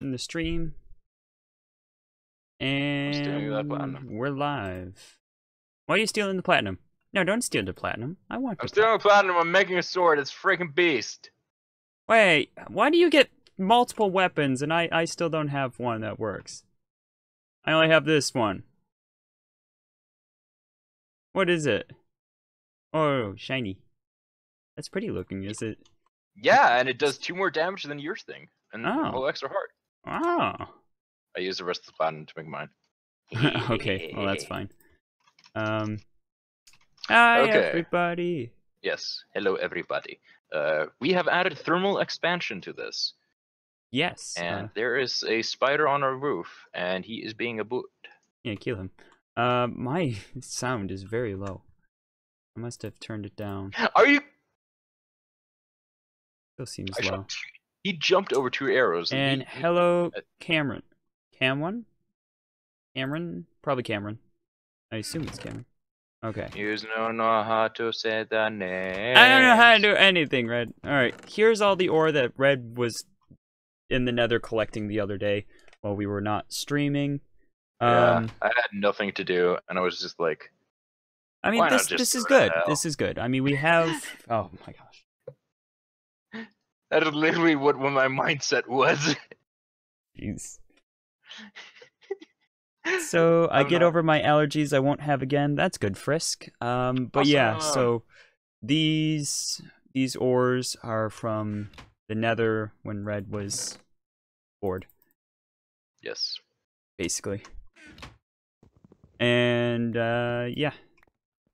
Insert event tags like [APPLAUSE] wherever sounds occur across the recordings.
the stream. And we're live. Why are you stealing the platinum? No, don't steal the platinum. I want I'm stealing the platinum. I'm making a sword. It's freaking beast. Wait, why do you get multiple weapons and I, I still don't have one that works? I only have this one. What is it? Oh, shiny. That's pretty looking, is it? Yeah, and it does two more damage than yours thing, and Oh. extra heart. Oh. I use the rest of the platinum to make mine. [LAUGHS] okay, well that's [LAUGHS] fine. Um. Hi Okay. everybody. Yes. Hello, everybody. Uh, we have added thermal expansion to this, Yes. and uh, there is a spider on our roof, and he is being a boot. yeah, kill him. Uh, my [LAUGHS] sound is very low. I must have turned it down. Are you? Still seems I low. He jumped over two arrows. And he- he- hello, Cameron. Cameron? Cameron? Probably Cameron. I assume it's Cameron. Okay. You don't know how to say the name. I don't know how to do anything, Red. Alright, here's all the ore that Red was in the nether collecting the other day while we were not streaming. Yeah, Um, I had nothing to do, and I was just like, I mean, this this is good. This is good. I mean, we have. [LAUGHS] Oh my gosh. That is literally what, what my mindset was. Jeez. [LAUGHS] So I I'm get not- over my allergies I won't have again. That's good, Frisk. Um, but yeah, so these these ores are from the Nether when Red was bored, yes. basically. And uh, yeah,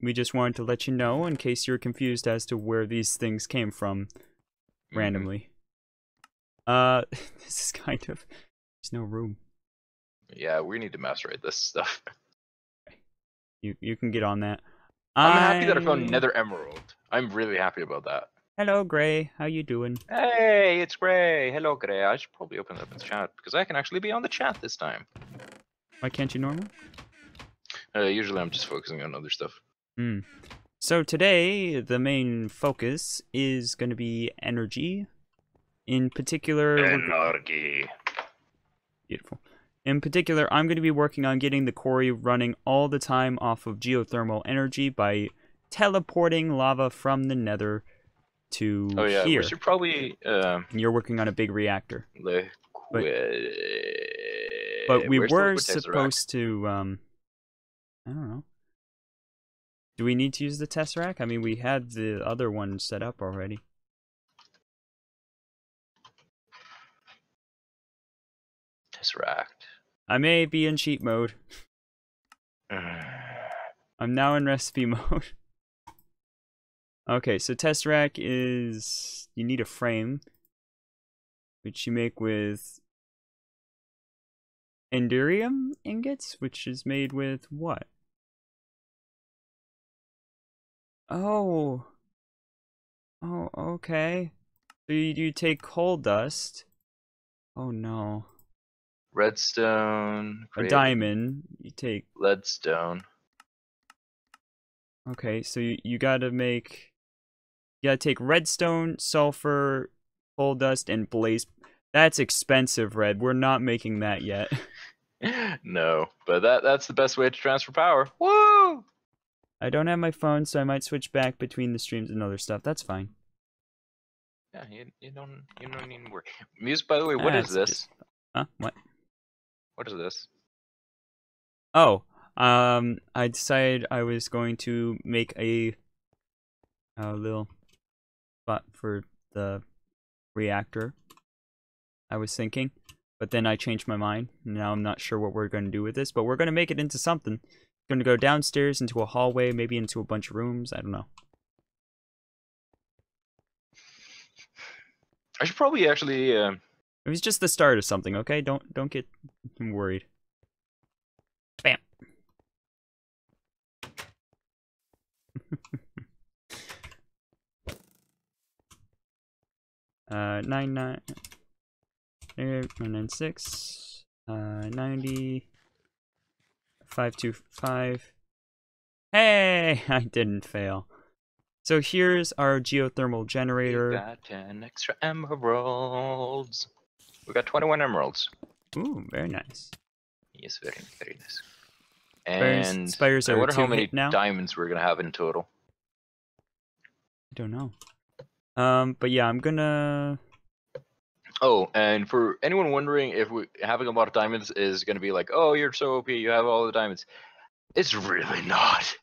we just wanted to let you know in case you're confused as to where these things came from Mhm. randomly. Uh, [LAUGHS] this is kind of there's no room. Yeah, we need to macerate this stuff. [LAUGHS] You you can get on that. I'm happy that I found Nether Emerald. I'm really happy about that. Hello, Gray. How you doing? Hey, it's Gray. Hello, Gray. I should probably open up the chat because I can actually be on the chat this time. Why can't you normal? Uh, usually, I'm just focusing on other stuff. Hmm. So today the main focus is going to be energy. In particular, Energy. beautiful. In particular, I'm going to be working on getting the quarry running all the time off of geothermal energy by teleporting lava from the Nether to Oh yeah, here. we should probably uh, you're working on a big reactor. liquid. But we Where's were supposed to um I don't know. Do we need to use the Tesseract? I mean we had the other one set up already. Tesseract. I may be in cheat mode. [SIGHS] I'm now in recipe [LAUGHS] mode. okay, so Tesseract is you need a frame which you make with Endurium ingots, which is made with what? Oh. Oh, okay. So you, you take coal dust. Oh no. Redstone. A diamond. You take Leadstone. Okay, so you, you gotta make you gotta take redstone, sulfur, coal dust, and blaze. That's expensive, Red. We're not making that yet. [LAUGHS] [LAUGHS] no, but that that's the best way to transfer power. Woo! I don't have my phone, so I might switch back between the streams and other stuff. That's fine. Yeah, you, you don't you don't need to worry. Music, by the way, what is That's this? Huh? What? What is this? Oh, um, I decided I was going to make a, a little spot for the reactor. I was thinking, but then I changed my mind. Now I'm not sure what we're going to do with this, but we're going to make it into something. Going to go downstairs into a hallway, maybe into a bunch of rooms. I don't know. I should probably actually. Uh, It was just the start of something, okay? Don't don't get worried. Bam. [LAUGHS] uh, nine nine. There, nine nine six. Uh, ninety. Five two five. Hey, I didn't fail. So here's our geothermal generator. we got ten extra emeralds. We got twenty-one emeralds. Ooh, very nice. Yes, very, very nice. And spiders I wonder how many now? diamonds we're gonna have in total. I don't know. Um, but yeah, I'm gonna. Oh, and for anyone wondering if we, having a lot of diamonds is gonna be like, oh, you're so OP, you have all the diamonds. It's really [LAUGHS] not.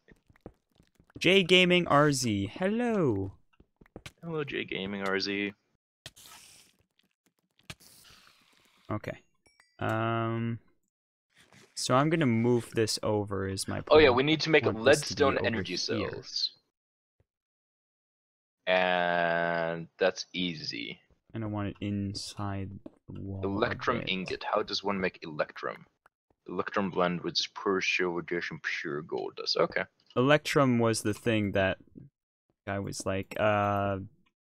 J Gaming RZ. Hello. Hello, J Gaming RZ. Okay. Um. So I'm gonna move this over. Is my Oh yeah, we need to make want to be leadstone over energy here. cells. And that's easy. And I want it inside the wall. Electrum ingot. How does one make electrum? Electrum blend with pure silver and pure gold dust. Okay. Electrum was the thing that I was like, uh,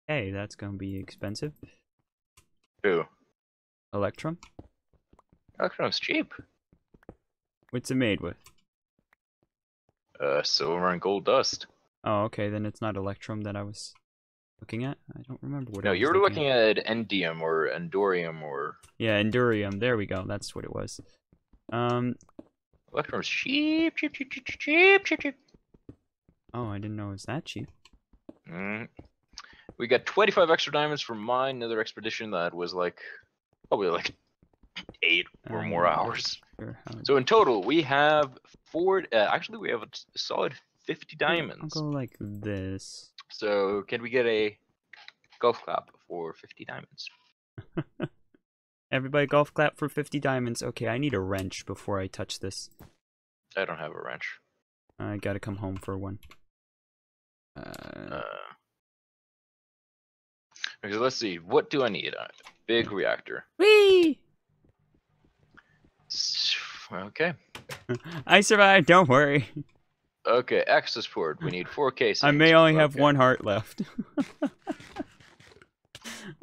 hey, that's gonna be expensive. Who? Electrum? Electrum's cheap. What's it made with? Uh, silver and gold dust. Oh, okay, then it's not Electrum that I was looking at. I don't remember what. No, you were looking at endium or endorium or Yeah, Endurium. There we go. That's what it was. Um. Electrum's cheap, cheap, cheap, cheap, cheap, cheap, cheap. Oh, I didn't know it was that cheap. Mm. We got 25 extra diamonds from my another expedition that was like probably like eight or more Um, hours. Sure, So in total, we have four. Uh, actually, we have a solid 50 diamonds. I'll go like this. So can we get a golf clap for 50 diamonds? [LAUGHS] Everybody golf clap for 50 diamonds. Okay, I need a wrench before I touch this. I don't have a wrench. I gotta come home for one. Uh, Uh, because let's see, what do I need? A big reactor. whee! Okay. [LAUGHS] I survived, don't worry. Okay, access port. We need four cases. I may only have Okay. one heart left. [LAUGHS]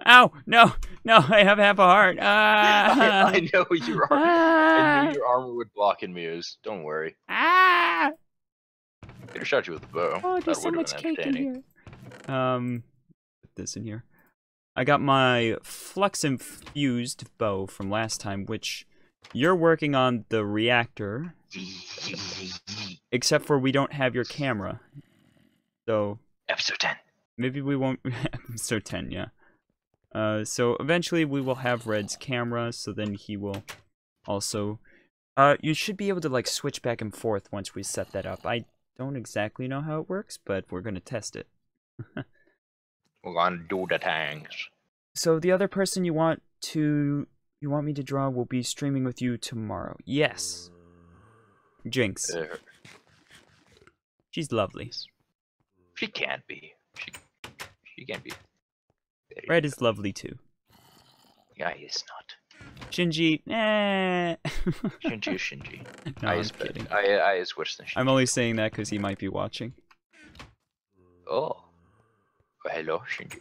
Ow! No! No, I have half a heart. [LAUGHS] Ah! I, I know your armor. I knew your armor would block and muse. Don't worry. Ah! Could have shot you with a bow. Oh, that there's so much cake in here. Um, put this in here. I got my flux infused bow from last time, which you're working on the reactor, except for we don't have your camera. So Episode 10. maybe we won't. [LAUGHS] so ten, yeah. Uh, so eventually we will have Red's camera, so then he will also. Uh, you should be able to like switch back and forth once we set that up. I don't exactly know how it works, but we're gonna test it. [LAUGHS] We're gonna do the things. So the other person you want to you want me to draw We'll be streaming with you tomorrow. Yes. Jinx. Uh, She's lovely. she can't be. She, she can't be. Very Red is lovely too. Yeah, he's not. Shinji, eh. [LAUGHS] Shinji is Shinji. no, I I'm is better. kidding. I, I is worse than Shinji. I'm only saying that because he might be watching. Oh. Well, hello, Shinji.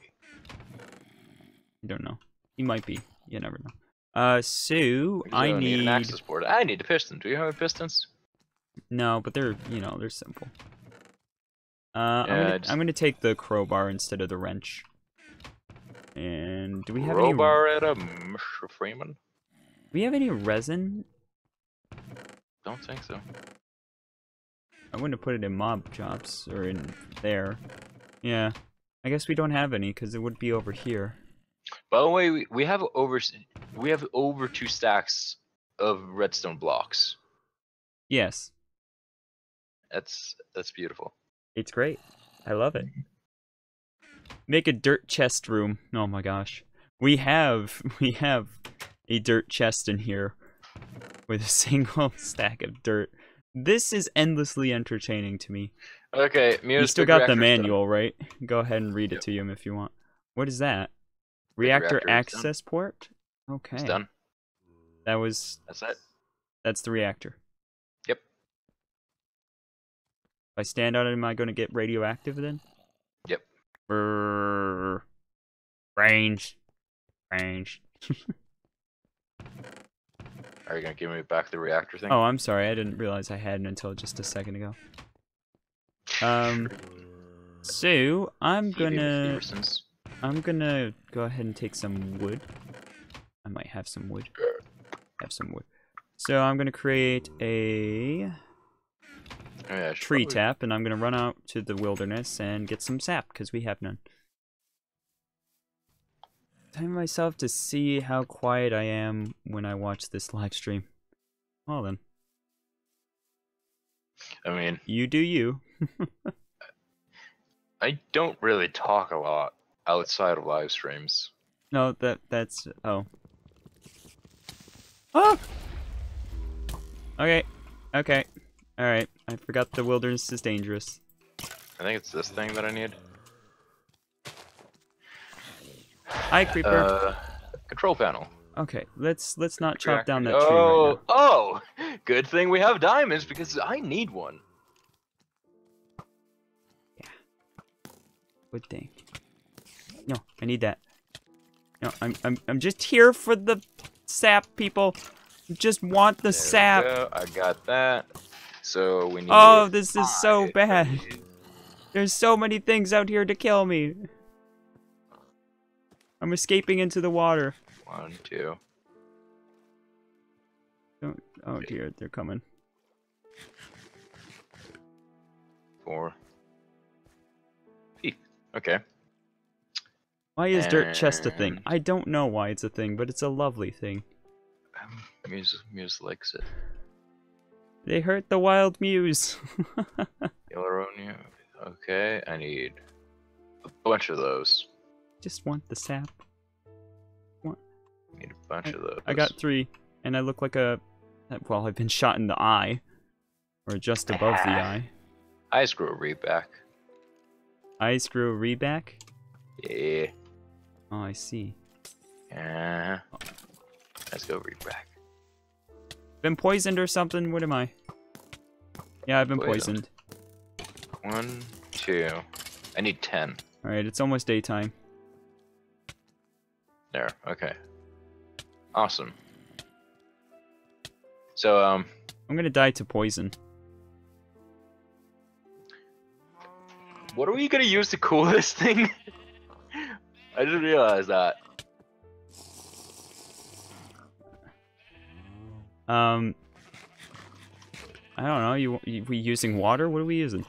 I don't know. He might be. You never know. Uh, so I don't need an access board. I need a piston. Do you have pistons? no, but they're you know they're simple. Uh, I'm gonna just- I'm gonna take the crowbar instead of the wrench. And do we have any. Crowbar at a Mr. Freeman? Do we have any resin? Don't think so. I wouldn't have put it in mob jobs or in there. Yeah, I guess we don't have any because it would be over here. By the way, we, we have over we have over two stacks of redstone blocks. Yes, That's that's beautiful. it's great. I love it. Make a dirt chest room. Oh my gosh, we have [LAUGHS] we have a dirt chest in here with a [LAUGHS] single stack of dirt. This is endlessly entertaining to me. Okay, Muse. You still got the manual, right? Go ahead and read it Yep. to him if you want. What is that? Reactor reactor access port? Okay. It's done. That was That's it. that's the reactor. Yep. If I stand on it, am I going to get radioactive then? Yep. Brrr. Range. Range. [LAUGHS] Are you gonna give me back the reactor thing? Oh, I'm sorry. I didn't realize I hadn't until just a second ago. Um. So I'm gonna McPherson's. I'm gonna go ahead and take some wood. I might have some wood. Have some wood. So I'm gonna create a Oh, yeah, tree probably- tap, and I'm gonna run out to the wilderness and get some sap because we have none. Time myself to see how quiet I am when I watch this live stream. Well then, I mean, you do you. [LAUGHS] I don't really talk a lot outside of live streams. No, that that's oh. Oh. Okay. Okay. All right. I forgot the wilderness is dangerous. I think it's this thing that I need. Hi, creeper. Uh, control panel. okay, let's let's not chop down that oh, tree right now. Oh, [LAUGHS] good thing we have diamonds because I need one. Yeah. Good thing. No, I need that. No, I'm I'm I'm just here for the sap, people. Just want the There sap. go, I got that. So we need. Oh, this is so bad. There's so many things out here to kill me. I'm escaping into the water. One, two. Don't, oh dear, they're coming. four. Okay. Why is dirt chest a thing? I don't know why it's a thing, but it's a lovely thing. Um, Muse, Muse likes it. They hurt the wild muse. [LAUGHS] Yellow Okay, I need a bunch of those. Just want the sap. Need a bunch of those. I got three, and I look like a. Well, I've been shot in the eye, or just above the Ah. eye. I screw a read back. Eye screw reback. Yeah. Oh, I see. Uh, let's go read back. Been poisoned or something? What am I? Yeah, I've been Poisoned. poisoned. One, two. I need ten. All right, it's almost daytime. There. Okay. Awesome. So um, I'm gonna die to poison. what are we gonna use to cool this thing? [LAUGHS] I didn't realize that. Um, I don't know. You, you we using water? What are we using?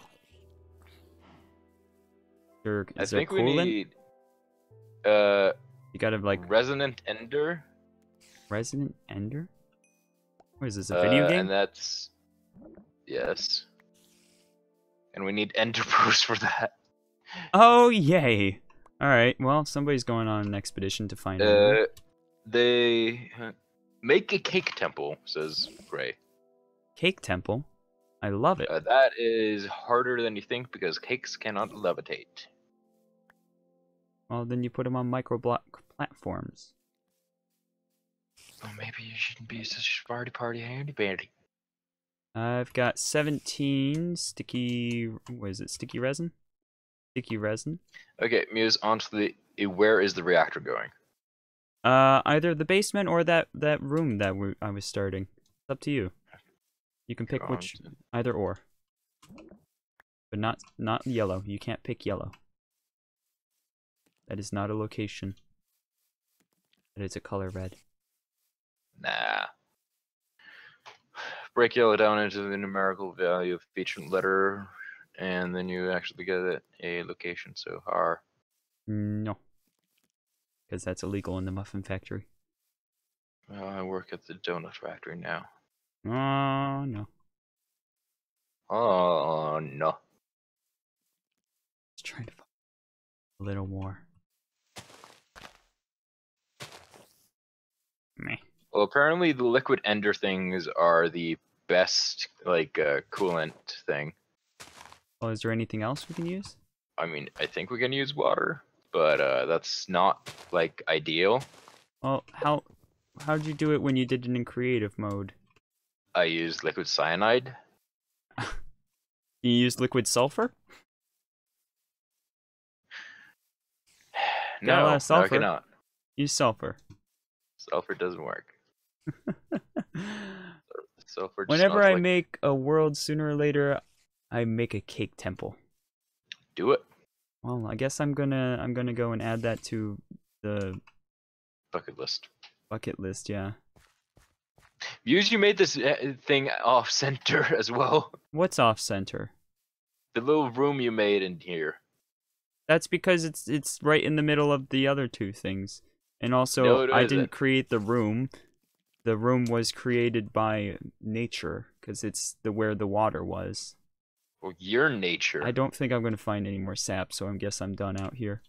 There, I think we coolant? need uh You gotta like resonant ender. resonant ender. What is this? A video uh, game? And that's yes. And we need ender boost [LAUGHS] for that. Oh yay! All right. Well, somebody's going on an expedition to find out. Uh, they make a cake temple, says Gray. Cake temple. I love it. Uh, that is harder than you think because cakes cannot levitate. well, then you put them on micro block platforms. Oh, maybe you shouldn't be such a party party handy bandy. I've got 17 sticky. What is it? Sticky resin. Sticky resin. Okay, Muse, onto the. eh, Where is the reactor going? Uh, either the basement or that that room that we, I was starting. It's up to you. You can pick which, either or. But not not yellow. You can't pick yellow. That is not a location. That is a color red. Nah. Break yellow down into the numerical value of each letter, and then you actually get it a location. So R. No. Because that's illegal in the muffin factory. Well, I work at the donut factory now. Oh no. Oh no. Just trying to find a little more. Meh. Well, apparently the liquid ender things are the best like uh, coolant thing. Well, is there anything else we can use? I mean, I think we can use water, but uh, that's not like ideal. Well, how how'd you do it when you did it in creative mode? I use liquid cyanide. [LAUGHS] You used liquid sulfur? [SIGHS] No, lot of no, I sulfur. cannot. Use sulfur. Sulfur doesn't work. [LAUGHS] Sulfur. just Whenever I like- make a world, sooner or later, I make a cake temple. do it, Well, I guess I'm gonna I'm gonna go and add that to the bucket list. bucket list. Yeah. Use you made this uh, thing off center [LAUGHS] as well. What's off center? The little room you made in here. That's because it's it's right in the middle of the other two things. And also No, I didn't create the room. The room was created by nature because it's the where the water was. Well, your nature. I don't think I'm going to find any more sap, so I guess I'm done out here.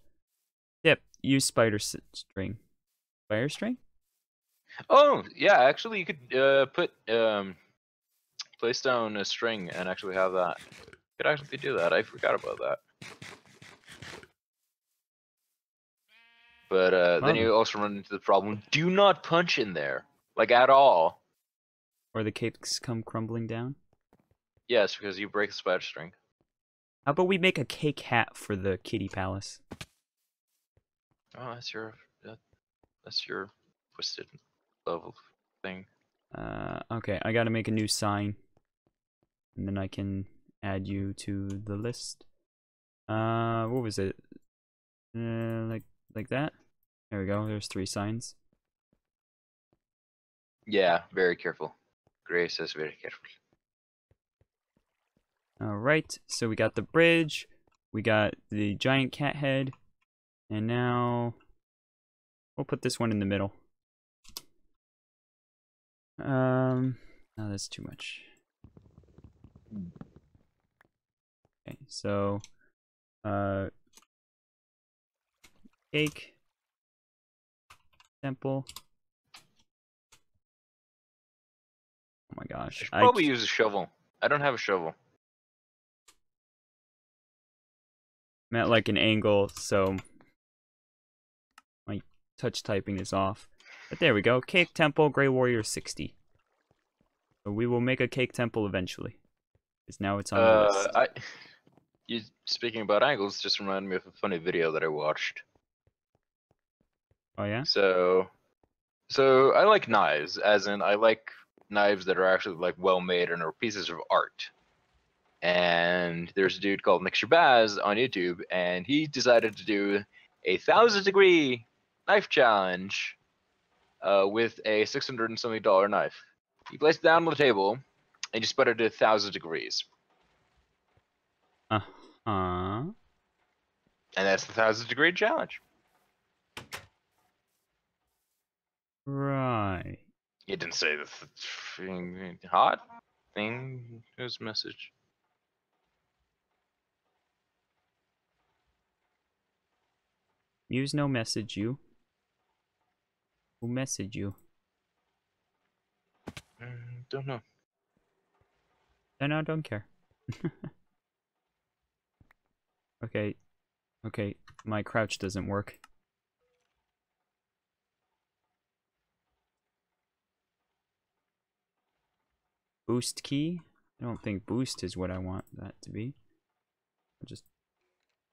Yep, use spider s- string. Spider string? Oh, yeah. Actually, you could uh, put um, place down a string and actually have that. You could actually do that. I forgot about that. But uh, then you also run into the problem. Do not punch in there, like at all. Or the cakes come crumbling down? Yes, because you break the spider string. How about we make a cake hat for the kitty palace? Oh, that's your that, that's your twisted level thing. Uh, okay, I gotta make a new sign. And then I can add you to the list. Uh, what was it? Uh, like, like that? There we go, there's three signs. Yeah, very careful. Grace says very careful. Alright, so we got the bridge, we got the giant cat head, and now we'll put this one in the middle. Um, no, that's too much. Okay, so, uh, cake, temple. Oh my gosh. I should I probably c- use a shovel. I don't have a shovel. I'm at like an angle, so my touch typing is off. But there we go. Cake Temple, Grey Warrior 60. So we will make a cake temple eventually. Because now it's on the Uh, list. I. You speaking about angles just reminded me of a funny video that I watched. Oh yeah? So, so I like knives, as in I like knives that are actually like well made and are pieces of art. And there's a dude called Nick Shabazz on YouTube, and he decided to do a thousand degree knife challenge uh, with a six hundred and something dollar knife. He placed it down on the table, and just put it at a thousand degrees, Uh huh. and that's the thousand degree challenge. Right. He didn't say the th- thing hot thing. His message. Use no message you. Who message you? Mm, don't know. No, no, don't care. [LAUGHS] okay. Okay, my crouch doesn't work. Boost key? I don't think boost is what I want that to be. I'll just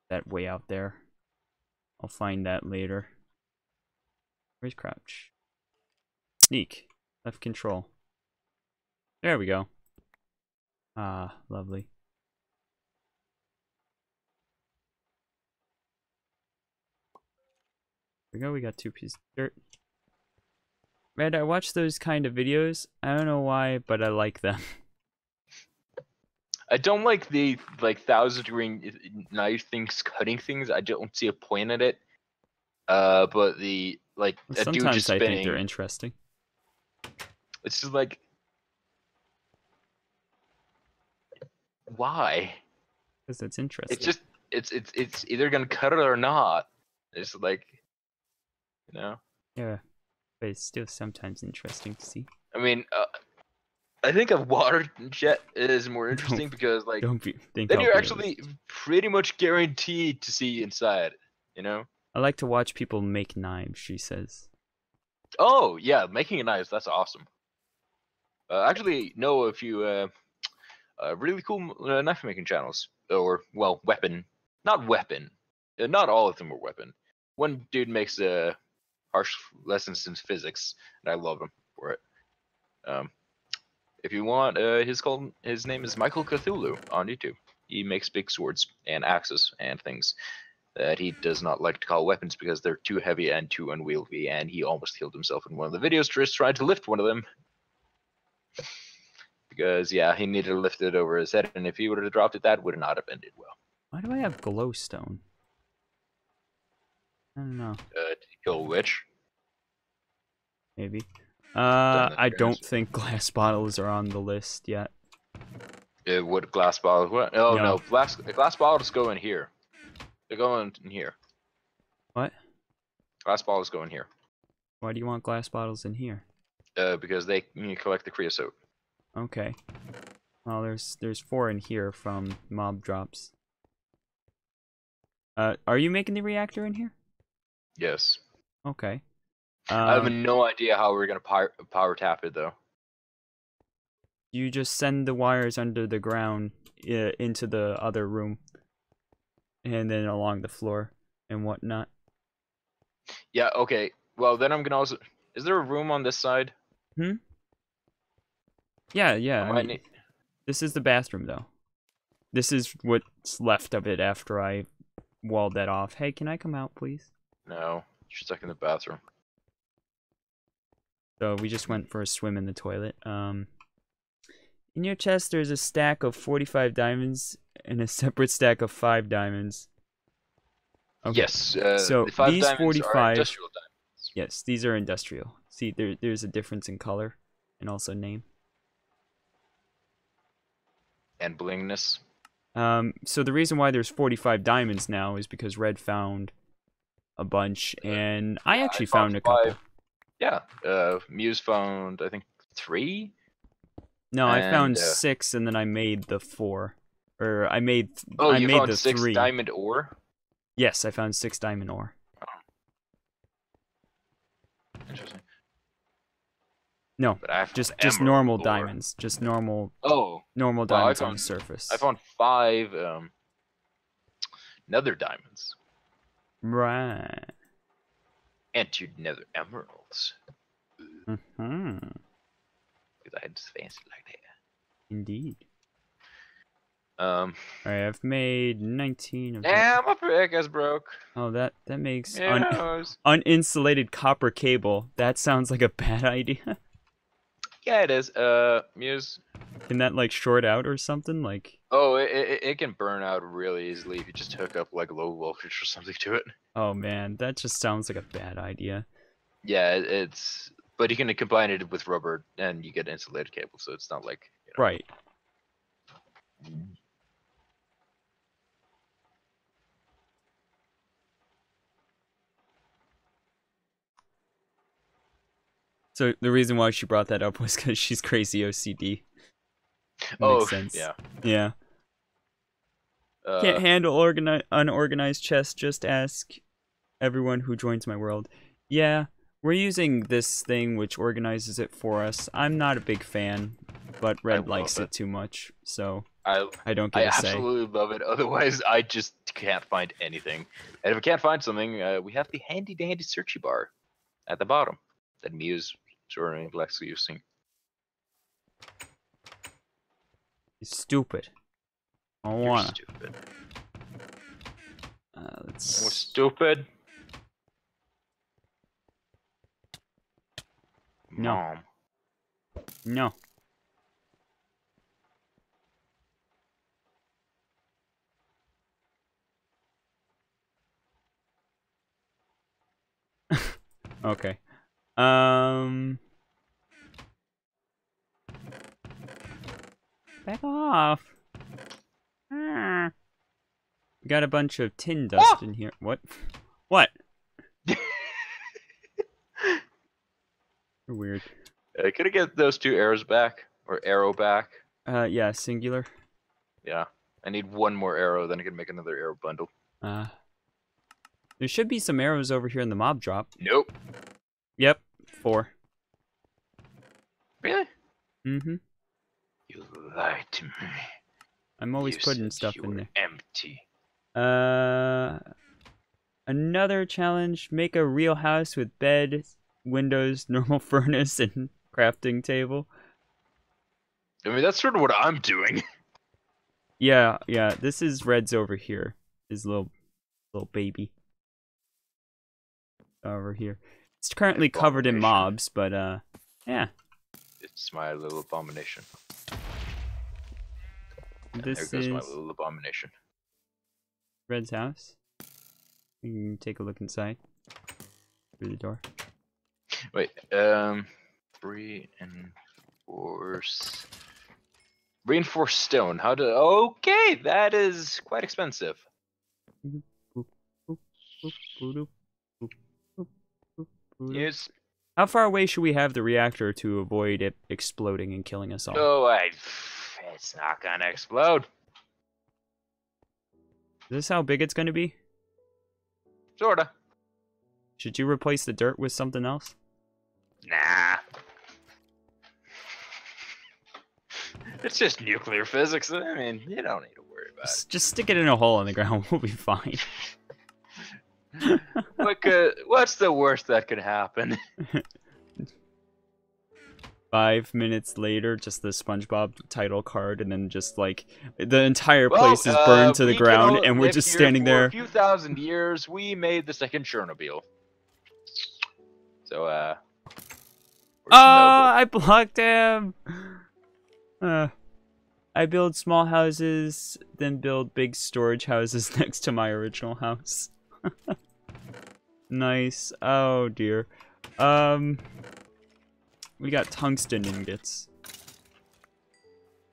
that way out there. I'll find that later. Where's crouch? Sneak. Left control. There we go. Ah, lovely. We go, we got two pieces of dirt. Man, I watch those kind of videos. I don't know why, but I like them. [LAUGHS] I don't like the like thousand degree knife things cutting things. I don't see a point in it. Uh, but the like a dude Sometimes just I spinning. think they're interesting. It's just like, why? Because it's interesting. It's just it's it's it's either gonna cut it or not. It's like, you know. Yeah. But it's still sometimes interesting to see. I mean, uh, I think a water jet is more interesting because like Don't be think then you're actually honest. pretty much guaranteed to see inside. You know. I like to watch people make knives, she says. Oh yeah, making a knife. That's awesome. Uh, actually, know a few uh, uh, really cool uh, knife making channels, or well, weapon, not weapon. Uh, not all of them are weapon. One dude makes uh, harsh lessons in physics, and I love him for it. Um, if you want, uh, his called his name is Michael Cthulhu on YouTube. He makes big swords and axes and things that he does not like to call weapons because they're too heavy and too unwieldy, and he almost killed himself in one of the videos just trying to lift one of them. because yeah, he needed to lift it over his head, and if he would have dropped it, that would not have ended well. Why do I have glowstone? I don't know. Uh, to kill a witch. Maybe. Uh, I don't think [LAUGHS] glass bottles are on the list yet. It would glass bottles. What? Oh no, No. glass glass bottles go in here. They go in, in here. What? Glass bottles go in here. Why do you want glass bottles in here? Uh, because they you collect the creosote. Okay. Well, there's there's four in here from mob drops. Uh, are you making the reactor in here? Yes. Okay. I have Um, no idea how we're gonna power, power tap it though. you just send the wires under the ground uh, into the other room, and then along the floor and whatnot. Yeah. Okay. Well, then I'm gonna also. Is there a room on this side? Hmm. Yeah, yeah. I mean, need- this is the bathroom, though. This is what's left of it after I walled that off. Hey, can I come out, please? No, you're stuck in the bathroom. So we just went for a swim in the toilet. Um, in your chest, there's a stack of 45 diamonds and a separate stack of 5 diamonds. Okay. Yes. Uh, So, the five these diamonds are 45 industrial diamonds. Yes, these are industrial. See, there, there's a difference in color and also name. and blingness. Um, so the reason why there's 45 diamonds now is because Red found a bunch, and I yeah, I actually found found a couple. five. Yeah. Uh, Muse found I think three. No, I found uh, six, and then I made the four, or I made Oh, I you made found the six three. diamond ore. Yes, I found six diamond ore. Interesting. No, But I found Just just normal ore. diamonds, just normal Oh, normal Well, diamonds on the surface. I found five um, nether diamonds right. Two nether emeralds. hmm Because I had this fancy like that. Indeed. Um, All right, I've made 19 of. yeah, my pickaxe broke. Oh, that that makes un- Yes. uninsulated copper cable. That sounds like a bad [LAUGHS] idea. Yeah, it is. Uh, Muse. Can that like short out or something? Like, Oh, it, it, it can burn out really easily if you just hook up like low voltage or something to it. oh man, that just sounds like a bad idea. Yeah, it, it's. But you can combine it with rubber and you get insulated cable, so it's not like. You know, Right. So the reason why she brought that up was because she's crazy OCD. Oh, Makes sense. yeah. Yeah. Uh, Can't handle organi- unorganized chess. Just ask everyone who joins my world. Yeah, we're using this thing which organizes it for us. I'm not a big fan, but Red likes it. it. too much, so I I don't I get say. absolutely love it. Otherwise, [LAUGHS] I just can't find anything. And if I can't find something, uh, we have the handy dandy searchy bar at the bottom that sort of likes using. He's stupid. I don't You're wanna. stupid. Uh, We're stupid. No. Mom. No. [LAUGHS] okay. Um. Back off. Ah. We got a bunch of tin dust Ah! in here. What? What? You're [LAUGHS] weird. Uh, could I get those two arrows back? Or arrow back? Uh, yeah, singular. Yeah. I need one more arrow, then I can make another arrow bundle. Uh, there should be some arrows over here in the mob drop. Nope. Yep, four. Really? Mm-hmm. You lied to me. I'm always You putting stuff in there. Empty. Uh, another challenge: make a real house with bed, windows, [LAUGHS] normal furnace, and crafting table. I mean, that's sort of what I'm doing. [LAUGHS] Yeah, yeah. This is Red's over here. His little, little baby. Over here. It's currently covered in mobs, but uh, yeah. It's my little abomination. And This there goes is my little abomination. Red's house. You can take a look inside through the door. Wait, um, three and reinforce, reinforced stone. How to? Okay, that is quite expensive. Yes. How far away should we have the reactor to avoid it exploding and killing us all? Oh, I. It's not gonna explode. Is this how big it's going to be? Sorta. Should you replace the dirt with something else? Nah. It's just nuclear physics. I mean, you don't need to worry about it. Just, just stick it in a hole in the ground. [LAUGHS] We'll be fine. What could, what's the worst that could happen? [LAUGHS] Five minutes later, just the SpongeBob title card, and then just like the entire Well, place is uh, burned to the ground, only and we're just standing there. A few thousand years, we made the second Chernobyl. So, uh. Ah, I blocked him. Uh, I build small houses, then build big storage houses [LAUGHS] next to my original house. [LAUGHS] nice. Oh dear. Um, we got tungsten ingots.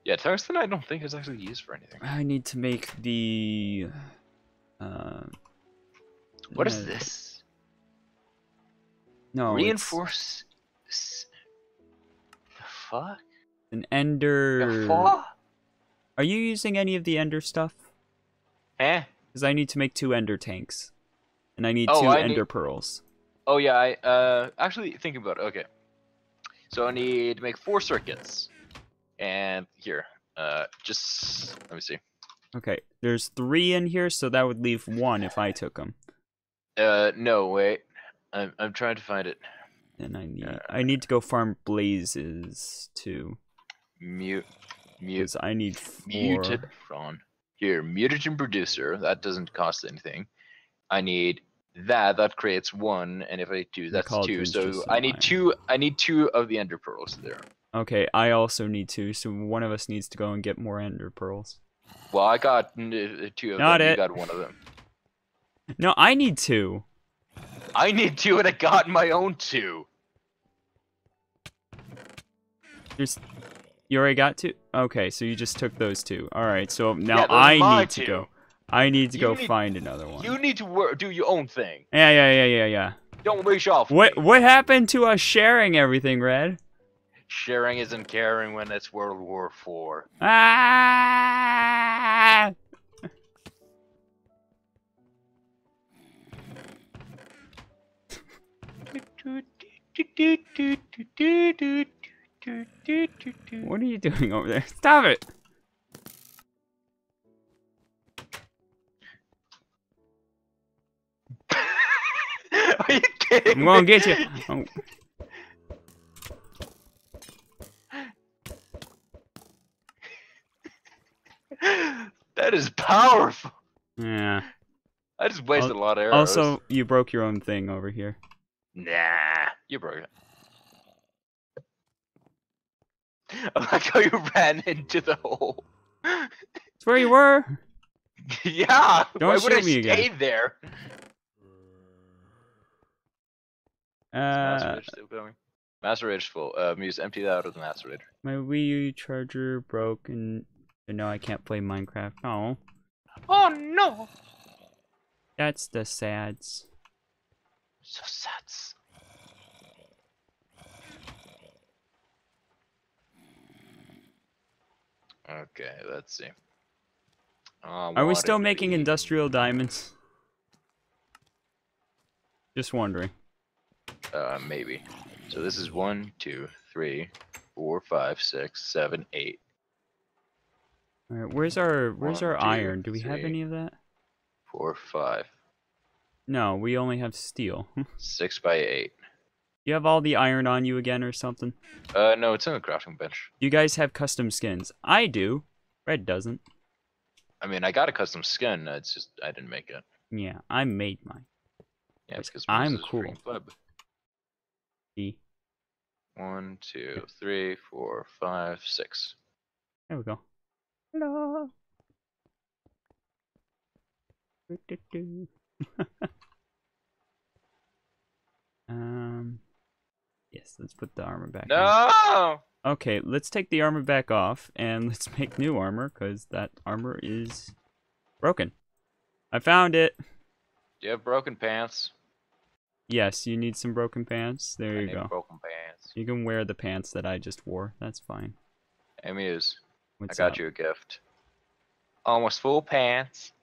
Yeah, tungsten I don't think is actually used for anything. I need to make the. Uh, What is uh, this? No, Reinforce. The fuck? an ender. fuck? Are you using any of the ender stuff? Eh? Because I need to make two ender tanks, and I need Oh, two I ender need- pearls. Oh yeah, I uh actually thinking about it. Okay. So I need to make four circuits. And here, uh just let me see. Okay, there's three in here, so that would leave one if I took them. Uh no, wait. I'm I'm trying to find it. And I need Uh, I need to go farm blazes too, Mute mute I need four. muted on. Here, mutagen producer, that doesn't cost anything. I need that, that creates one, and if I do that's two. So I need two I need two of the ender pearls there. Okay, I also need two, so one of us needs to go and get more ender pearls. Well I got uh, two of Not them, it. you got one of them. No, I need two. I need two and I got my own two. There's. You already got two. Okay, so you just took those two. All right, so now Yeah, I need to go. I need to You go need- find another one. You need to work, do your own thing. Yeah, yeah, yeah, yeah, yeah. Don't wish off. What me. what happened to us sharing everything, Red? Sharing isn't caring when it's World War Four. Ah! What are you doing over there? Stop it! Are you kidding I'm gonna get you. Oh, that is powerful. yeah. I just wasted Al- a lot of arrows. Also, you broke your own thing over here. nah, you broke it. [LAUGHS] I like how you ran into the hole. It's where you were. [LAUGHS] yeah, Don't why would I shoot me stay again. there? Is Master Uh, Rage still going? Master Rage full. Uh, Muse that out of the Master Rage. my Wii U charger broke, and and now I can't play Minecraft. Oh, Oh no! that's the sads. So sad. Okay, let's see. Uh, Are we still making we- industrial diamonds? Just wondering. Uh, maybe. So this is one, two, three, four, five, six, seven, eight, All right, where's our where's One, our two, iron? Do we have any of that? four, five, No, we only have steel. [LAUGHS] six by eight. you have all the iron on you again or something? Uh, no, it's on the crafting bench. You guys have custom skins. I do. Red doesn't. I mean, I got a custom skin. It's just I didn't make it. Yeah, I made mine. Yeah, because I'm Muse is a cool. Freaking One, two, three, four, five, six. There we go. Hello. [LAUGHS] Um. Yes, let's put the armor back. on. No! Okay, let's take the armor back off and [LAUGHS] let's make new armor because that armor is broken. I found it. Do you have broken pants? Yes, you need some broken pants. There I you go. Broken pants. You can wear the pants that I just wore. That's fine. Amuse. What's I got up? you a gift. Almost full pants.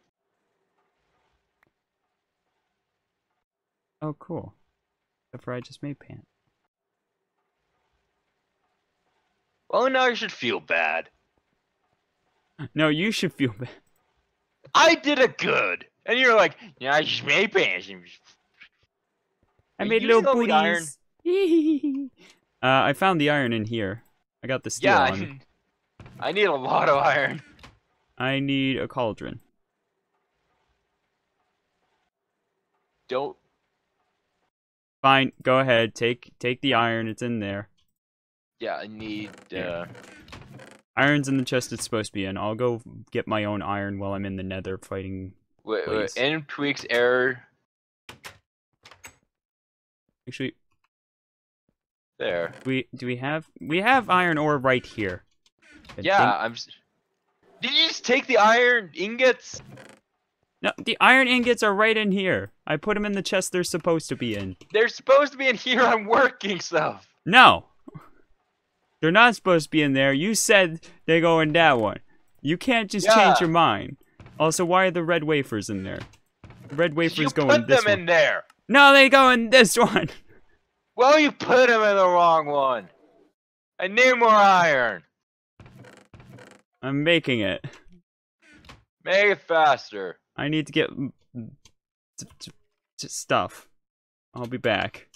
Oh, cool. Except for I just made pants. Well, now you should feel bad. [LAUGHS] No, you should feel bad. I did it good. And you're like, yeah, I just made pants. I Are made little using all the iron? booties. [LAUGHS] uh, I found the iron in here. I got the steel Yeah, on. I, I need a lot of iron. I need a cauldron. Don't. Fine, go ahead. Take take the iron. It's in there. Yeah, I need. Uh, Iron's in the chest it's supposed to be in. I'll go get my own iron while I'm in the nether fighting. wait, wait, in tweaks error Actually, there. we do we have we have iron ore right here. I Yeah, think- I'm. s- Did you just take the iron ingots? No, the iron ingots are right in here. I put them in the chest they're supposed to be in. They're supposed to be in here. [LAUGHS] I'm working stuff. No. They're not supposed to be in there. You said they go in that one. You can't just change your mind. Also, why are the red wafers in there? The red wafers you go in this You put them one. in there. No, they go in this [LAUGHS] one. Well, you put them in the wrong one. I need more iron. I'm making it. Make it faster. I need to get t- t- t- stuff. I'll be back.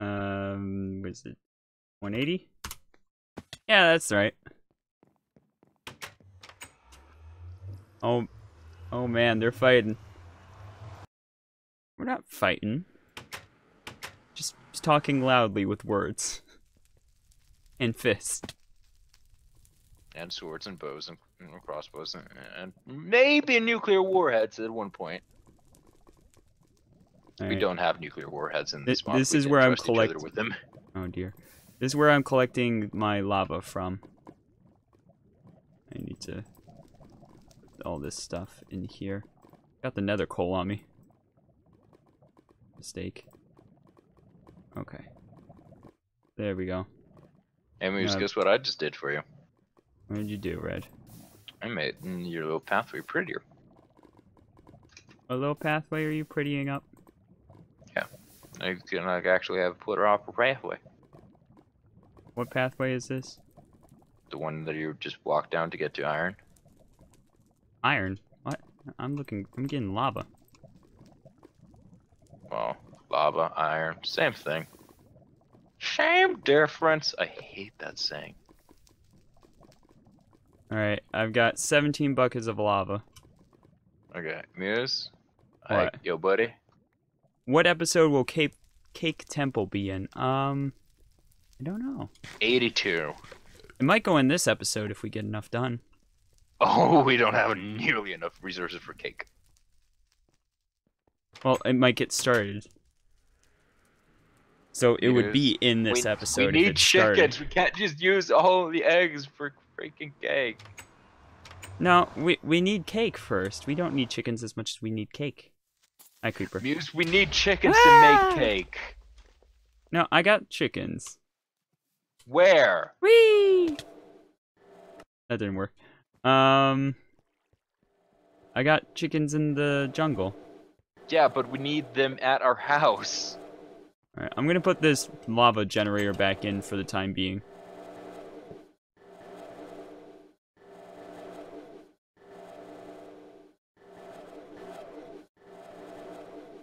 Um, was it 180? Yeah, that's right. Oh, oh man, they're fighting. We're not fighting. Just talking loudly with words and fists. And swords and bows and, and crossbows and, and maybe nuclear warheads at one point. We don't have nuclear warheads in Thi- this this We is where I'm trust each other collect- with them. Oh dear. This is where I'm collecting my lava from. I need to all this stuff in here. Got the nether coal on me. Mistake. Okay. There we go. Amuse, Yeah. guess what I just did for you? What did you do, Red? I made mm, your little pathway prettier. A little pathway are you prettying up? Yeah. I can like actually have put her off a pathway. What pathway is this? The one that you just walked down to get to iron. Iron. What? I'm looking. I'm getting lava. Well, lava, iron, same thing. Same difference. I hate that saying. Alright, I've got 17 buckets of lava. Okay, Mews. What? yo, buddy. What episode will Cape Cake Temple be in? Um, I don't know. 82. It might go in this episode if we get enough done. [LAUGHS] Oh, we don't have nearly enough resources for cake. Well, it might get started. So it would be in this we, episode We need it started. chickens. We can't just use all the eggs for freaking cake. No, we we need cake first. We don't need chickens as much as we need cake. I creeper. Mews, we need chickens Ah! to make cake. No, I got chickens. Where? Whee! That didn't work. Um, I got chickens in the jungle. Yeah, but we need them at our house. Alright, I'm gonna put this lava generator back in for the time being.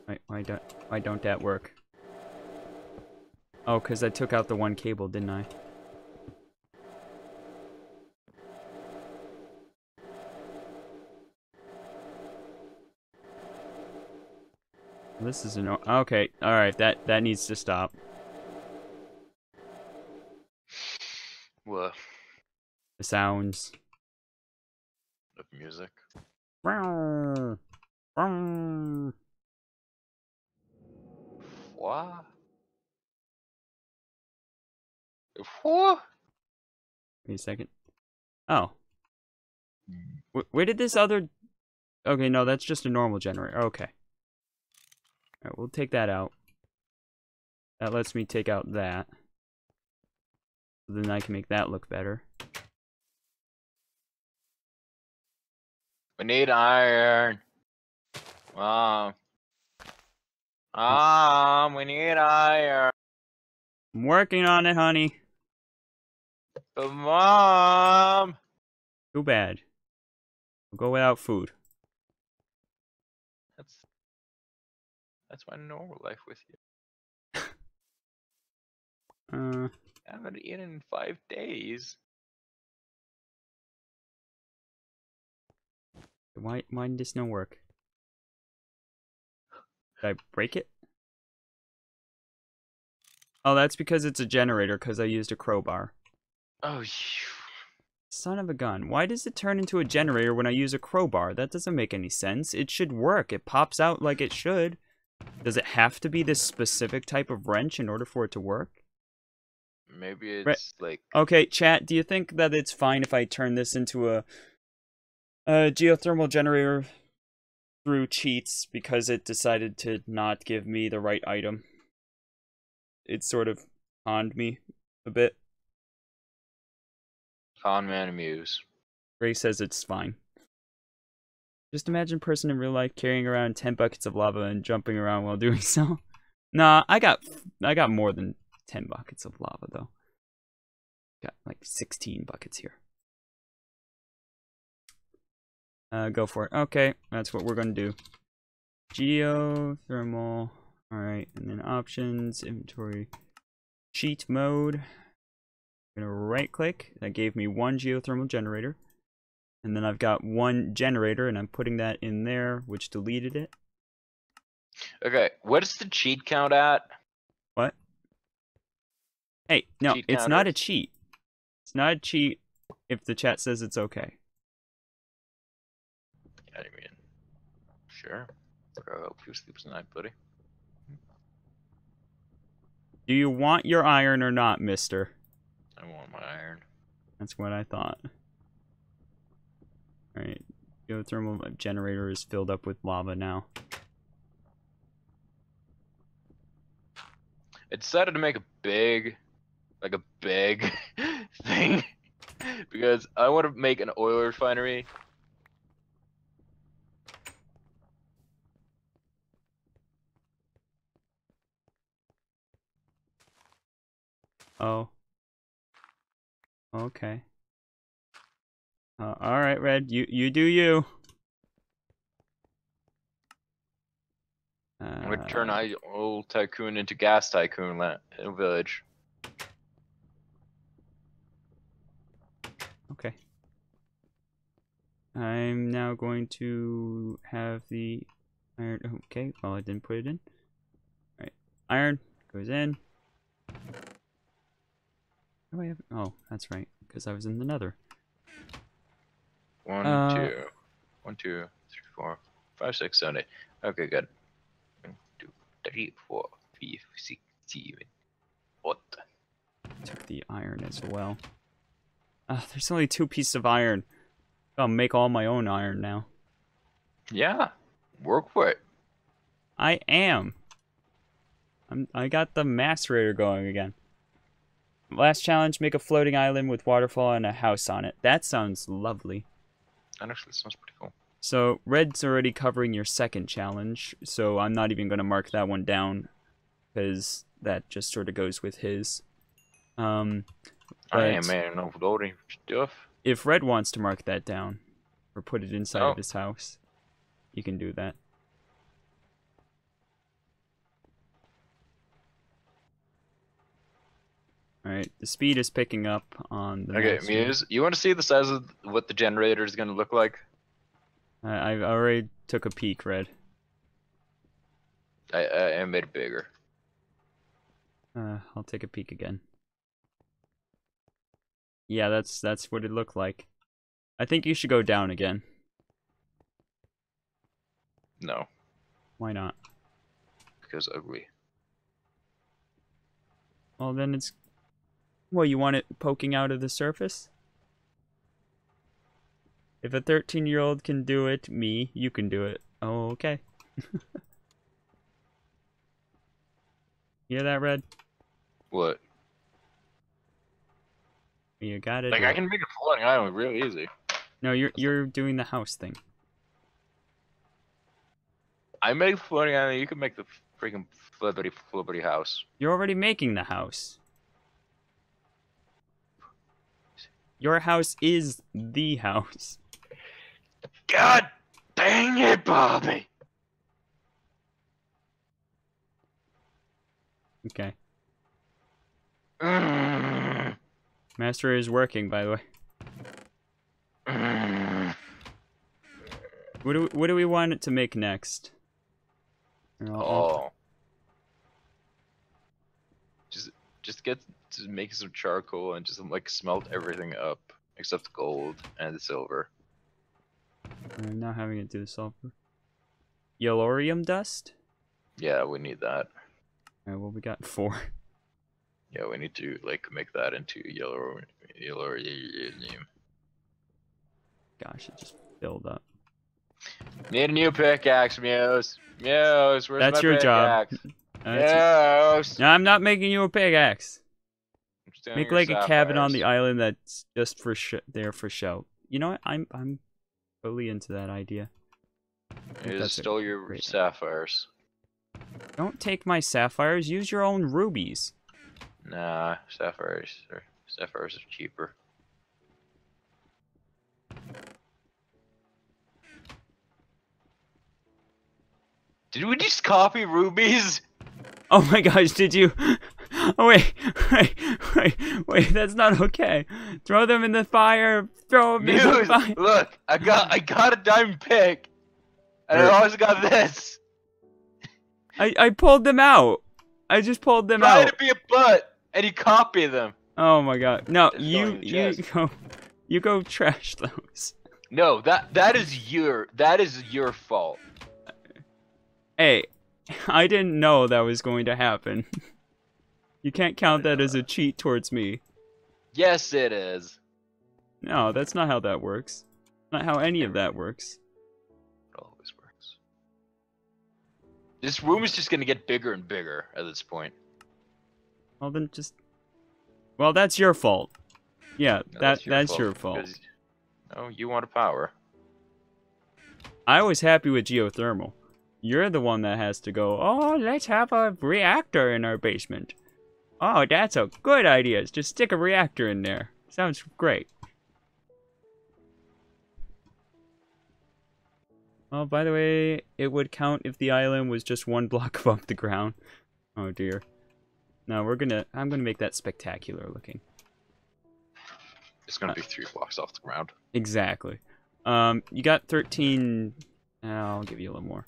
Why, why don't why don't that work? Oh, cause I took out the one cable, didn't I? This is an okay. All right, that that needs to stop. What? The sounds. Of music. What? What? What? Wait a second. Oh. Hmm. Wh- where did this other? Okay, no, that's just a normal generator. Okay. All right, we'll take that out. That lets me take out that. Then I can make that look better. We need iron. Mom. Mom, we need iron. I'm working on it, honey. But mom. Too bad. We'll go without food. That's my normal life with you. Uh, I haven't eaten in five days. why why did this not work? Did I break it? Oh, that's because it's a generator because I used a crowbar. Oh, you. Son of a gun. Why does it turn into a generator when I use a crowbar? That doesn't make any sense. It should work. It pops out like it should. Does it have to be this specific type of wrench in order for it to work? Maybe it's Right. like Okay, chat, do you think that it's fine if I turn this into a, a geothermal generator through cheats because it decided to not give me the right item? It sort of conned me a bit. con man amuse. Ray says it's fine. Just imagine person in real life carrying around 10 buckets of lava and jumping around while doing so. [LAUGHS] Nah, I got I got more than 10 buckets of lava though. Got like 16 buckets here. Uh, go for it. Okay, that's what we're gonna do. Geothermal. Alright, and then options, inventory, cheat mode. I'm gonna right click. That gave me one geothermal generator. And then I've got one generator, and I'm putting that in there, which deleted it. Okay, what is the cheat count at? What? Hey, no, Cheat it's not a cheat. It's not a cheat if the chat says it's okay. I mean, sure. I hope you sleep tonight, buddy. Do you want your iron or not, mister? I want my iron. That's what I thought. Alright. Geothermal generator is filled up with lava now. I decided to make a big, like a big [LAUGHS] thing, because I want to make an oil refinery. Oh. Okay. Uh, all right, Red. You you do you. I'm gonna turn Uh, I oil tycoon into gas tycoon village. Okay. I'm now going to have the iron. Okay, well I didn't put it in. Alright, iron goes in. Do I have? Oh, that's right, because I was in the Nether. One, Uh, two, one, two, three, four, five, six, seven, eight. Okay, good. One, two, three, four, five, six, seven, eight. Took the iron as well. Ah, there's only two pieces of iron. I'll make all my own iron now. Yeah, work for it. I am. I'm. I got the macerator going again. Last challenge: make a floating island with waterfall and a house on it. That sounds lovely. That actually sounds pretty cool. So red's already covering your second challenge, so I'm not even gonna mark that one down, because that just sort of goes with his. Um, I am man of loading stuff. if red wants to mark that down, or put it inside Oh. of his house, you can do that. All right, the speed is picking up on the. Okay. Mews, you want to see the size of what the generator is going to look like? I, I already took a peek, red. I, I, I made it bigger. Uh, I'll take a peek again. Yeah, that's that's what it looked like. I think you should go down again. No, Why not? because ugly. Well, then it's. Well, you want it poking out of the surface? If a 13 year old can do it, me, you can do it. Oh, okay. [LAUGHS] Hear that, Red? What? You got it. Like I can make a floating island real easy. No, you're you're doing the house thing. I make a floating island. You can make the freaking flippity flippity house. You're already making the house. Your house is the house. God dang it, Bobby! Okay. Mm, Master is working, by the way. mm. What do we, what do we want it to make next? Here, I'll- I'll- Oh. Just just get to make some charcoal and just like smelt everything up except the gold and the silver. I'm now having it do the sulfur. Yellorium dust? Yeah, we need that. Alright, well we got [LAUGHS] four. Yeah, we need to like make that into yellow yellow. Gosh, it just filled up. Need a new pickaxe, Mews. Mews, where's That's my your job. pickaxe? Uh, [LAUGHS] that's- Mews. No, I'm not making you a pickaxe. Make like a cabin on the island that's just for sh- there for show. You know what? I'm I'm totally into that idea. I think You that's just a stole your sapphires. Don't take my sapphires. Use your own rubies. Nah, sapphires are sapphires are cheaper. Did we just copy rubies? Oh my gosh, did you? [LAUGHS] Oh wait, wait, wait, wait. That's not okay. Throw them in the fire. Throw them in the Mews, fire. look, I got I got a diamond pick, and I also got this. I I pulled them out. I just pulled them Try out. to be a butt, and you copy them. Oh my god. No, Just you you go you go trash those. No, that that is your that is your fault. Hey, [LAUGHS] I didn't know that was going to happen. [LAUGHS] You can't count that as a cheat towards me. Yes, it is. No, that's not how that works. Not how any of that works. It always works. This room is just gonna get bigger and bigger at this point. Well then just Well, that's your fault. Yeah, No, that that's your fault. because- No, you want a power. I was happy with geothermal. You're the one that has to go, "Oh, let's have a reactor in our basement." Oh, that's a good idea. Just stick a reactor in there. Sounds great. Oh, by the way, it would count if the island was just one [LAUGHS] block above the ground. Oh dear. No, we're gonna. I'm gonna make that spectacular looking. It's gonna be three blocks off the ground. Exactly. Um, you got 13. uh, I'll give you a little more.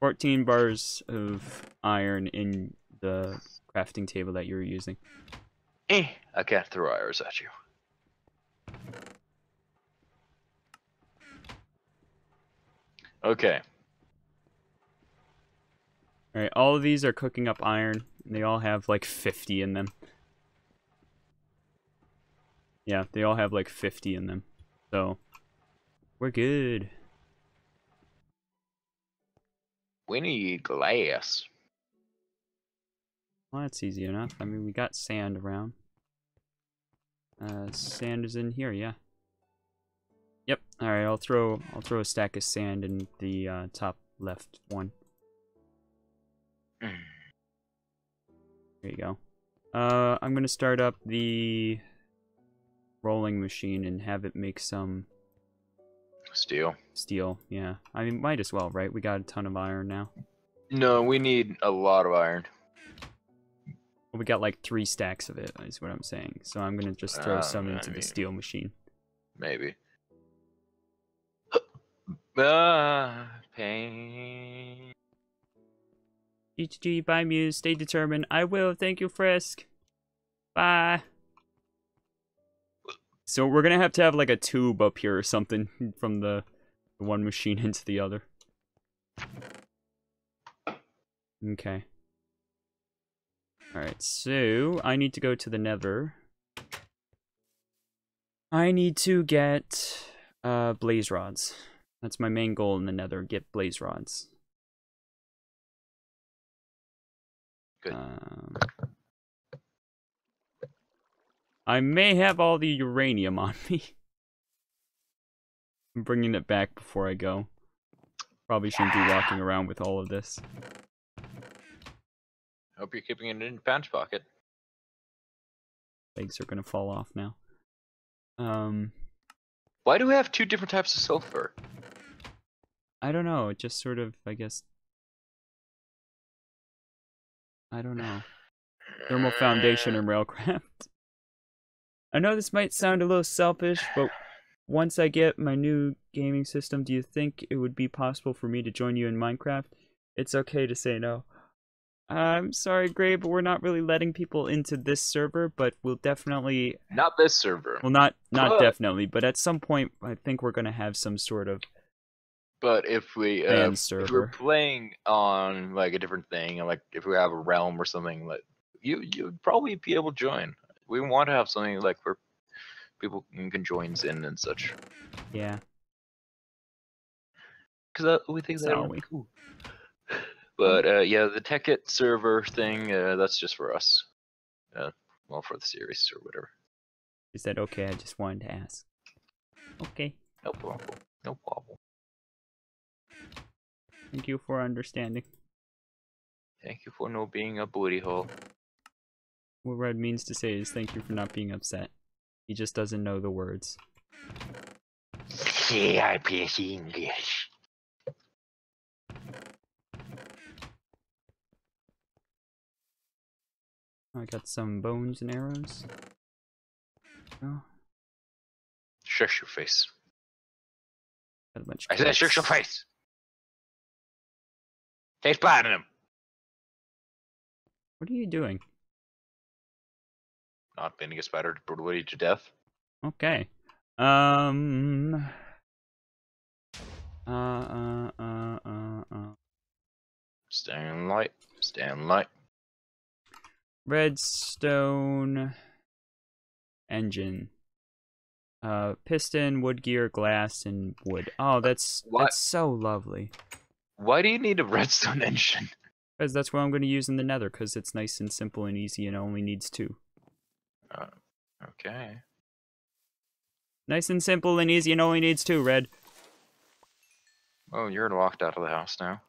14 bars of iron in the crafting table that you were using. Eh, I can't throw arrows at you. Okay. All right, all of these are cooking up iron. And they all have like 50 in them. Yeah, they all have like 50 in them. So, we're good. We need glass. Well, that's easy enough. I mean, we got sand around. Uh, sand is in here, yeah. Yep. All right, I'll throw I'll throw a stack of sand in the uh, top left one. Mm. There you go. Uh, I'm gonna start up the rolling machine and have it make some Steel. steel. Yeah, I mean, might as well, right? We got a ton of iron now. No, we need a lot of iron. We got like three stacks of it, is what I'm saying. So I'm gonna just throw Uh, some I into the steel machine. Maybe. [GASPS] ah, pain. GGG, bye Mews, stay determined. I will, thank you Frisk. Bye. So we're gonna have to have like a tube up here or something [LAUGHS] from the, the one machine [LAUGHS] into the other. Okay. Alright, so I need to go to the nether. I need to get uh, blaze rods. That's my main goal in the nether, get blaze rods. Good. Um, I may have all the uranium on [LAUGHS] me. I'm bringing it back before I go. Probably shouldn't be walking around with all of this. Hope you're keeping it in your pants pocket. Legs are gonna fall off now. Um, Why do we have two different types of sulfur? I don't know. It just sort of, I guess. I don't know. Thermal foundation and railcraft. [LAUGHS] I know this might sound a little selfish, but once I get my new gaming system, do you think it would be possible for me to join you in Minecraft? It's okay to say no. I'm sorry, Gray, but we're not really letting people into this server, but we'll definitely Not this server. well not not But- definitely, but at some point I think we're gonna have some sort of But if we uh, Band if we're playing on like a different thing, like if we have a realm or something, like you you'd probably be able to join. We want to have something like where people can join in and such. yeah. Because we think that would be cool. But uh, yeah, the Technic server thing, uh, that's just for us. Uh, well, for the series or whatever. Is that okay? I just wanted to ask. Okay. No problem. No problem. Thank you for understanding. Thank you for not being a booty hole. What Red means to say is thank you for not being upset. He just doesn't know the words. Play English. I got some bones and arrows. Oh, Shush your face. got a bunch I said shush your face. Taste platinum. What are you doing? Not bending a spider brutally to death. Okay. Um. Uh, uh, uh, uh, uh. Stand light. Stand light. Redstone engine. Uh, piston, wood gear, glass, and wood. Oh, that's What? that's so lovely. Why do you need a redstone [LAUGHS] engine? Because that's what I'm going to use in the Nether. Because it's nice and simple and easy, and only needs two. Okay. Nice and simple and easy, and only needs two. Red. Well, you're locked out of the house now.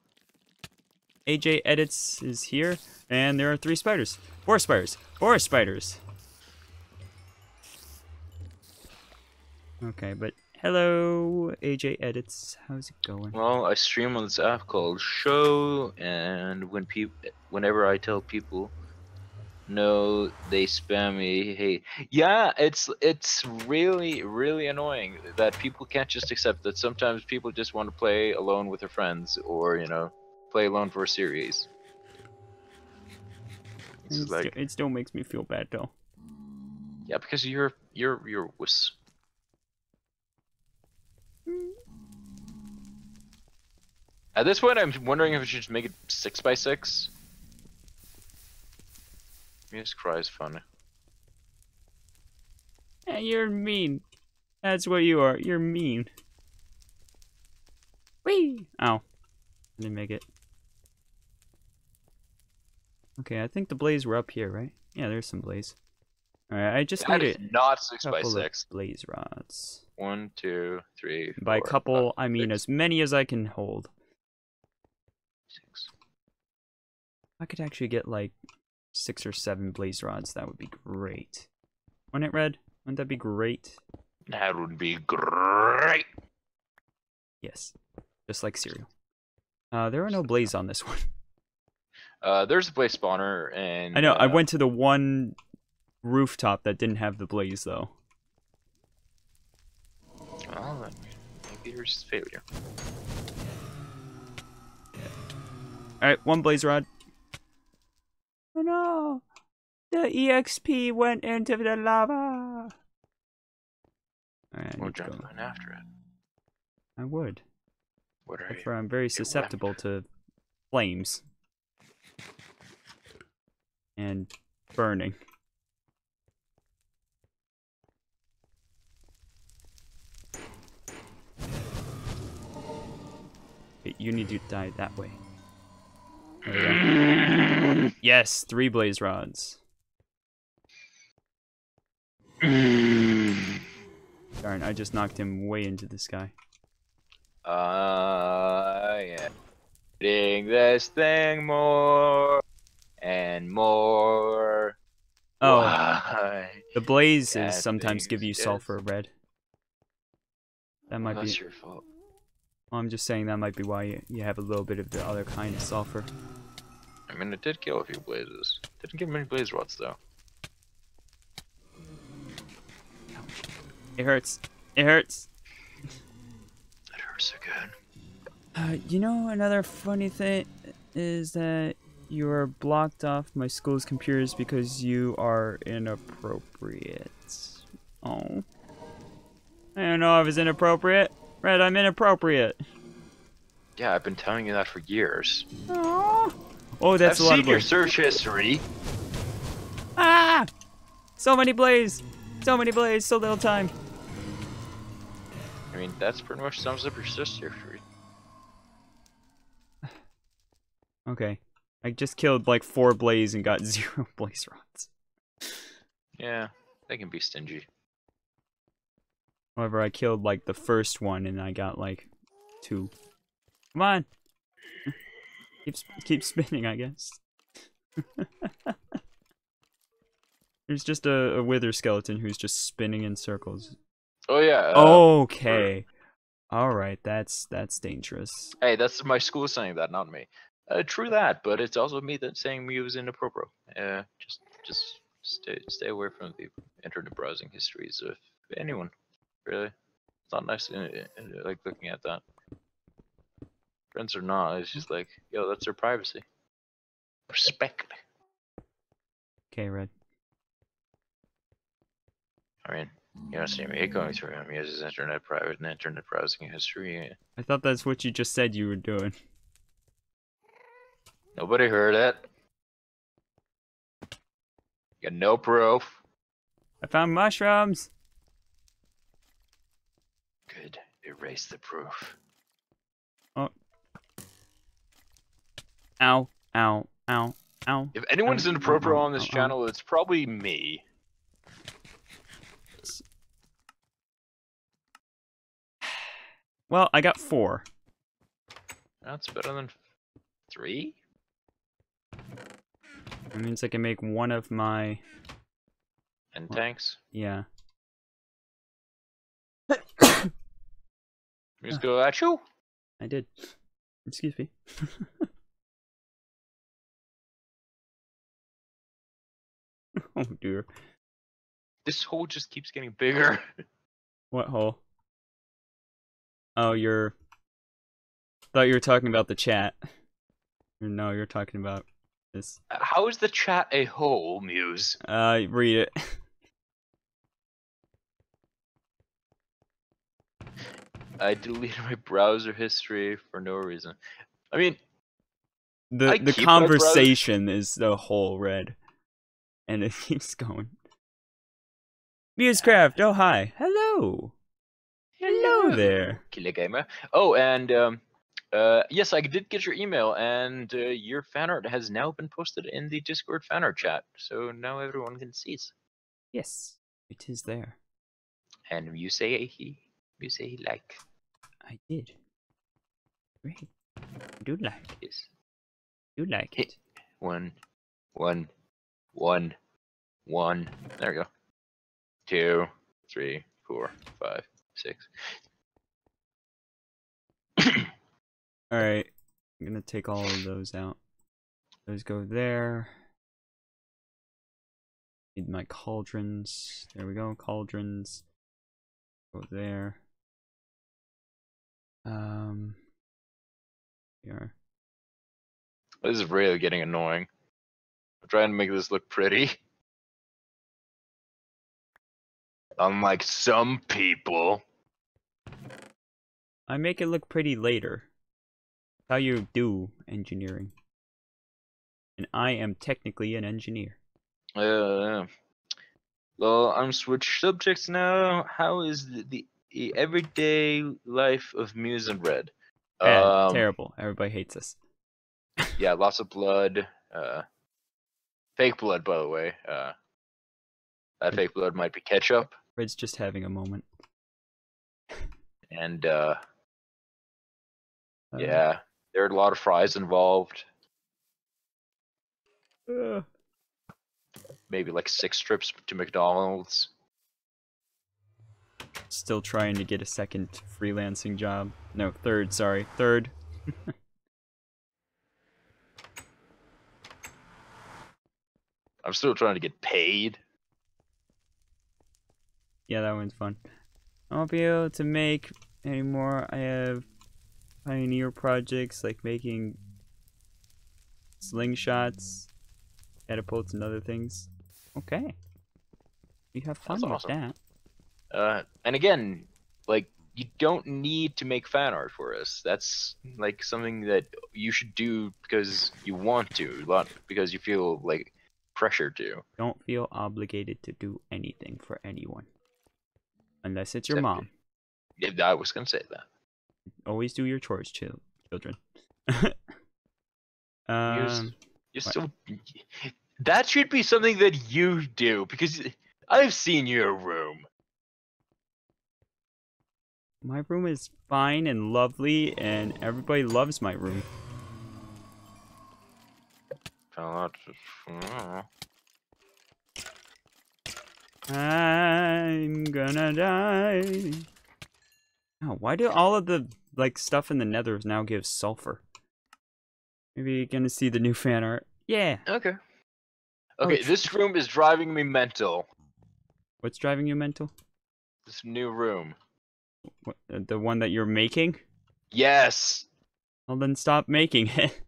AJ Edits is here, and there are three spiders. Four spiders. Four spiders. Okay, but hello, AJ Edits. How's it going? Well, I stream on this app called Show, and when peop- whenever I tell people no, they spam me. Hey, yeah, it's it's really really annoying that people can't just accept that sometimes people just want to play alone with their friends, or you know, play alone for a series. It's It, like, still, it still makes me feel bad though. yeah, because you're you're you're a wuss. At this point, I'm wondering if we should just make it six by six. Mews cry is fun. Eh, you're mean. That's what you are. You're mean. Whee! Ow. I didn't make it. Okay, I think the blaze were up here, right? Yeah, there's some blaze. Alright, I just That need a not six by six. blaze rods. One, two, three. By four, couple, five, I mean six, as many as I can hold. six. I could actually get like six or seven blaze rods. That would be great. Wouldn't it, Red? Wouldn't that be great? That would be great. Yes. Just like cereal. Uh, there are no blaze on this [LAUGHS] one. Uh, there's a blaze spawner, and I know. I uh, went to the one rooftop that didn't have the blaze though. Well, maybe there's just failure. All right, one blaze rod. Oh no! The EXP went into the lava! Alright, I We'll jump in after it. I would. What are Except you? for I'm very susceptible to flames. And burning. Okay, You need to die that way. There we go. [CLEARS THROAT] Yes, three blaze rods. [CLEARS THROAT] Darn, I just knocked him way into the sky. Ah, I am this thing more and more. Oh, Why? the blazes sometimes give you sulfur red. That might That's be. your fault. I'm just saying that might be why you, you have a little bit of the other kind of sulfur. I mean, it did kill a few blazes. Didn't get many blaze rods though. It hurts. It hurts. It hurts again. Uh, you know, another funny thing is that you are blocked off my school's computers because you are inappropriate. Oh. I don't know if it's inappropriate. Red, I'm inappropriate. Yeah, I've been telling you that for years. Oh, oh that's I've a lot seen of your search history. Ah! So many blaze. So many blaze. So little time. I mean, that's pretty much sums up your search history. [SIGHS] Okay. I just killed like four blaze and got [LAUGHS] zero blaze rods. Yeah, they can be stingy. However, I killed like the first one and I got like two. Come on. [LAUGHS] keep keep spinning, I guess. [LAUGHS] There's just a, a wither skeleton who's just spinning in circles. Oh yeah. Uh, okay. All right, that's that's dangerous. Hey, that's my school saying that, not me. Uh, true that, but it's also me that saying Mew is inappropriate. Uh, just, just stay, stay away from the internet browsing histories of anyone. Really, it's not nice. uh, uh, like looking at that. Friends or not, it's just like, yo, that's their privacy. Respect. Okay, red. I mean, you don't see me going through him. He has his internet private and internet browsing history. I thought that's what you just said you were doing. Nobody heard it. Got no proof. I found mushrooms. Good. Erase the proof. Oh. Ow, ow, ow, ow. If anyone's Ow, inappropriate ow, on this ow, ow. channel, it's probably me. Well, I got four. That's better than three. That means I can make one of my And tanks. yeah. [COUGHS] Just go at you. I did. Excuse me. [LAUGHS] oh dear. This hole just keeps getting bigger. [LAUGHS] What hole? Oh, you're. Thought you were talking about the chat. No, you're talking about this. How is the chat a hole, Mews? Uh, read it. [LAUGHS] I deleted my browser history for no reason. I mean, The I the conversation is the whole red, and it [LAUGHS] keeps going. MewsCraft, oh hi, hello, hello there. Killer Gamer. Oh, and um, uh, yes, I did get your email, and uh, your fan art has now been posted in the Discord fan art chat, so now everyone can see it. Yes, it is there. And you say he, you say he like I did. Great. I do like it. this. Do like Hit. it. One, one, one, one. There we go. Two, three, four, five, six. [CLEARS THROAT] All right, I'm gonna take all of those out. Those go there. Need my cauldrons. There we go, cauldrons. Go there. Um. Here. This is really getting annoying. I'm trying to make this look pretty. Unlike some people. I make it look pretty later. How you do engineering. And I am technically an engineer. Uh, well, I'm switch subjects now. How is the, the, everyday life of Mews and Red? Bad, Um, terrible. Everybody hates us. Yeah, lots of blood. Uh, fake blood, by the way. Uh, that fake blood might be ketchup, Red's just having a moment. and uh, Uh, yeah, there are a lot of fries involved. uh, Maybe like six trips to McDonald's. still trying to get a second freelancing job. No, third, sorry. Third. [LAUGHS] I'm still trying to get paid. Yeah, that one's fun. I won't be able to make any more. I have pioneer projects like making slingshots, catapults, and other things. Okay. We have fun That's with awesome. that. Uh, and again, like you don't need to make fan art for us. That's like something that you should do because you want to, not because you feel like pressure to. Don't feel obligated to do anything for anyone. Unless it's your Except- mom. Yeah, I was gonna say that. Always do your chores, chil- children. [LAUGHS] You're s- um, You're What? still. That should be something that you do because I've seen your room. my room is fine and lovely, and everybody loves my room. I'm gonna die. Oh, why do all of the like stuff in the Nether now gives sulfur? Maybe you're gonna see the new fan art. Yeah. Okay. Oh, Okay, it's- this room is driving me mental. What's driving you mental? This new room. What, uh, the one that you're making? Yes, Well, then stop making [LAUGHS] it.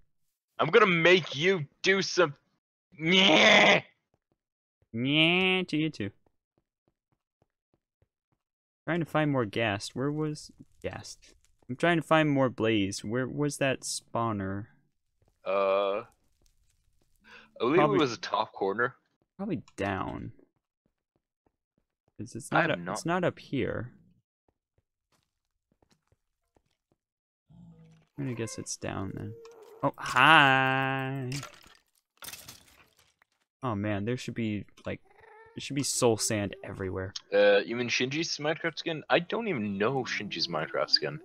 I'm gonna make you do some. Yeah. yeah, to you too. Trying to find more gas. Where was gas? I'm trying to find more blaze. Where was that spawner? Uh, I believe Probably- it was the top corner. Probably down. 'Cause it's not, up, not- it's not up here. I'm gonna guess it's down then. Oh, hi! Oh man, there should be, like, there should be soul sand everywhere. Uh, you mean Shinji's Minecraft skin? I don't even know Shinji's Minecraft skin.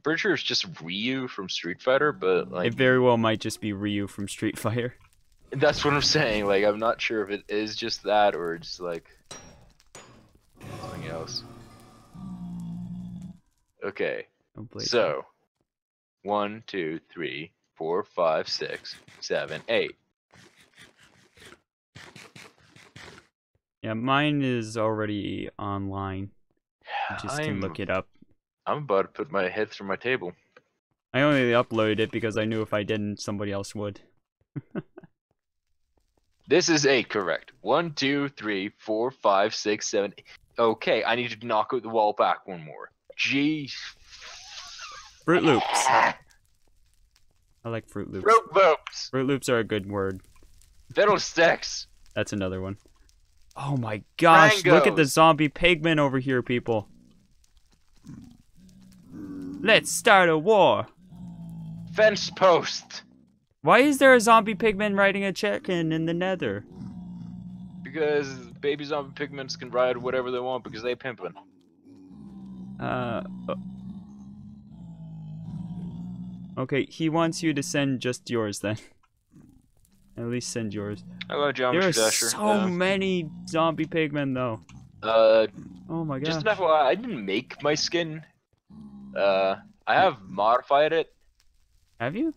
I'm pretty sure it's just Ryu from Street Fighter, but like it very well might just be Ryu from Street Fighter. that's what I'm saying. Like I'm not sure if it is just that or just like something else. Okay, Oh, so one, two, three, four, five, six, seven, eight. Yeah, mine is already online. You just can I'm, look it up. I'm about to put my head through my table. I only uploaded it because I knew if I didn't, somebody else would. [LAUGHS] This is eight, correct. One, two, three, four, five, six, seven. eight. Okay, I need to knock out the wall back one more. Gee. Fruit Loops. I like Fruit Loops. Fruit Loops. Fruit Loops are a good word. Fiddlesticks. That's another one. Oh my gosh, look at the zombie pigmen over here, people. Let's start a war. Fence post. Why is there a zombie pigman riding a chicken in the nether? Because baby zombie pigments can ride whatever they want because they pimpin'. Uh. uh, Okay, he wants you to send just yours then. [LAUGHS] At least send yours. I love There Geometry are Dasher. so many zombie pigmen though. Uh, Oh my god. just an FYI, I didn't make my skin. Uh, I have modified it. Have you?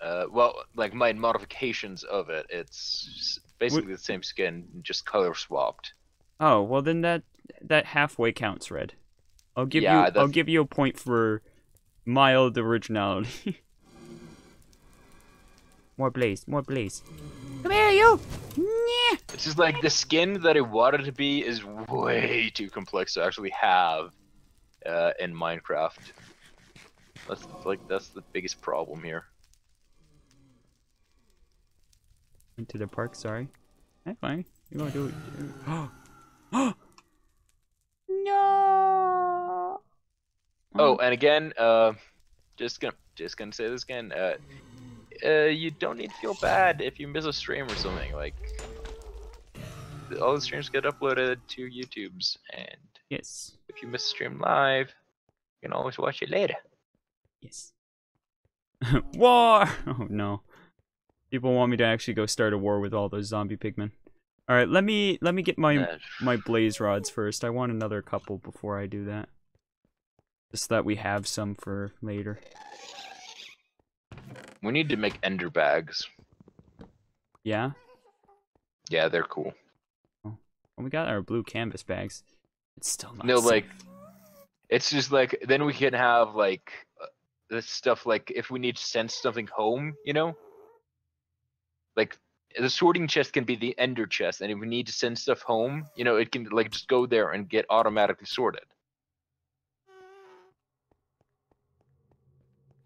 Uh, well, like my modifications of it, it's basically the same skin, just color swapped. Oh well, then that that halfway counts, Red. I'll give Yeah, you I'll give you a point for mild originality. [LAUGHS] More blaze, more blaze. Come here, you! It's just like the skin that I wanted to be is way too complex to actually have uh, in Minecraft. That's like that's the biggest problem here. Into the park, sorry. That's fine. You wanna do it? Oh! [GASPS] no! Oh, and again, uh, just gonna just gonna say this again. Uh, uh, you don't need to feel bad if you miss a stream or something. Like, all the streams get uploaded to YouTube's, and Yes. if you miss stream live, you can always watch it later. Yes. [LAUGHS] war! Oh no. People want me to actually go start a war with all those zombie pigmen. Alright, let me let me get my Uh, my blaze rods first. I want another couple before I do that. Just that we have some for later. we need to make ender bags. Yeah? Yeah, they're cool. Well, we got our blue canvas bags. It's still not No, safe. like, it's just like then we can have like uh, this stuff. Like, if we need to send something home, you know, like the sorting chest can be the ender chest, and if we need to send stuff home, you know, it can like just go there and get automatically sorted.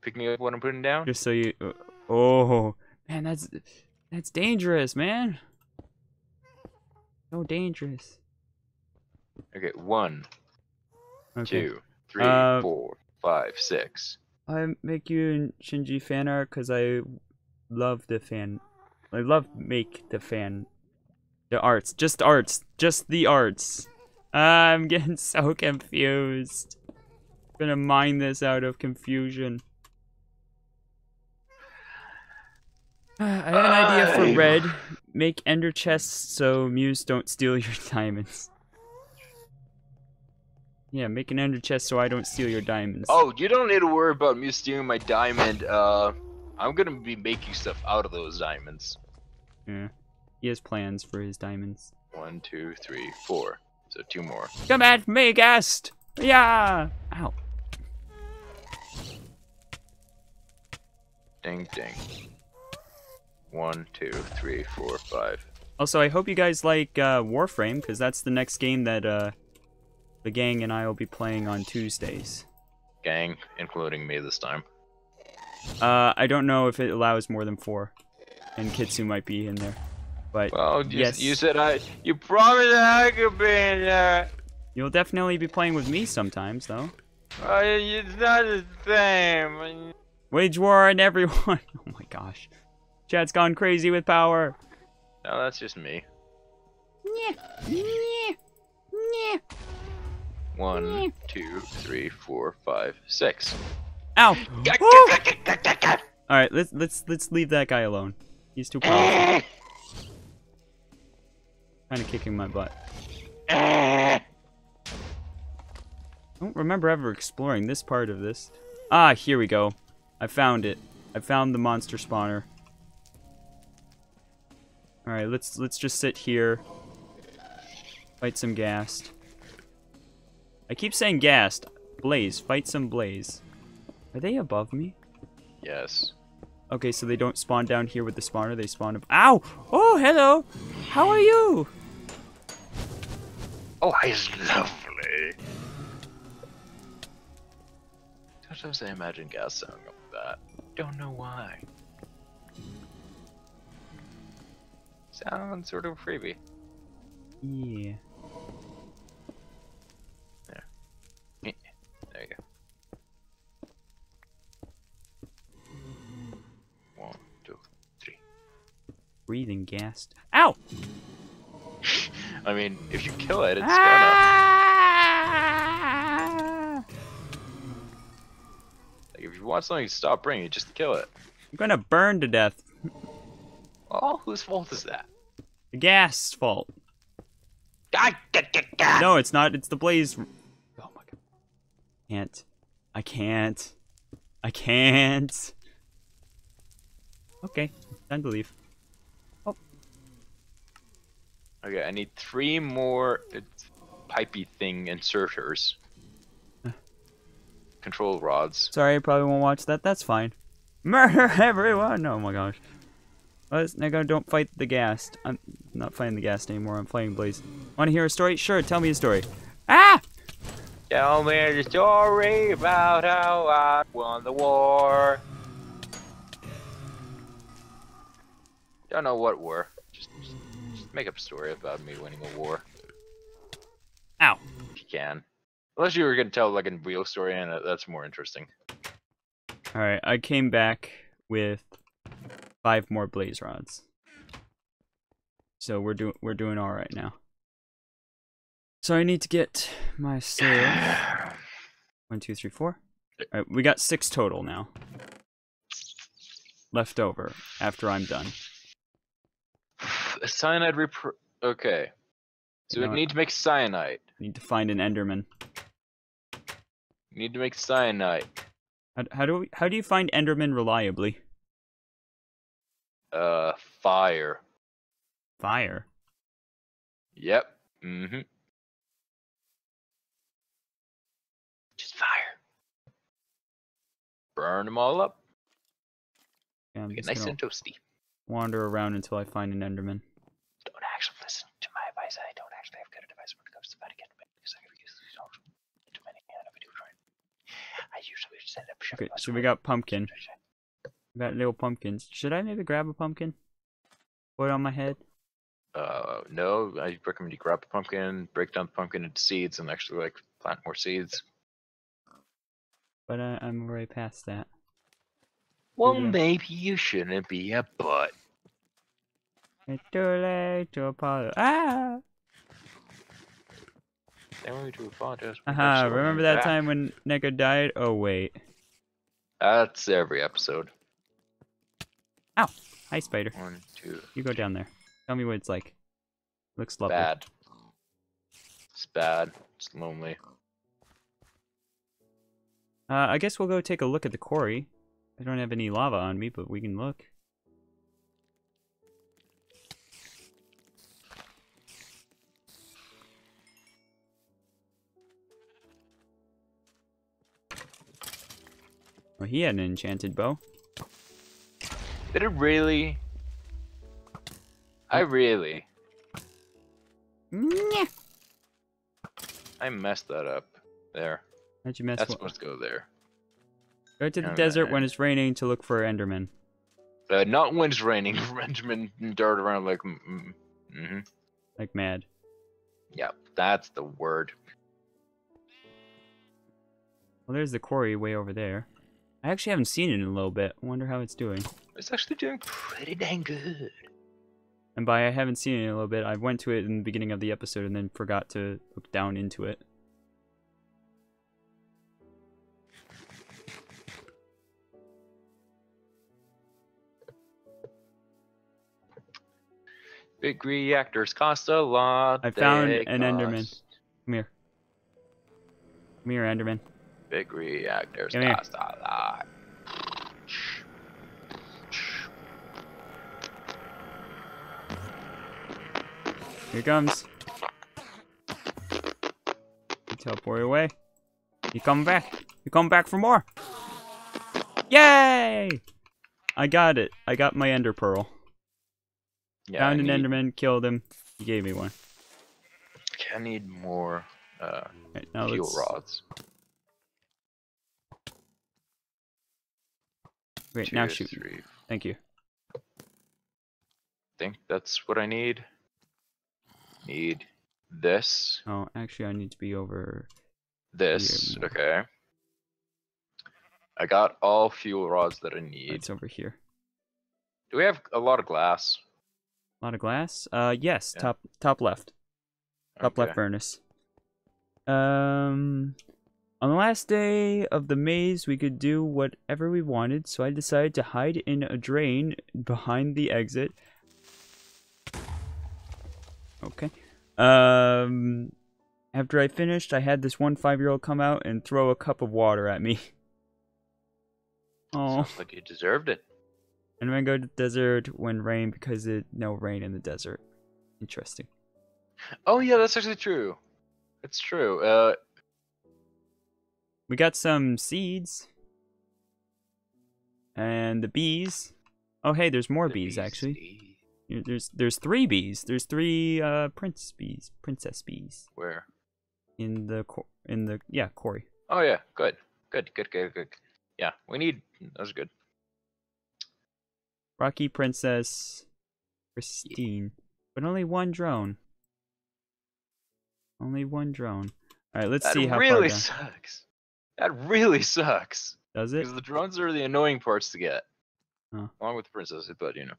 Picking up what I'm putting down. Just so you. uh, Oh, man, that's that's dangerous, man. So dangerous. Okay, one, Okay. two, three, Uh, four, five, six. I make you and Shinji fan art because I love the fan. I love make the fan. The arts, just arts, just the arts. I'm [LAUGHS] getting so confused. gonna mine this out of confusion. [SIGHS] I have an idea for red. Make ender chests so Mews don't steal your [LAUGHS] diamonds. Yeah, make an ender chest so I don't steal your diamonds. Oh, you don't need to worry about me stealing my diamond. Uh, I'm gonna be making stuff out of those diamonds. Yeah. He has plans for his diamonds. One, two, three, four. So two more. Come at me, guest! Yeah! Ow. Ding, ding. One, two, three, four, five. Also, I hope you guys like uh, Warframe, because that's the next game that uh, the gang and I will be playing on Tuesdays. Gang, including me this time. Uh, I don't know if it allows more than four, and Kitsu might be in there. But Well, you, Yes. you said I. You promised that I could be in there. you'll definitely be playing with me sometimes, though. Uh, it's not the same. Wage war on everyone! [LAUGHS] Oh my gosh. Chat's gone crazy with power! No, that's just me. One, two, three, four, five, six. Ow! All right, let's let's let's leave that guy alone. He's too powerful. kind of kicking my butt. I don't remember ever exploring this part of this. Ah, here we go. I found it. I found the monster spawner. All right, let's let's just sit here. Fight some ghast. I keep saying ghast. Blaze, fight some blaze. Are they above me? Yes. Okay, so they don't spawn down here with the spawner. They spawn. Ab- Ow! Oh, hello. How are you? Oh, he's lovely. Sometimes I imagine ghast sounding like that. Don't know why. Sounds sort of creepy. Yeah. There you go. One, two, three. Breathing gassed. Ow! [LAUGHS] I mean, if you kill it, it's gonna. Ah! Like, if you want something to stop bringing, just kill it. I'm gonna burn to death. Oh, whose fault is that? The ghast fault. Ah. No, it's not. It's the blaze. Can't. I can't. I can't. Okay, time to leave. Oh. Okay, I need three more pipey thing inserters. [SIGHS] Control rods. Sorry, I probably won't watch that. That's fine. Murder everyone! Oh my gosh. Let's Neko, don't fight the ghast. I'm not fighting the ghast anymore. I'm fighting Blaze. Want to hear a story? Sure, tell me a story. Ah! Tell me the story about how I won the war. Don't know what war. Just, just, just make up a story about me winning a war. Ow. If you can. Unless you were gonna tell like a real story, and that's more interesting. All right, I came back with five more blaze rods. So we're doing we're doing all right now. So I need to get my save. [SIGHS] One, two, three, four. All right, we got six total now. Left over after I'm done. [SIGHS] Cyanite repro. Okay. So You we know what? need to make cyanite. Need to find an Enderman. Need to make cyanite. How, how do we, how do you find Enderman reliably? Uh, fire. Fire. Yep. Mm-hmm. Just fire. Burn them all up. Yeah, I'm Make it nice and toasty. wander around until I find an Enderman. Don't actually listen to my advice. I don't actually have good advice when it comes to fighting Enderman because I use these all too many and if I do try. I usually set up. Okay, so we got pumpkin. We got little pumpkins. Should I maybe grab a pumpkin? Put it on my head? Uh, no, I recommend you grab a pumpkin, break down the pumpkin into seeds, and actually like plant more seeds. But I, I'm right past that. Well, Yeah. maybe you shouldn't be a butt. It's too late to apologize. Ah! Then we do a podcast. Aha, remember that time when Neko died? Oh, wait. That's every episode. Ow! Hi, spider. One, two, You go down there. Tell me what it's like. Looks lovely. bad. It's bad. It's lonely. Uh, I guess we'll go take a look at the quarry. I don't have any lava on me, but we can look. Well, he had an enchanted bow. Did it really? I really. I messed that up. There. How'd you mess That's with- supposed to go there. Go to the desert when it's raining to look for Enderman. Uh, not when it's raining. [LAUGHS] Benjamin dart around like. Mm, mm, mm-hmm. Like mad. Yep, that's the word. Well, there's the quarry way over there. I actually haven't seen it in a little bit. I wonder how it's doing. It's actually doing pretty dang good. And by I haven't seen it in a little bit, I went to it in the beginning of the episode and then forgot to look down into it. Big reactors cost a lot. I found they an Enderman. Come here. Come here, Enderman. Big reactors Come here. cost a lot. Here comes. You teleport away. You come back. You come back for more. Yay! I got it. I got my Ender Pearl. Yeah, Found I an need, Enderman, killed him. He gave me one. I need more uh, Right, fuel let's, rods. Wait, Two, now shoot. three. Thank you. I think that's what I need. Need this, Oh, actually, I need to be over. this. Okay. I got all fuel rods that I need. It's over here. Do we have a lot of glass? A lot of glass. Uh, yes. Yeah. Top, top left. Top Okay. left furnace. Um, on the last day of the maze, we could do whatever we wanted, so I decided to hide in a drain behind the exit. Okay. Um, after I finished, I had this one five-year-old come out and throw a cup of water at me. [LAUGHS] Oh, like you deserved it. And I'm gonna go to the desert when rain because it no rain in the desert. Interesting. Oh yeah, that's actually true. It's true. Uh, We got some seeds. And the bees. Oh, hey, there's more The bees actually. bees. There's there's three bees. There's three uh prince bees, princess bees Where? in the in the yeah quarry. Oh yeah, good, good, good, good, good. Yeah, we need. Are good. Rocky princess, pristine, but only one drone. Only one drone. All right, let's that see how really sucks. That really sucks. Does it? Because the drones are the annoying parts to get. Oh. Along with the princess, but you know.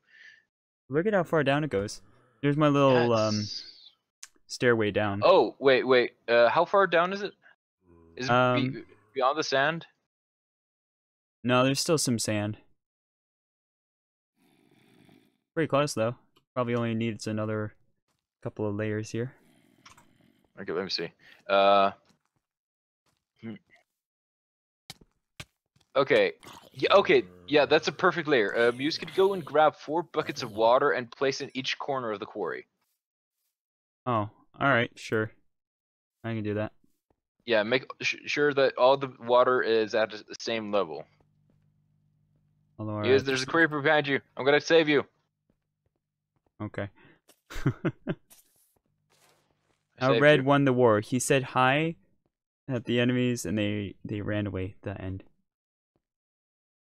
Look at how far down it goes. There's my little um stairway down. Oh wait, wait. Uh, how far down is it? Is it be- Um, beyond the sand? No, there's still some sand. Pretty close though. Probably only needs another couple of layers here. Okay, let me see. Uh. hmm. Okay. Yeah. Okay. Yeah, that's a perfect layer. Uh, Mews could go and grab four buckets of water and place in each corner of the quarry. Oh, all right, sure. I can do that. Yeah, make sure that all the water is at the same level. Although, Mews, alright, there's a creeper behind you. I'm gonna save you. Okay. [LAUGHS] Saved Red you. won the war. He said hi at the enemies, and they they ran away. at The end.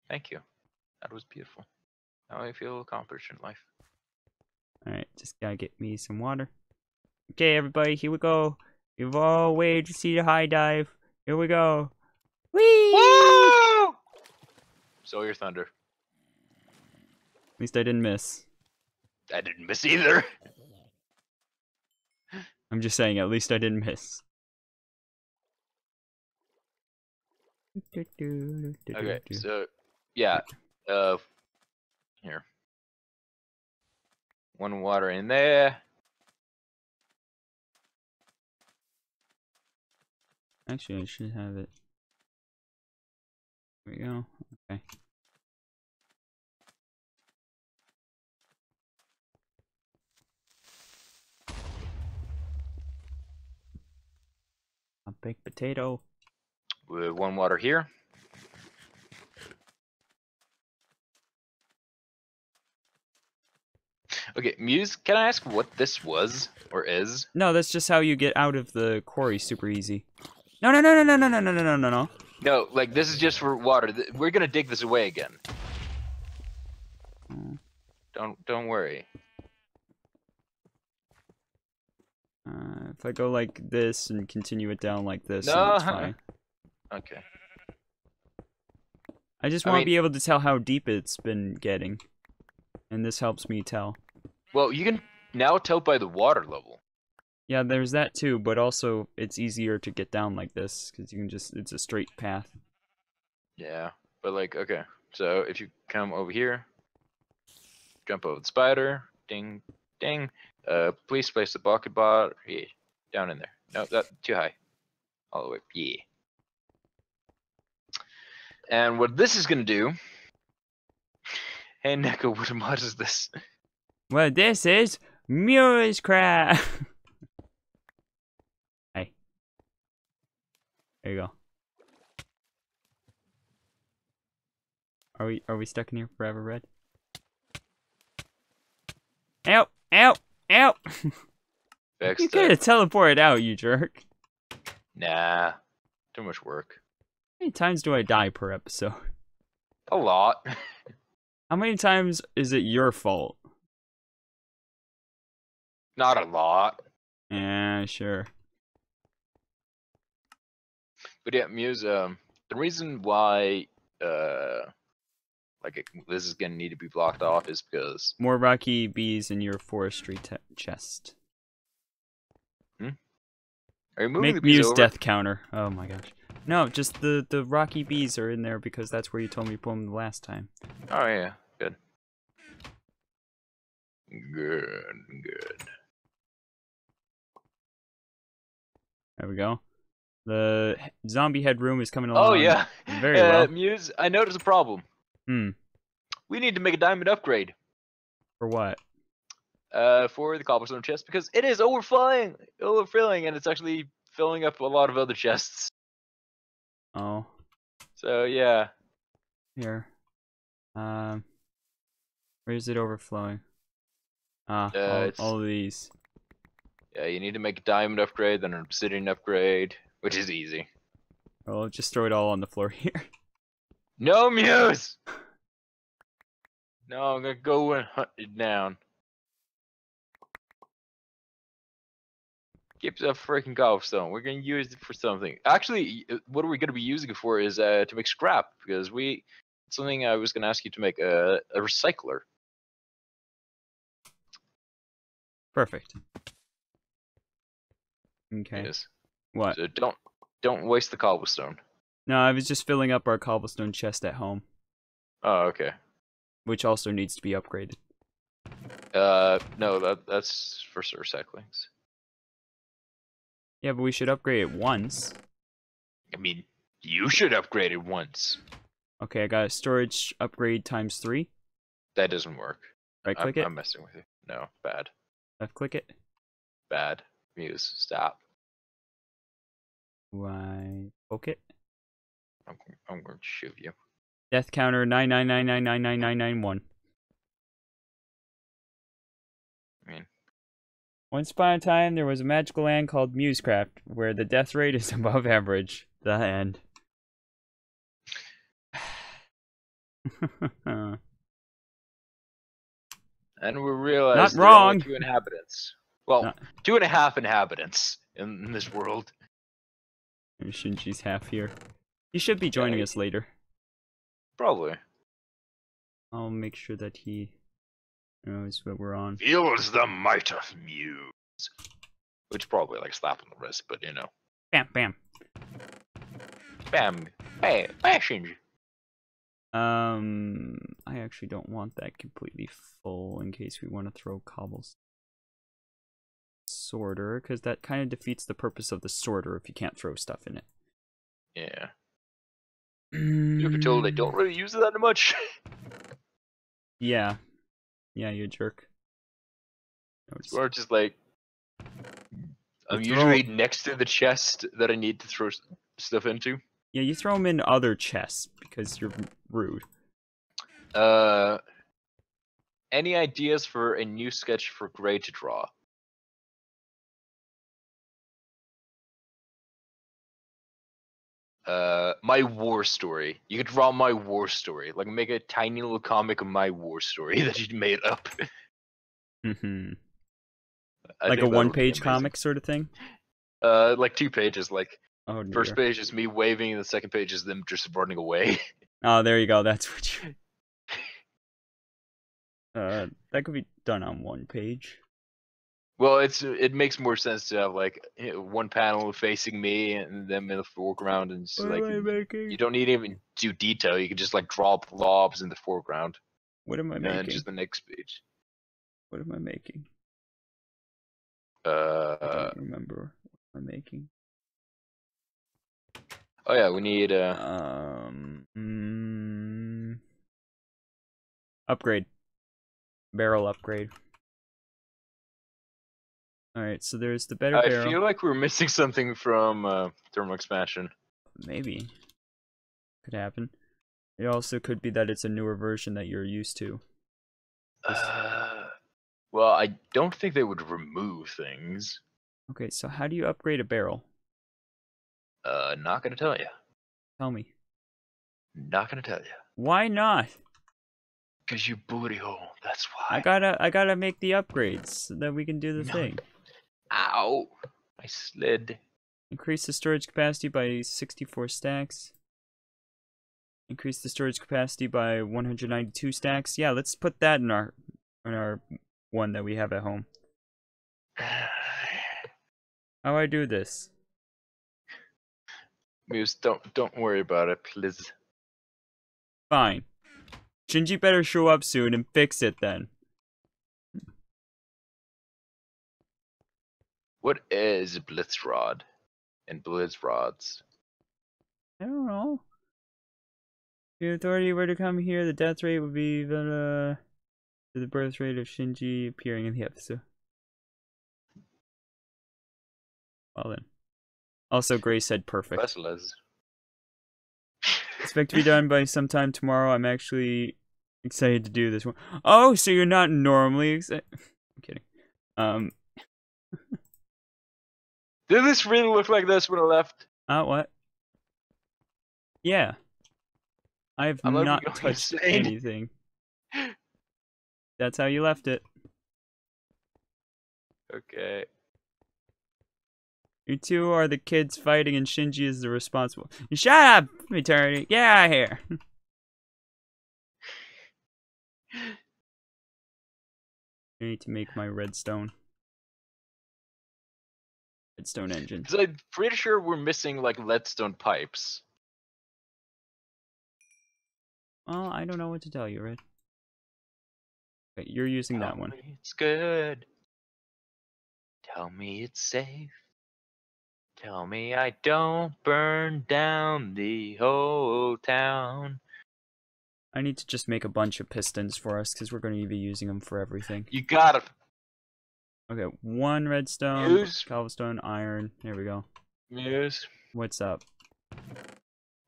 Thank you. That was beautiful. Now I feel accomplished in life. All right, just gotta get me some water. Okay, everybody, here we go. You've all waited to see the high dive. Here we go. Whee! Woo! So your thunder. At least I didn't miss. I didn't miss either. I'm just saying, at least I didn't miss. Okay, so yeah, uh, here, one water in there. Actually, I should have it. There we go. Okay. A baked potato. With one water here. Okay, Mews, can I ask what this was or is? No, that's just how you get out of the quarry super easy. No, no, no, no, no, no, no, no, no, no, no, no. No, like this is just for water. We're gonna dig this away again. Mm, Don't don't worry. Uh, if I go like this and continue it down like this, No. it's fine. [LAUGHS] Okay. I just I want to mean- be able to tell how deep it's been getting. And this helps me tell. Well, you can now tell by the water level. Yeah, there's that too, but also it's easier to get down like this because you can just, it's a straight path. Yeah, but like, okay. So if you come over here, jump over the spider, ding, ding. Uh, please place the bucket bar Yeah, down in there. No, that too high. All the way. Yeah. And what this is gonna do? [LAUGHS] Hey Neko, what mod is this? Well, this is MewsCraft. [LAUGHS] hey. There you go. Are we are we stuck in here forever, Red? Ow! Ow! Ow! Fixed you it. could have teleported out, you jerk. Nah, too much work. How many times do I die per episode? A lot. How many times is it your fault? Not a lot. Yeah, sure. But yeah, Mews. Um, the reason why uh, like it, this is gonna need to be blocked off is because More rocky bees in your forestry chest. are you moving the Make bees Mews over? death counter. Oh my gosh. No, just the the rocky bees are in there because that's where you told me to put them the last time. Oh yeah, good. Good, good. There we go. The zombie head room is coming along. Oh yeah. very [LAUGHS] uh, well. Mews, I noticed a problem. Hmm. We need to make a diamond upgrade For what? uh, for the cobblestone chest because it is overflowing, overfilling, and it's actually filling up a lot of other chests. Oh, So yeah, here. Um. Where's it overflowing? Ah, Uh, all, all of these. Yeah, you need to make a diamond upgrade, then an obsidian upgrade, which is easy. Well, just throw it all on the floor [LAUGHS] here. No Mews! No, I'm gonna go and hunt it down. Keep that freaking cobblestone. We're gonna use it for something. Actually, uh, what are we gonna be using it for is uh, to make scrap because we. Something I was gonna ask you to make a, a recycler. Perfect. Okay. Yes. What? So don't don't waste the cobblestone. No, I was just filling up our cobblestone chest at home, Oh, okay. which also needs to be upgraded. Uh, no, that that's for recyclings. Yeah, but we should upgrade it once. I mean, you should upgrade it once. Okay, I got a storage upgrade times three. That doesn't work. Right I'm, click it. I'm messing with you. No, bad, Left click it. bad. Mews, stop. Why poke it? I'm, I'm going to shoot you. Death counter 999999991. I mean. Once upon a time, there was a magical land called MewsCraft, where the death rate is [LAUGHS] above average. The end. [SIGHS] and we realized Not wrong. two inhabitants. Well, Not... two and a half inhabitants in, this world. Shinji's half here? He should be joining he- us later. Probably. I'll make sure that he knows what we're on. Feels the might of Mews. Which probably like slap on the wrist, but you know. Bam, bam. Bam. Hey, hey, Shinji. Um, I actually don't want that completely full in case we want to throw cobbles. Sorter, because that kind of defeats the purpose of the sorter if you can't throw stuff in it. Yeah. You've been told they don't really use it that much. [LAUGHS] Yeah. Yeah, you jerk. It's- or just like. I'm You usually next to the chest that I need to throw stuff into. Yeah, you throw them in other chests because you're rude. Uh, any ideas for a new sketch for Gray to draw? Uh, my war story. You could draw my war story, like make a tiny little comic of my war story [LAUGHS] that you made up. Mhm. I like a that would be one-page comic sort of thing. Uh, like two pages. Like Oh, dear. first page is me waving, and the second page is them just running away. [LAUGHS] Oh, there you go. That's what you. [LAUGHS] Uh, that could be done on one page. Well, it's it makes more sense to have like one panel facing me and them in the foreground, and just, like making? you don't need to even do detail. You can just like draw blobs in the foreground, What am I and making? then just the next page. What am I making? Uh, I don't remember what I'm making. oh yeah, we need uh, Um, mm, upgrade. Barrel upgrade. Alright, so there's the better barrel. I barrel. feel like we're missing [LAUGHS] something from uh, thermal expansion. Maybe. Could happen. It also could be that it's a newer version that you're used to. Uh, well, I don't think they would remove things. Okay, so how do you upgrade a barrel? Uh, not gonna tell you. Tell me. Not gonna tell you. Why not? Cause you booty hole. That's why. I gotta I gotta make the upgrades so that we can do the No. thing. Ow! I slid. Increase the storage capacity by 64 stacks. Increase the storage capacity by 192 stacks. Yeah, let's put that in our in our one that we have at home. [SIGHS] How do I do this? Mews, don't don't worry about it, please. Fine. Shinji better show up soon and fix it then. What is Blitz Rod and Blitz Rods? I don't know. If the authority were to come here, the death rate would be the uh, to the birth rate of Shinji appearing in the episode. Well then. Also, Grace said perfect. Expect to be done by [LAUGHS] sometime tomorrow. I'm actually excited to do this one. Oh, so you're not normally excited? [LAUGHS] I'm kidding. Um, Did this really look like this when I left? uh, what? Yeah. I have I'm not not [LAUGHS] touched insane. anything. That's how you left it. Okay. You two are the kids fighting, and Shinji is the responsible. Shut up, Eternity. Get out of here. [LAUGHS] I need to make my redstone. Redstone engine. Because I'm pretty sure we're missing like leadstone pipes. Well, I don't know what to tell you, Red. Okay, you're using that one. me It's good. Tell me it's safe. Tell me I don't burn down the whole town. I need to just make a bunch of pistons for us because we're going to be using them for everything. You gotta Okay, one redstone, Use- cobblestone, iron. Here we go. Mews. What's up?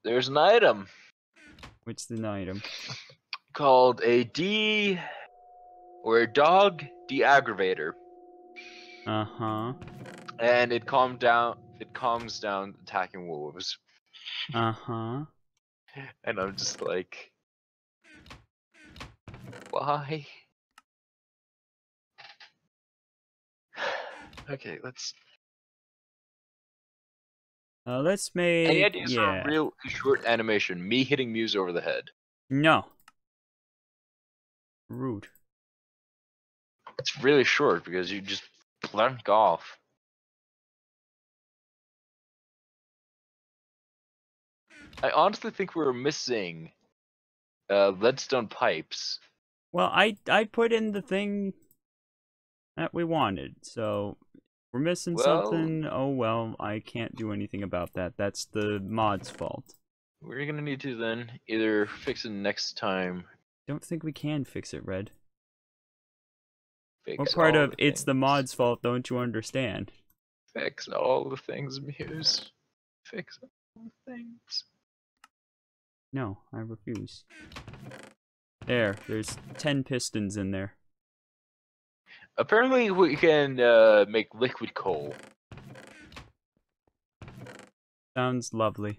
There's an item What's the item? [LAUGHS] called a D or a dog deaggravator. Uh huh. And it calms down it calms down attacking wolves. Uh huh. [LAUGHS] And I'm just like why? Okay, let's Uh, let's make. Any ideas for yeah. a real short animation? Me hitting Mews over the head. No. Rude. It's really short because you just plunk off. I honestly think we're missing uh, leadstone pipes. Well, I I put in the thing that we wanted, so we're missing Well- something. Oh well, I can't do anything about that. That's the mod's fault. We're gonna need to then either fix it next time. Don't think we can fix it, Red. Fix What part of it's the mod's fault don't you understand? Fix all the things, Mews. Fix all the things. No, I refuse. There, there's ten pistons in there. Apparently, we can uh, make liquid coal. Sounds lovely.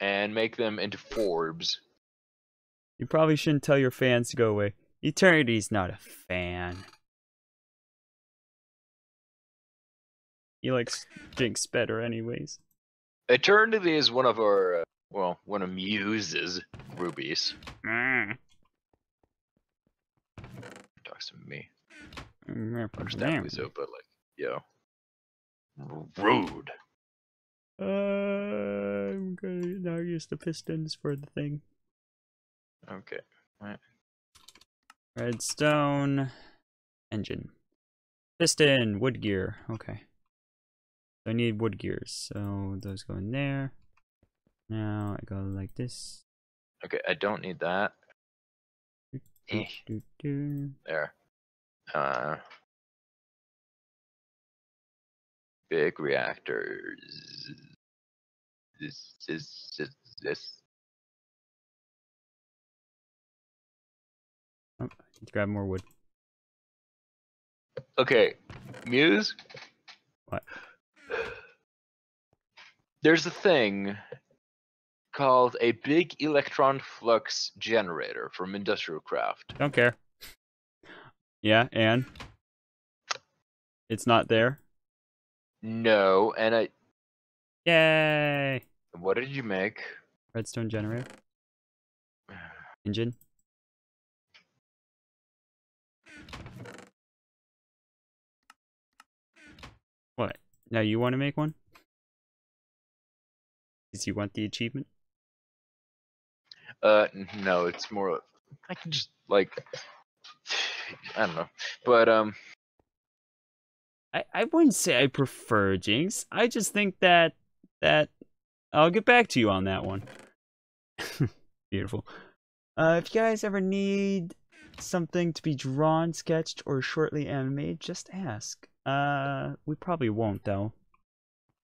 and make them into Forbes. You probably shouldn't tell your fans to go away. Eternity's not a fan. He likes Jinx better, anyways. Eternity is one of our, uh, well, one of Mews's rubies. Mm. Talks to me, Mm, understandably so, but like, yo, rude. Uh, I'm gonna now use the pistons for the thing. Okay, Right. Redstone engine. Piston, wood gear. Okay. So I need wood gears. So those go in there. Now I go like this. okay, I don't need that. Do, Eh, do, do. there. Uh, big reactors. This, this, this. Oh, let's grab more wood. Okay, Mews. What? There's a thing called a big electron flux generator from Industrial Craft. Don't care. Yeah, and it's not there. No, and I. Yay! What did you make? Redstone generator [SIGHS] engine. What? Now you want to make one? Because you want the achievement? Uh, no, it's more. I can just like. [SIGHS] I don't know, but um, I, I wouldn't say I prefer Jinx. I just think that that I'll get back to you on that one. [LAUGHS] Beautiful. Uh, if you guys ever need something to be drawn, sketched, or shortly animated, just ask. Uh, we probably won't though,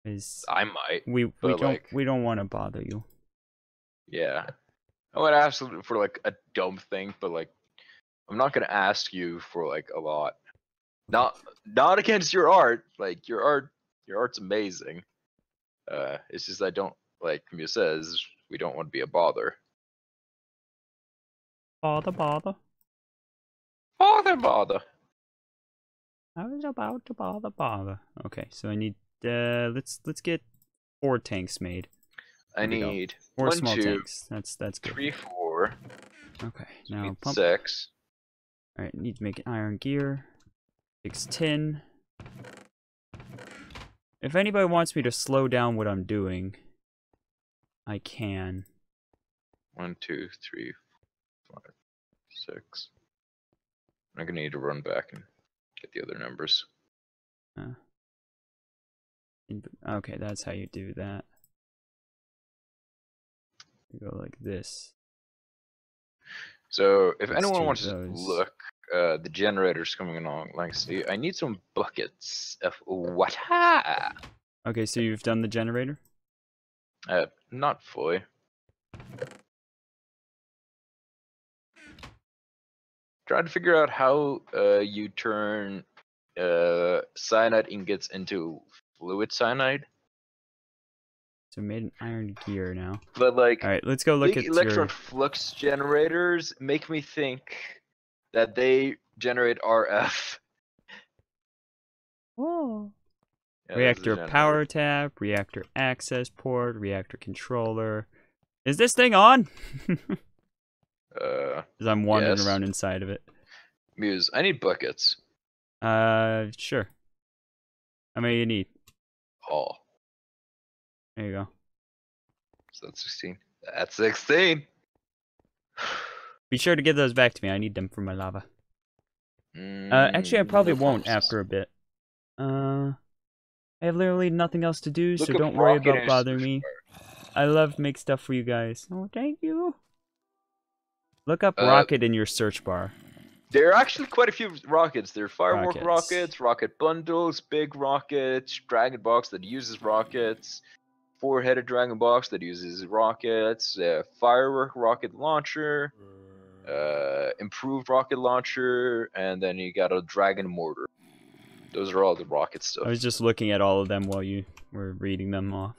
because I might. we we don't like- we don't want to bother you. Yeah. I would ask for like a dumb thing, but like I'm not gonna ask you for like a lot. Not not against your art. Like your art your art's amazing. Uh it's just I don't like Mia says, we don't want to be a bother. Bother, bother. Bother bother. I was about to bother, bother. Okay, so I need. Uh, let's let's get four tanks made. I There we go. need Four one, small two, tanks. That's that's good. three, four, Okay, now need pump. six. All right, need to make an iron gear. Takes tin. If anybody wants me to slow down what I'm doing, I can. One, two, three, five, six. I'm gonna need to run back and get the other numbers. In- Okay, that's how you do that. Go like this. So if Let's anyone wants those. to look, uh, the generator's coming along. Like, see, I need some buckets of water. Okay, so you've done the generator. Uh, not fully. Trying to figure out how uh, you turn uh, cyanite ingots into fluid cyanite. So we made an iron gear now. But like, All right, let's go look at electron your. flux generators make me think that they generate RF. Oh. Yeah, reactor power tap, reactor access port, reactor controller. Is this thing on? [LAUGHS] Uh, Because I'm wandering Yes. around inside of it. Mews, I need buckets. Uh, sure. How many you need? Oh, There you go. so that's 16. That's 16. [SIGHS] Be sure to give those back to me. I need them for my lava. Uh, Mm, actually, I probably won't after a bit. Uh, I have literally nothing else to do, Look so don't worry about bothering me. I love to make stuff for you guys. Oh, thank you. Look up Uh, rocket in your search bar. There are actually quite a few rockets. There are firework Rockets. rockets, rocket bundles, big rockets, dragon box that uses rockets, four-headed dragon box that uses rockets, uh, firework rocket launcher, uh, improved rocket launcher, and then you got a dragon mortar. Those are all the rocket stuff. I was just looking at all of them while you were reading them off.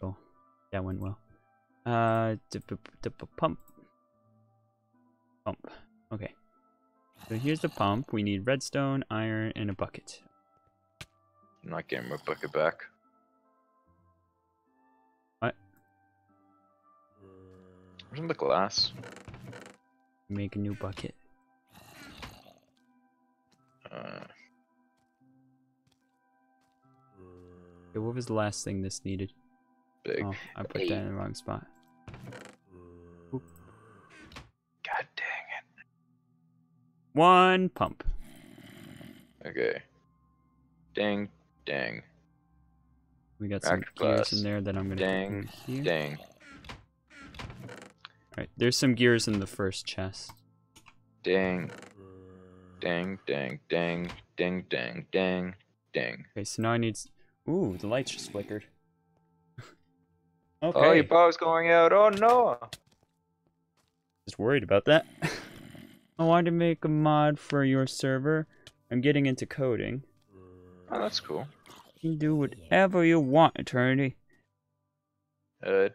Oh, that went well. Uh, d- p- d- p- pump. Pump. Okay. So here's the pump. We need redstone, iron, and a bucket. I'm not getting my bucket back. What? Where's the glass? Make a new bucket. Uh, Okay, what was the last thing this needed? big. Oh, I put that in the wrong spot. God dang it. One pump. Okay. Dang, dang, We got some gears glass. in there that I'm gonna Dang, put in here. dang. Alright, there's some gears in the first chest. Dang. Dang, dang, dang, dang, dang, dang, dang. Okay, so now I need. Ooh, the lights just flickered. okay. [LAUGHS] Oh, your power's going out. Oh no. Just worried about that. [LAUGHS] I wanted to make a mod for your server. I'm getting into coding. Oh, that's cool. You can do whatever you want, Eternity. Uh,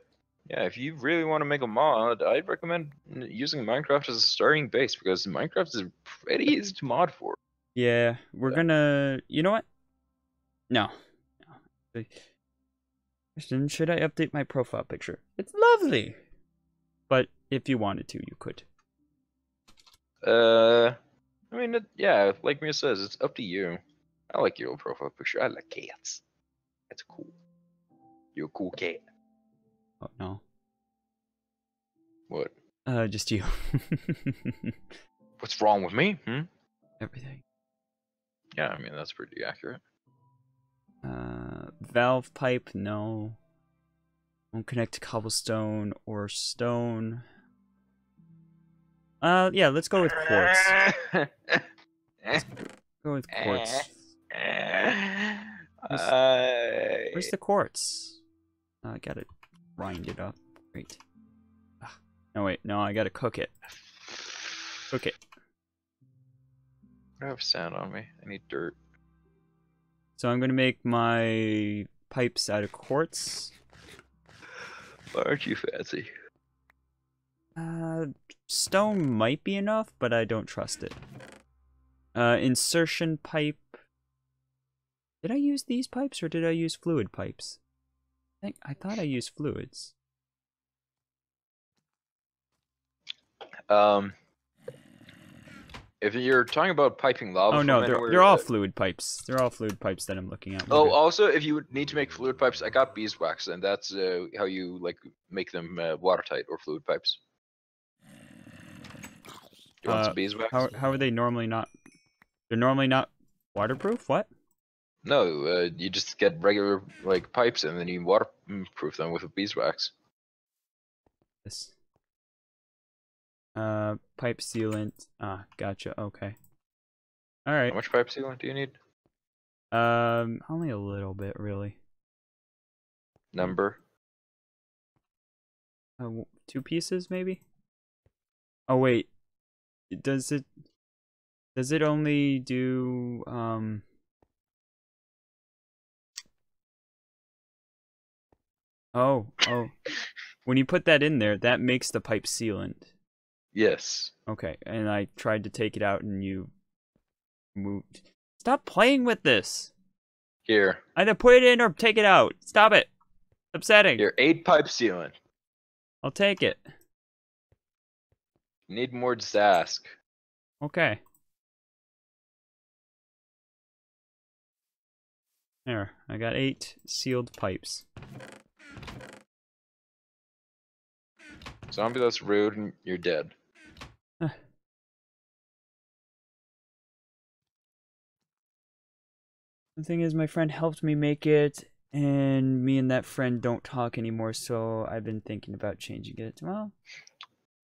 yeah, if you really want to make a mod, I'd recommend using Minecraft as a starting base because Minecraft is pretty easy to mod for. Yeah, we're Yeah. gonna. You know what? No. no. Question: Should I update my profile picture? It's lovely. But if you wanted to, you could. Uh, I mean, it, yeah, like Mia says, it's up to you. I like your old profile picture. I like cats. That's cool. You're a cool cat. Oh no. What? Uh, just you. [LAUGHS] What's wrong with me? Hmm? Everything. Yeah, I mean that's pretty accurate. Uh, valve pipe, no. Won't connect to cobblestone or stone. Uh, yeah, let's go with quartz. [LAUGHS] Go with quartz. [SIGHS] Uh, Where's the quartz? Oh, I gotta grind it up. Great. Ah, no, wait. No, I gotta cook it. Cook it. I have sand on me. I need dirt. So I'm gonna make my pipes out of quartz. Why aren't you fancy? Uh, stone might be enough, but I don't trust it. Uh, insertion pipe. Did I use these pipes or did I use fluid pipes? I think I thought I used fluids. Um, if you're talking about piping lava, Oh no, they're they're all fluid pipes. They're all fluid pipes that I'm looking at. Oh, also, if you need to make fluid pipes, I got beeswax, and that's uh, how you like make them uh, watertight or fluid pipes. You want Uh, some beeswax? how how are they normally not? They're normally not waterproof. What? No, uh, you just get regular like pipes, and then you waterproof them with beeswax. This. Uh, pipe sealant. Ah, gotcha. Okay. All right. How much pipe sealant do you need? Um, only a little bit, really. Number. Uh, two pieces, maybe. Oh wait, does it? Does it only do um? Oh, oh. When you put that in there, that makes the pipe sealant. Yes. Okay, and I tried to take it out and you moved. Stop playing with this. Here, Either put it in or take it out. Stop it. Upsetting. Your eight pipe sealant. I'll take it. Need more? Just ask. Okay. There, I got eight sealed pipes. Zombie, that's rude, and you're dead. [SIGHS] The thing is, my friend helped me make it, and me and that friend don't talk anymore, so I've been thinking about changing it. Well,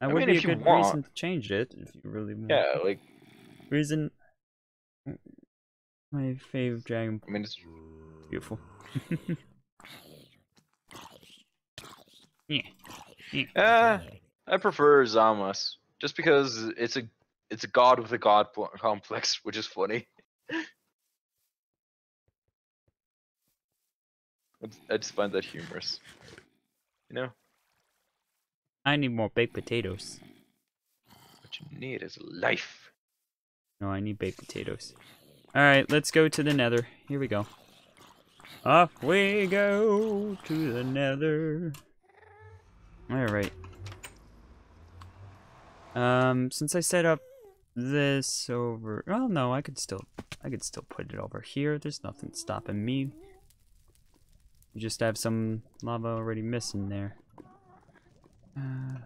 that I would mean, be a good want. reason to change it, if you really want. Yeah, like Reason. My fave dragon. I mean, it's Beautiful. [LAUGHS] yeah. [LAUGHS] Uh, I prefer Zamas just because it's a it's a god with a god pl- complex, which is funny. [LAUGHS] I just- I just find that humorous. You know, I need more baked potatoes. what you need is life. No, I need baked potatoes. Alright, let's go to the nether. Here we go. Off we go to the nether. Alright. Um, since I set up this over... Well, no, I could still... I could still put it over here. There's nothing stopping me. You just have some lava already missing there. Uh,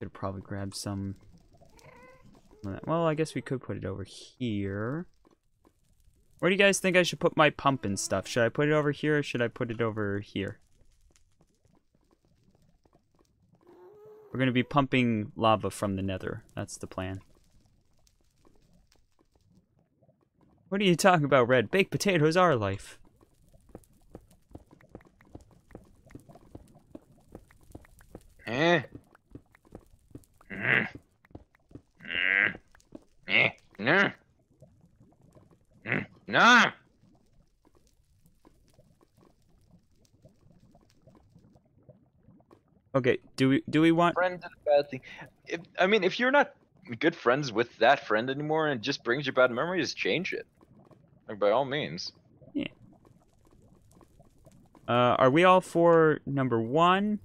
could probably grab some well, I guess we could put it over here. Where do you guys think I should put my pump and stuff? Should I put it over here or should I put it over here? We're going to be pumping lava from the nether. That's the plan. What are you talking about, Red? Baked potatoes are life. Eh? Mm. Mm. Eh? Mm. Okay, do we do we want Friend did a bad thing. If, I mean, if you're not good friends with that friend anymore and it just brings you bad memories, change it. Like by all means. Uh, are we all for number one?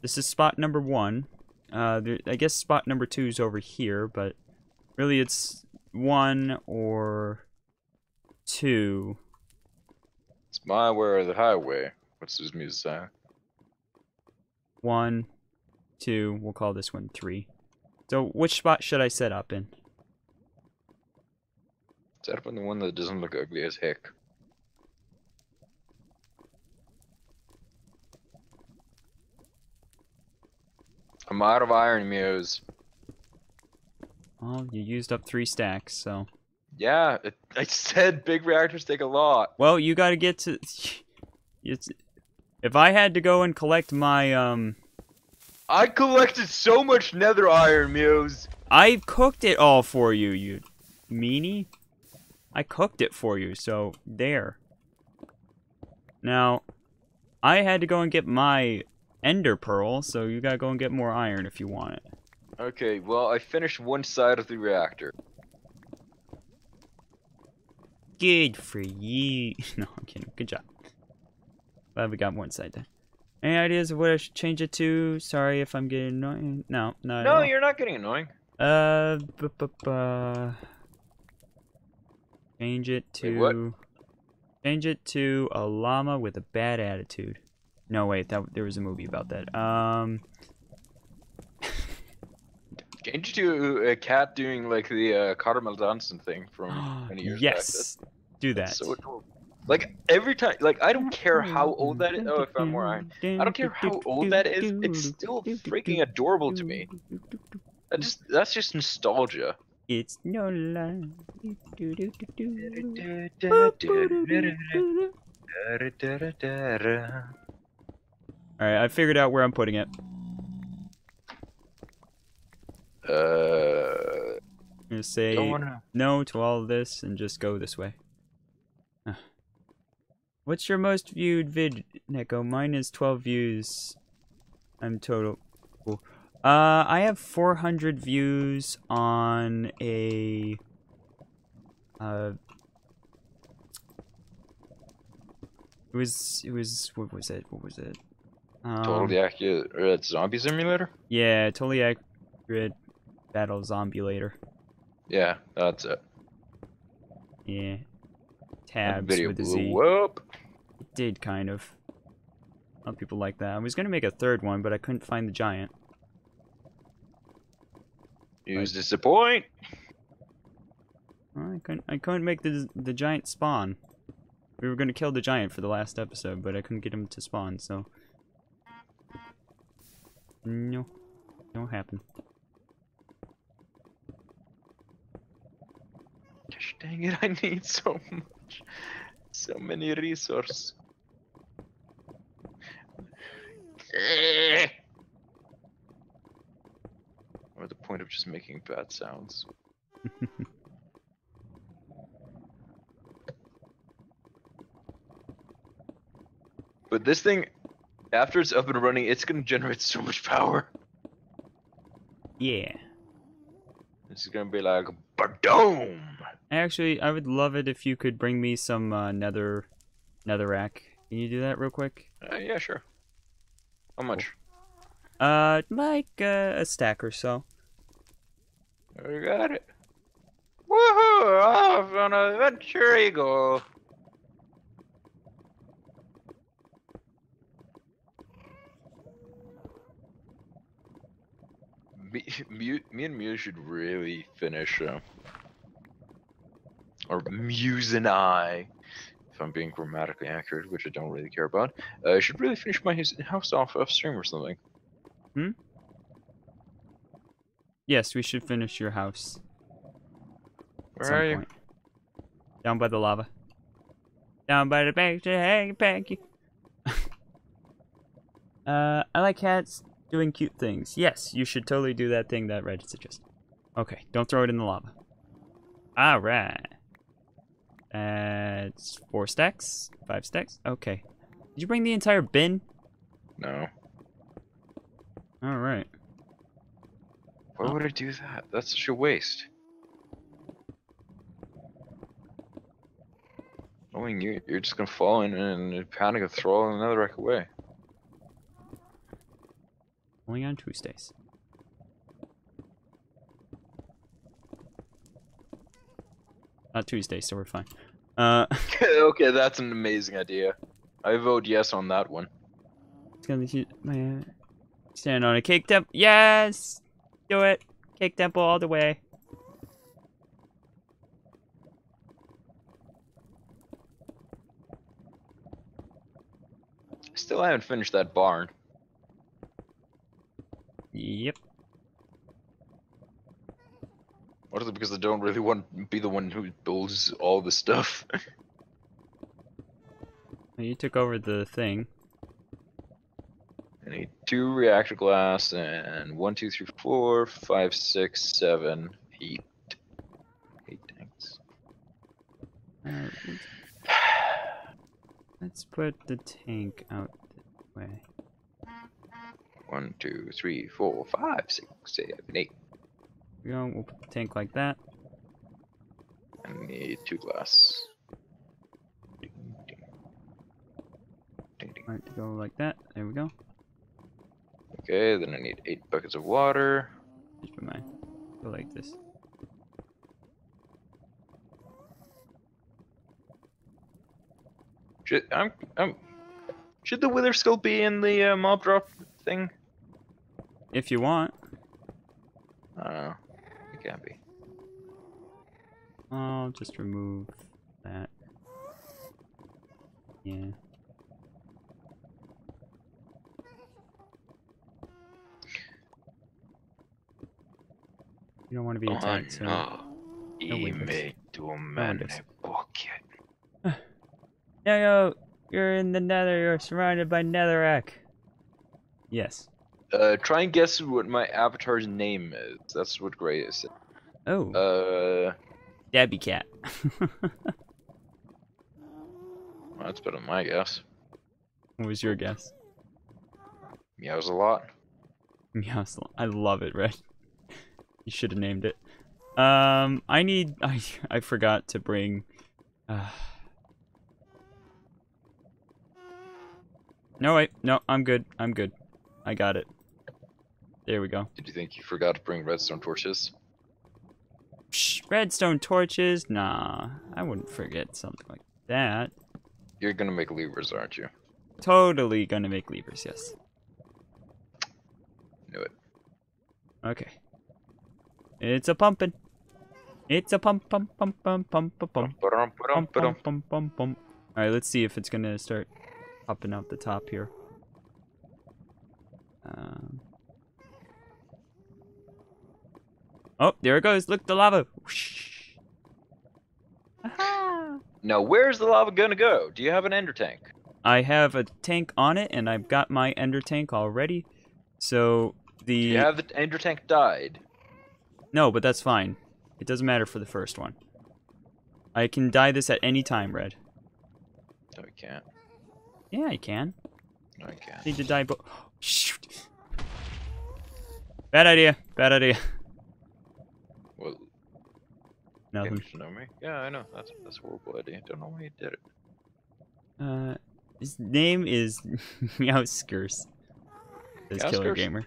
This is spot number one. Uh, there, I guess spot number two is over here, but really it's one or two. It's my way or the highway. What's his music? One, two. We'll call this one three. So which spot should I set up in? Set up in the one that doesn't look ugly as heck. I'm out of iron Mews. Well, you used up three stacks, so. Yeah, it, I said big reactors take a lot. Well, you gotta get to. [LAUGHS] It's. If I had to go and collect my um, I collected so much nether iron, Mews. I cooked it all for you, you meanie. I cooked it for you, so there. Now, I had to go and get my ender pearl, so you gotta go and get more iron if you want it. Okay, well, I finished one side of the reactor. Good for you. [LAUGHS] No, I'm kidding. Good job. Glad we got one side there. Any ideas of what I should change it to? Sorry if I'm getting annoying. No, not at No, you're not getting annoying. Uh, bu- bu- bu- change it Wait, what? to change it to a llama with a bad attitude. No, wait, that there was a movie about that. Um, [LAUGHS] Change it to a cat doing like the uh, caramel dancing thing from [GASPS] many years back. yes, do that. That's so adorable. Like every time, like I don't care how old that is. Oh, if I found more iron. I don't care how old that is. It's still freaking adorable to me. That just that's just nostalgia. It's no lie. Alright, I figured out where I'm putting it. Uh, I'm gonna say wanna. no to all of this and just go this way. What's your most viewed vid, Neko? Mine is 12 views. I'm total. Cool. Uh, I have 400 views on a. Uh. It was. It was. What was it? What was it? Um, Totally accurate. zombie simulator. Yeah, totally accurate. Battle Zombulator. Yeah, that's it. Yeah. Tabs video with a Z. up. It did kind of. A lot of people like that. I was gonna make a third one, but I couldn't find the giant. Use disappoint. I couldn't. I couldn't make the the giant spawn. We were gonna kill the giant for the last episode, but I couldn't get him to spawn. So no, don't happen. Gosh dang it! [LAUGHS] I need so much, so many resources. [LAUGHS] or the point of just making bad sounds? [LAUGHS] But this thing, after it's up and running, it's gonna generate so much power. Yeah. This is gonna be like Badome! Actually, I would love it if you could bring me some uh, nether, netherrack. Can you do that real quick? Uh, yeah, sure. How much? Uh, like uh, a stack or so. I got it. Woohoo! Off on an adventure you go. Me, [LAUGHS] me, me and Mew should really finish, uh, or Mews and I, if I'm being grammatically accurate, which I don't really care about, uh, I should really finish my house off off stream or something. Hmm. Yes, we should finish your house. Where are you? point. Down by the lava. Down by the bank hang [LAUGHS] panky. uh, I like cats doing cute things. Yes, you should totally do that thing that Reddit suggested. Okay, don't throw it in the lava. That's four stacks? Five stacks? Okay. Did you bring the entire bin? No. Alright. Why Oh. would I do that? That's such a waste. Knowing you, you're just gonna fall in and panic and throw another wreck away. Only on Tuesdays. Not Tuesday, so we're fine. Uh, [LAUGHS] [LAUGHS] okay, that's an amazing idea. I vote yes on that one. it's gonna be my uh, stand on a cake temple. Yes, do it. Cake temple all the way. Still haven't finished that barn. Yep. It because I don't really want to be the one who builds all the stuff? [LAUGHS] You took over the thing. Need two reactor glass and one, two, three, four, five, six, seven, eight. Eight tanks. Let's put the tank out this way. One, two, three, four, five, six, seven, eight. We go. We'll put the tank like that. I need two glass. Alright, to go like that. There we go. Okay, then I need eight buckets of water. Just put mine. Go like this. Should I'm I'm should the wither skull be in the uh, mob drop thing? If you want. I don't know. It can't be. I'll just remove that. Yeah. You don't want to be Oh attacked, so no. No made to windows. man. No, no, [SIGHS] you're in the nether, you're surrounded by netherrack. Yes. Uh, try and guess what my avatar's name is. That's what Gray is. Oh, Uh, Dabby Cat. [LAUGHS] well, that's better than my guess. what was your guess? Meows a lot. Meows. I love it, Red. [LAUGHS] You should have named it. Um, I need. [LAUGHS] I I forgot to bring. Uh... No wait, no, I'm good. I'm good. I got it. There we go. Did you think you forgot to bring redstone torches? Psh, redstone torches? Nah, I wouldn't forget something like that. You're gonna make levers, aren't you? Totally gonna make levers. Yes. Knew it. Okay. It's a pumpin'. It's a pump pump pump pump pump pump pump. Ba-dum, ba-dum, Bum, ba-dum. bum, bum, bum, bum. All right, let's see if it's gonna start popping out the top here. Um. Oh, there it goes! Look, the lava. Whoosh. Aha! Now, where's the lava gonna go? Do you have an ender tank? I have a tank on it, and I've got my ender tank already. So the Do you have the ender tank died? no, but that's fine. It doesn't matter for the first one. I can dye this at any time, Red. No, we can't. Yeah, I can. No, I can't. Need to die, but [GASPS] shoot. Bad idea. Bad idea. Nothing. you should know me. Yeah, I know. That's that's a horrible idea. Don't know why he did it. Uh, his name is [LAUGHS] Meowskers. Says Killer? Gamer.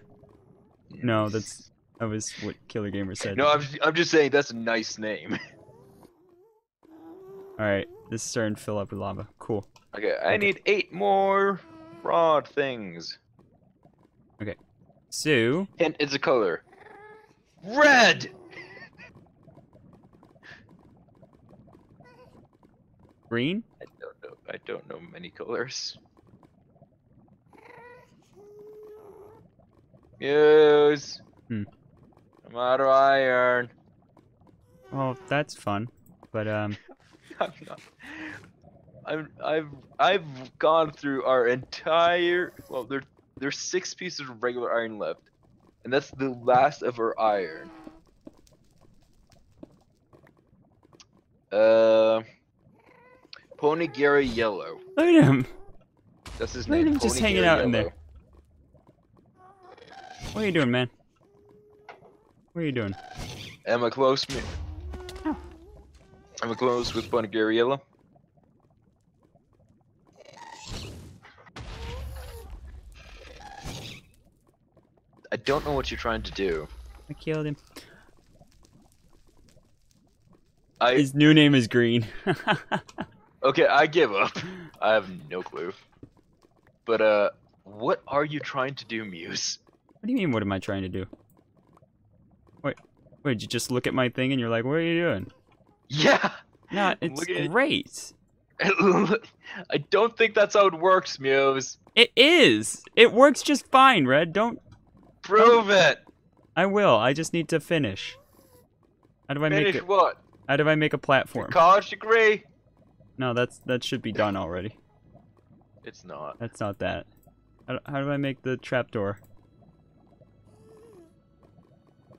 No, that's that was what Killer Gamer said. No, I'm just, I'm just saying that's a nice name. [LAUGHS] All right, this is starting to fill up with lava. Cool. okay, I Okay. need eight more rod things. Okay, so and it's a color. Red. Green. I don't know. I don't know many colors. Use. Hmm. I'm out of iron. Oh, that's fun. But um, [LAUGHS] I'm not. I'm, I've I've gone through our entire well there there's six pieces of regular iron left, and that's the last of our iron. Uh, Pony Gary Yellow. look at him. That's his Look at name. him just hanging out in there. What are you doing, man? What are you doing? Am I close? Me? Oh. Am I close with Pony Gary Yellow? I don't know what you're trying to do. I killed him. I His new name is Green. [LAUGHS] okay, I give up. [LAUGHS] I have no clue. But uh, what are you trying to do, Mews? What do you mean? What am I trying to do? Wait, wait. Did you just look at my thing and you're like, "What are you doing?" Yeah, No, [LAUGHS] it's at- great. [LAUGHS] I don't think that's how it works, Mews. It is. It works just fine, Red. Don't. Prove it. I will. I just need to finish. How do I make it? Finish what? How do I make a Your platform? college degree? No, that's that should be done already. It's not. That's not that. How, how do I make the trapdoor?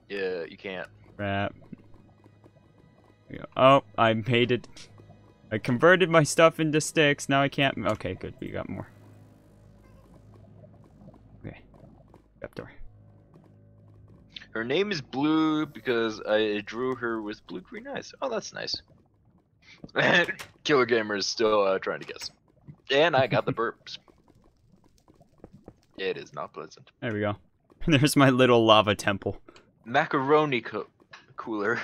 Yeah, you can't. Crap. There we go. Oh, I made it. I converted my stuff into sticks. Now I can't. Okay, good. We got more. Okay. Trapdoor. Her name is Blue because I drew her with blue green eyes. Oh, that's nice. [LAUGHS] Killer Gamer is still uh, trying to guess. And I got the [LAUGHS] burps. It is not pleasant. There we go. [LAUGHS] There's my little lava temple. Macaroni co- cooler.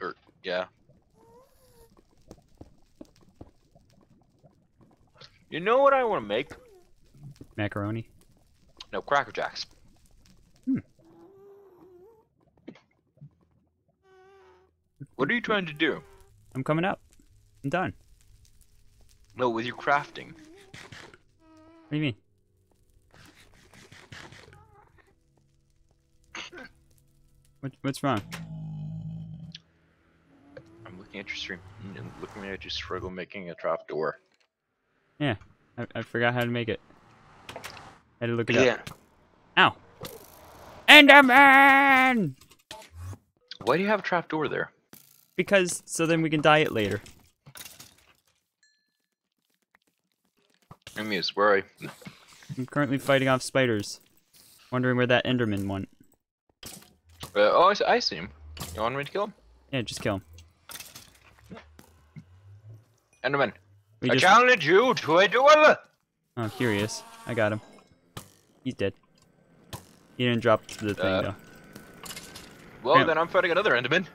or, yeah. You know what I want to make? Macaroni. No, Cracker Jacks. Hmm. What are you trying to do? I'm coming up. I'm done. No, with your crafting. What do you mean? What, what's wrong? I'm looking at your stream and looking at you struggle making a trap door. I, I forgot how to make it. had to look it up. Yeah. Ow! Enderman! Why do you have a trap door there? Because so then we can dye it later. Amuse, where are you? I'm currently fighting off spiders. Wondering where that Enderman went. Uh, oh, I see, I see him. You want me to kill him? Yeah, just kill him. Enderman, We I just challenge you to a duel! Oh, curious. I got him. He's dead. He didn't drop the thing Uh, though. Well, then I'm fighting another Enderman.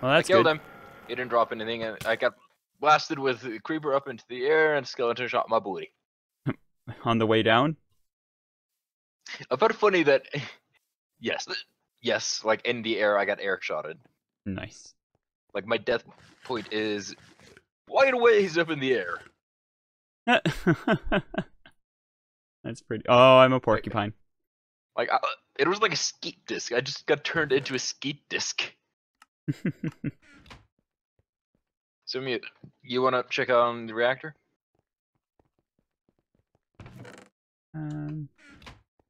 Well, that's I killed good. him. He didn't drop anything, and I got blasted with a creeper up into the air, and skeleton shot my booty. On the way down. I found it funny that, [LAUGHS] yes, yes, like in the air, I got air shotted. Nice. Like my death point is wide away. He's up in the air. [LAUGHS] that's pretty. Oh, I'm a porcupine. Like I, it was like a skeet disc. I just got turned into a skeet disc. [LAUGHS] So, me, you want to check on the reactor? Um.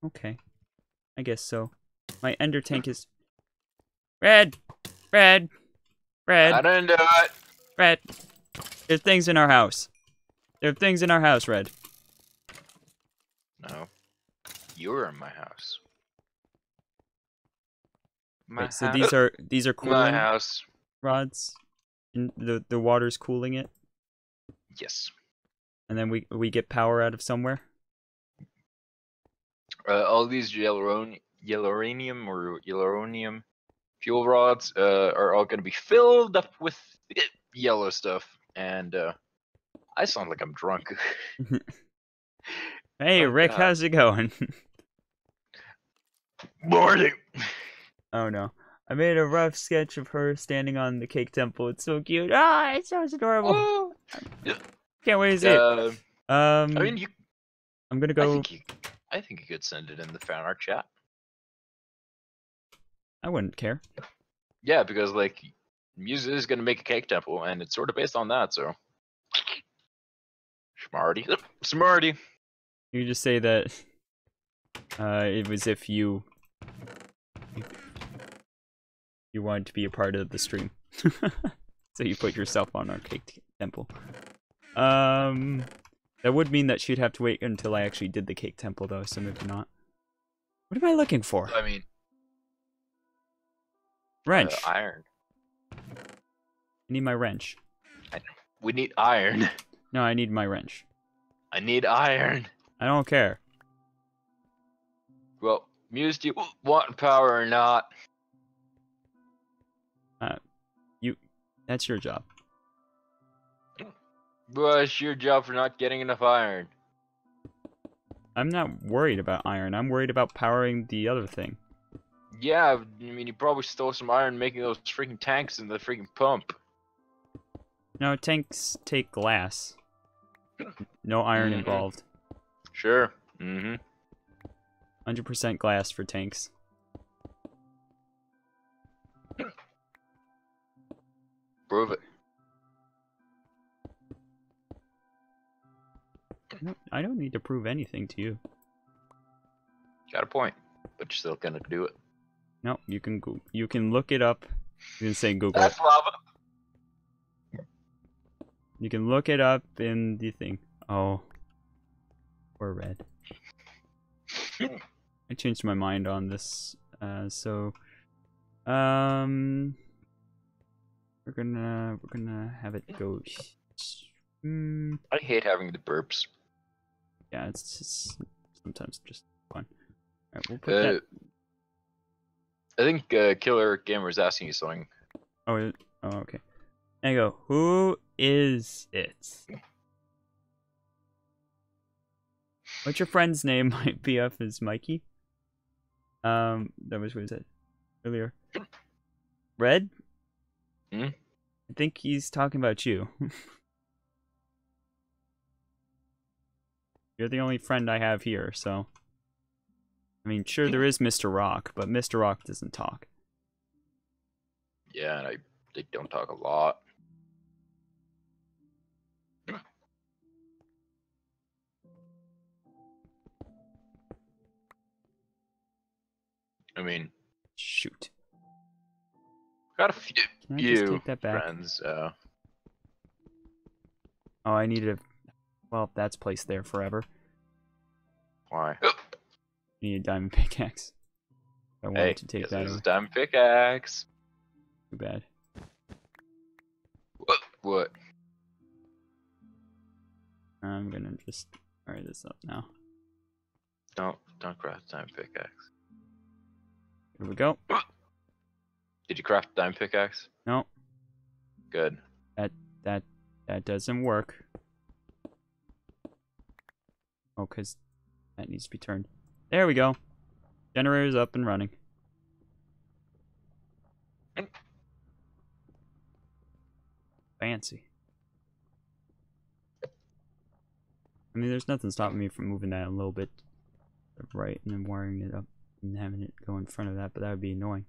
Okay. I guess so. My ender tank is. Red! Red! Red! I didn't do it. Red! There's things in our house. There are things in our house, Red. No, you're in my house. My Wait, so house. these are these are [LAUGHS] my cooling house. rods. And the the water's cooling it, Yes. and then we we get power out of somewhere. Uh, all these yellow yellowranium or yellowronium fuel rods uh, are all going to be filled up with [LAUGHS] yellow stuff, and uh, I sound like I'm drunk. [LAUGHS] Hey, Oh, Rick, God. how's it going? [LAUGHS] Morning. oh no. I made a rough sketch of her standing on the cake temple. It's so cute. Ah, it sounds adorable. Woo. Can't wait to see it. Um, I mean, you. I'm gonna go. I think you could send it in the fan art chat. I wouldn't care. Yeah, because like, Mews is going to make a cake temple, and it's sort of based on that. So. Smarty. [LAUGHS] Smarty. You just say that uh, it was if you you wanted to be a part of the stream, [LAUGHS] so you put yourself on our cake temple. Um, that would mean that she'd have to wait until I actually did the cake temple, though. So maybe not. What am I looking for? I mean, Wrench. uh, iron. I need my wrench. We need iron. No, I need my wrench. I need iron. I don't care. Well, Mews, do you want power or not? Uh, you... That's your job. Well, it's your job for not getting enough iron. I'm not worried about iron. I'm worried about powering the other thing. Yeah, I mean, you probably stole some iron making those freaking tanks in the freaking pump. No, tanks take glass. [CLEARS THROAT] No iron Mhm. involved. Sure. Mm-hmm. 100% glass for tanks. Prove it. I don't, I don't need to prove anything to you. Got a point, but you're still gonna do it. No, you can go. You can look it up. You can say Google. That's lava. You can look it up in the thing. Oh, or red. [LAUGHS] I changed my mind on this. Uh, so, um, we're gonna we're gonna have it go. [LAUGHS] Mm, I hate having the burps. Yeah, it's just sometimes just fun. Alright, we'll put Uh, that. I think uh, Killer Gamer is asking you something. Oh, it- oh, okay. There you go. Who is it? What's your friend's name? [LAUGHS] might be BF is Mikey. Um, that was what he said earlier. Red? Hmm? I think he's talking about you. [LAUGHS] You're the only friend I have here, so. I mean, sure, there is Mr. Rock, but Mr. Rock doesn't talk. Yeah, and I they don't talk a lot. I mean, Shoot. got a few, Can I just take that back? friends. Uh, Oh, I need to. Well, that's placed there forever. why? I need a diamond pickaxe. I wanted Hey, to take guess that there's over. a diamond pickaxe. Too bad. What? What? I'm gonna just fire this up now. Don't don't craft diamond pickaxe. Here we go. Did you craft diamond pickaxe? No, Good. That that that doesn't work. Oh, cause that needs to be turned. There we go. Generator's up and running. Fancy. I mean, there's nothing stopping me from moving that a little bit right and then wiring it up and having it go in front of that, but that would be annoying.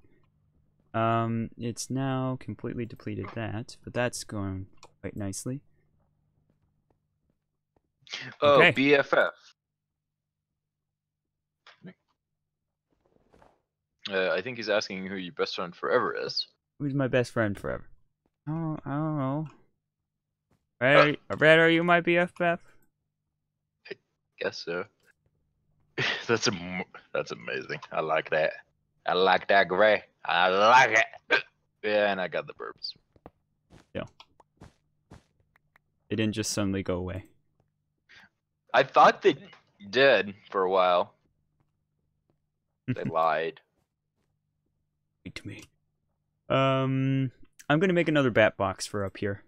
Um, it's now completely depleted that, but that's going quite nicely. Oh, Okay. BFF. Uh, I think he's asking who your best friend forever is. Who's my best friend forever? Oh, I don't know. Red, are you, Red, are you my BFF? I Guess so. [LAUGHS] that's am- that's amazing. I like that. I like that gray. I like it. [LAUGHS] yeah, and I got the burps. Yeah. They didn't just suddenly go away. I thought they did for a while. They [LAUGHS] lied. Wait to me. Um, I'm gonna make another bat box for up here.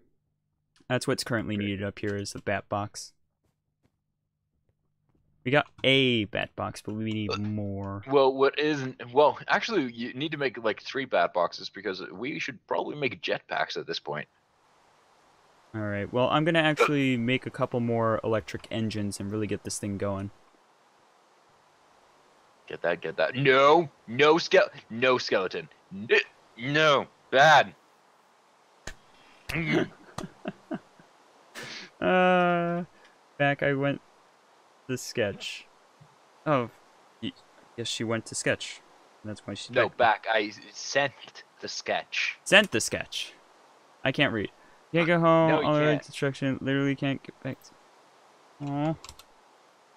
That's what's currently needed up here is the bat box. We got a bat box, but we need more. Well, what isn't? Well, actually, you need to make like three bat boxes because we should probably make jetpacks at this point. All right. Well, I'm gonna actually make a couple more electric engines and really get this thing going. Get that, get that. No, no skele, no skeleton. No, bad. [LAUGHS] Uh, back I went to sketch. Oh, yes, she went to sketch. That's why she No, back. I sent the sketch. sent the sketch. I can't read. Can't uh, go home. No, all the can't. construction. Literally can't get back. Aw.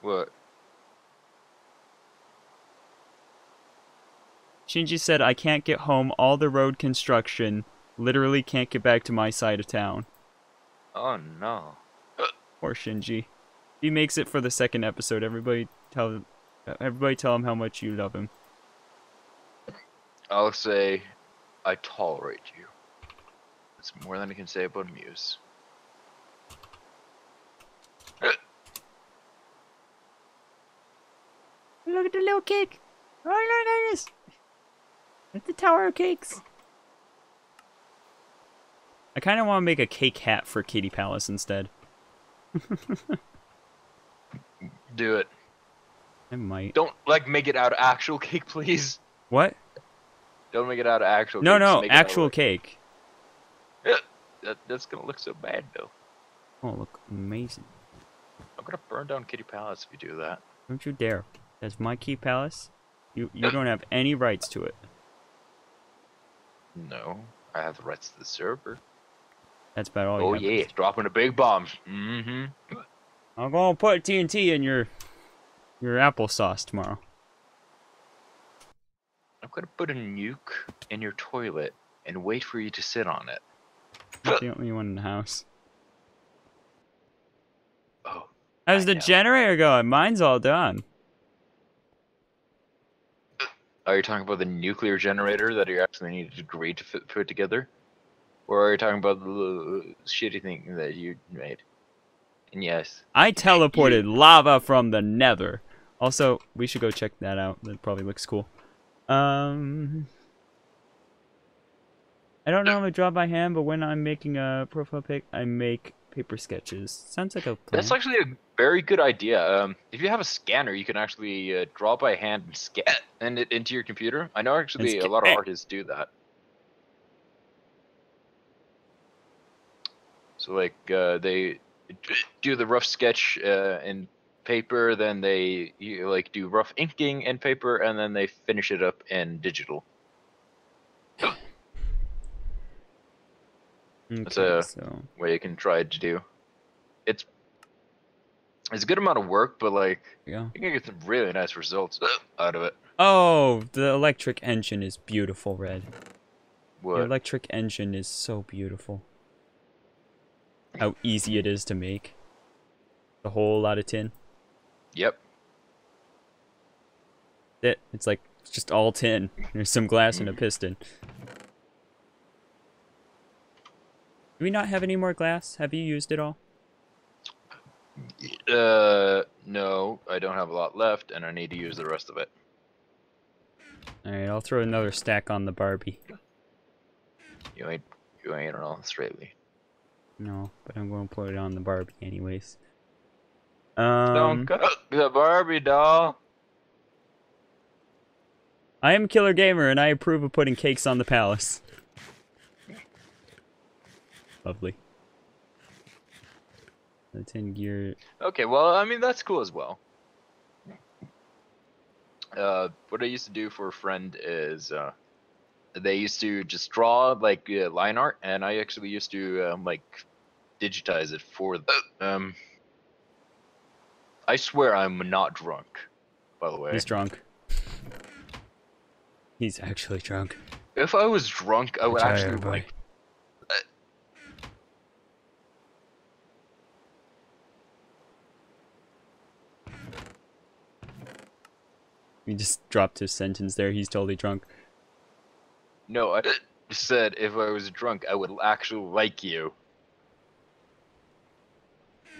What? Shinji said, "I can't get home. All the road construction. Literally can't get back to my side of town." Oh no. Poor Shinji. He makes it for the second episode. Everybody tell, everybody tell him how much you love him. I'll say, I tolerate you. That's more than I can say about Mews. Look at the little cake. Oh, look at this. At the tower of cakes. I kind of want to make a cake hat for Kitty Palace instead. [LAUGHS] Do it. I might. Don't like make it out of actual cake, please. What? Don't make it out of actual. No, cake, just no, make it actual like- cake. That, that's gonna look so bad though. Oh, look amazing. I'm gonna burn down Kitty Palace if you do that. Don't you dare. That's my Kitty Palace. You you don't have [LAUGHS] any rights to it. No, I have the rights to the server. That's about all. you Oh yeah, dropping the big bombs. Mm-hmm. I'm gonna put TNT in your your applesauce tomorrow. I'm gonna put a nuke in your toilet and wait for you to sit on it. The [LAUGHS] only one in the house. Oh, How's I the know. generator going? Mine's all done. are you talking about the nuclear generator that you actually need a degree to fit, put together, or are you talking about the shitty thing that you made? And yes, I teleported lava from the nether. Also, we should go check that out. That probably looks cool. Um, I don't normally draw by hand, but when I'm making a profile pic, I make paper sketches. Sounds like a plan. that's actually a very good idea. Um, if you have a scanner, you can actually uh, draw by hand and scan [LAUGHS] and it into your computer. I know actually a lot of artists do that. So like uh, they do the rough sketch uh, in paper, then they you, like do rough inking in paper, and then they finish it up in digital. Okay, a- so Where you can try to do. It's it's a good amount of work, but like yeah. you can get some really nice results [SNIFFS] out of it. Oh, the electric engine is beautiful, Red. The electric engine is so beautiful. How easy it is to make. A whole lot of tin. Yep. It, it's like it's just all tin. There's some glass and a mm. piston. Do we not have any more glass? Have you used it all? Uh, no, I don't have a lot left, and I need to use the rest of it. Alright, I'll throw another stack on the Barbie. You ain't, you ain't on straightly. No, but I'm going to put it on the Barbie anyways. Um, Don't cut the Barbie doll. I am Killer Gamer and I approve of putting cakes on the palace. Lovely. The tin gear. Okay, well, I mean that's cool as well. Uh, what I used to do for a friend is, uh, they used to just draw like uh, line art, and I actually used to um, like digitize it for them. Um, I swear I'm not drunk, by the way. He's drunk. He's actually drunk. If I was drunk, I would Try actually everybody. like. He just dropped his sentence there. He's totally drunk. No, I said if I was drunk, I would actually like you.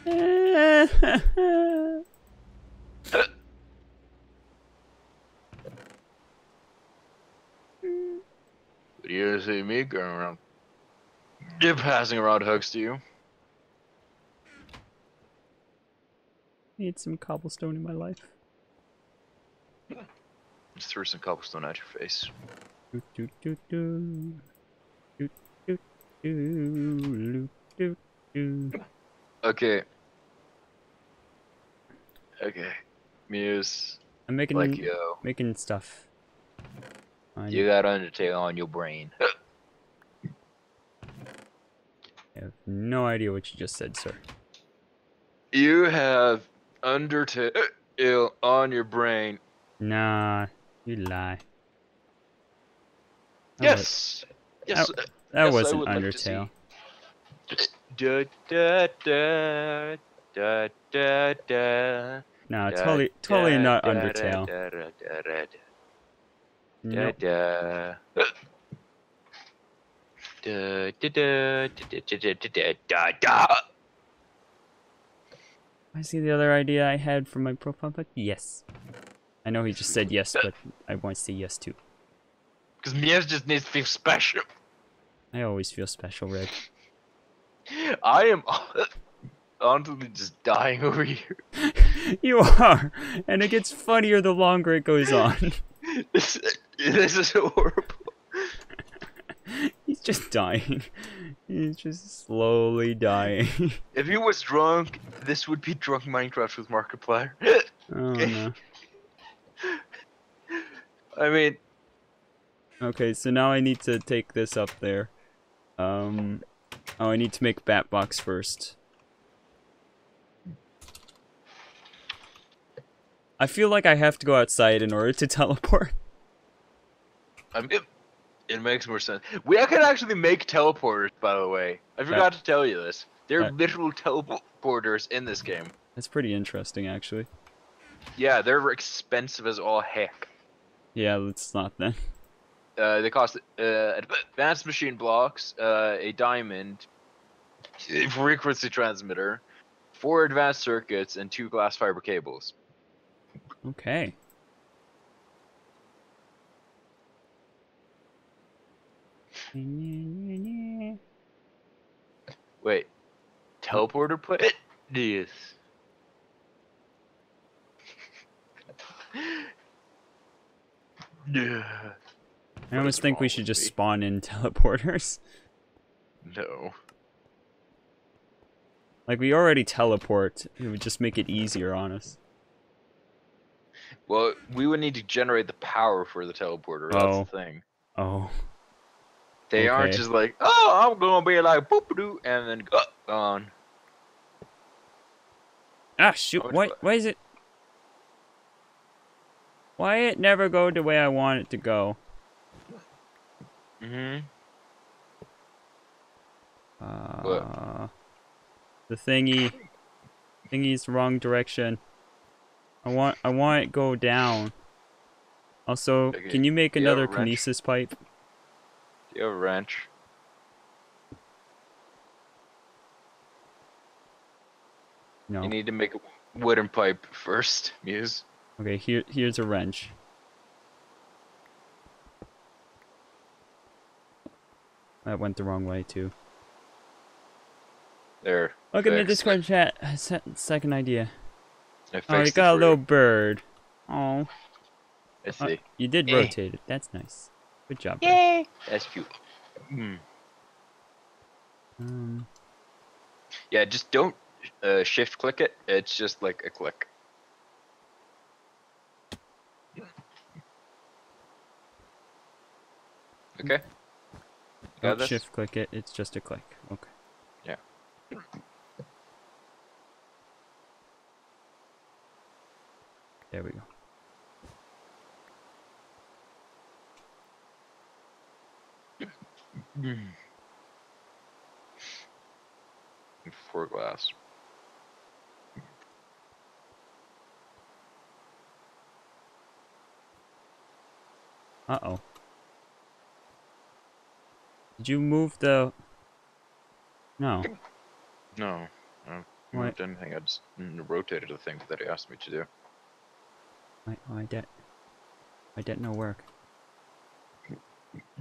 [LAUGHS] But you ever see me going around, you're passing around hugs to you. Need some cobblestone in my life. Just threw some cobblestone at your face. Do, do, do, do. Do, do, do, do, do. Okay. Okay. Mews, I'm making like yo, making stuff. You got Undertale on your brain. [LAUGHS] I have no idea what you just said, sir. You have Undertale on your brain. Nah, you lie. That yes. Was, yes. That, that yes, wasn't Undertale. Like da, da, da, da, da, da. No, totally, totally da, not Undertale. Da, da, da, da, da, da. Da, da, da, da, da, da, da, da. I see the other idea I had for my profile pic. Yes. I know he just said yes, but I want to say yes too. Because Mews just needs to feel special. I always feel special, Red. [LAUGHS] I am honestly just dying over here. [LAUGHS] you are, and it gets funnier the longer it goes on. [LAUGHS] This, this is horrible. He's just dying. He's just slowly dying. If he was drunk, this would be drunk Minecraft with Markiplier. oh no. I mean, Okay, so now I need to take this up there. Um, oh, I need to make bat box first. I feel like I have to go outside in order to [LAUGHS] teleport. I mean, it makes more sense. We can actually make teleporters, by the way. I forgot to tell you this. There are Uh, literal teleporters in this game. That's pretty interesting, actually. Yeah, they're expensive as all heck. Yeah, let's not then. Uh, they cost uh, advanced machine blocks, uh, a diamond, a frequency transmitter, four advanced circuits, and two glass fiber cables. Okay. Wait, teleporter plate? Yes. Yeah. I almost think we should just me? spawn in [LAUGHS] teleporters. No. Like, we already teleport. It would just make it easier on us. Well, we would need to generate the power for the teleporter. That's Oh. the thing. Oh. They aren't just like, oh, I'm gonna be like boop doo, and then go gone. Ah, shoot. Why, why is it... Why it never go the way I want it to go? Mm-hmm. Uh, the thingy, thingy's wrong direction. I want, I want it go down. Also, Okay, can you make do another kinesis pipe? Do you have a wrench? No. You need to make a wooden pipe first, Mews. Okay, here, here's a wrench. That went the wrong way too. There. Look in the. Discord chat. uh, se- Second idea. I Oh, you got a little bird. Oh, you. I see. you did Eh. rotate it. That's nice. Good job. bud. Yay! That's cute. Hmm. Um, Yeah, just don't uh, shift click it. It's just like a click. Okay. Got don't shift click it. It's just a click. Okay. Yeah. There we go. Four glass. Uh oh. Did you move the? No. No, I moved anything. I just rotated the thing that he asked me to do. Why? Why that? Why that no work?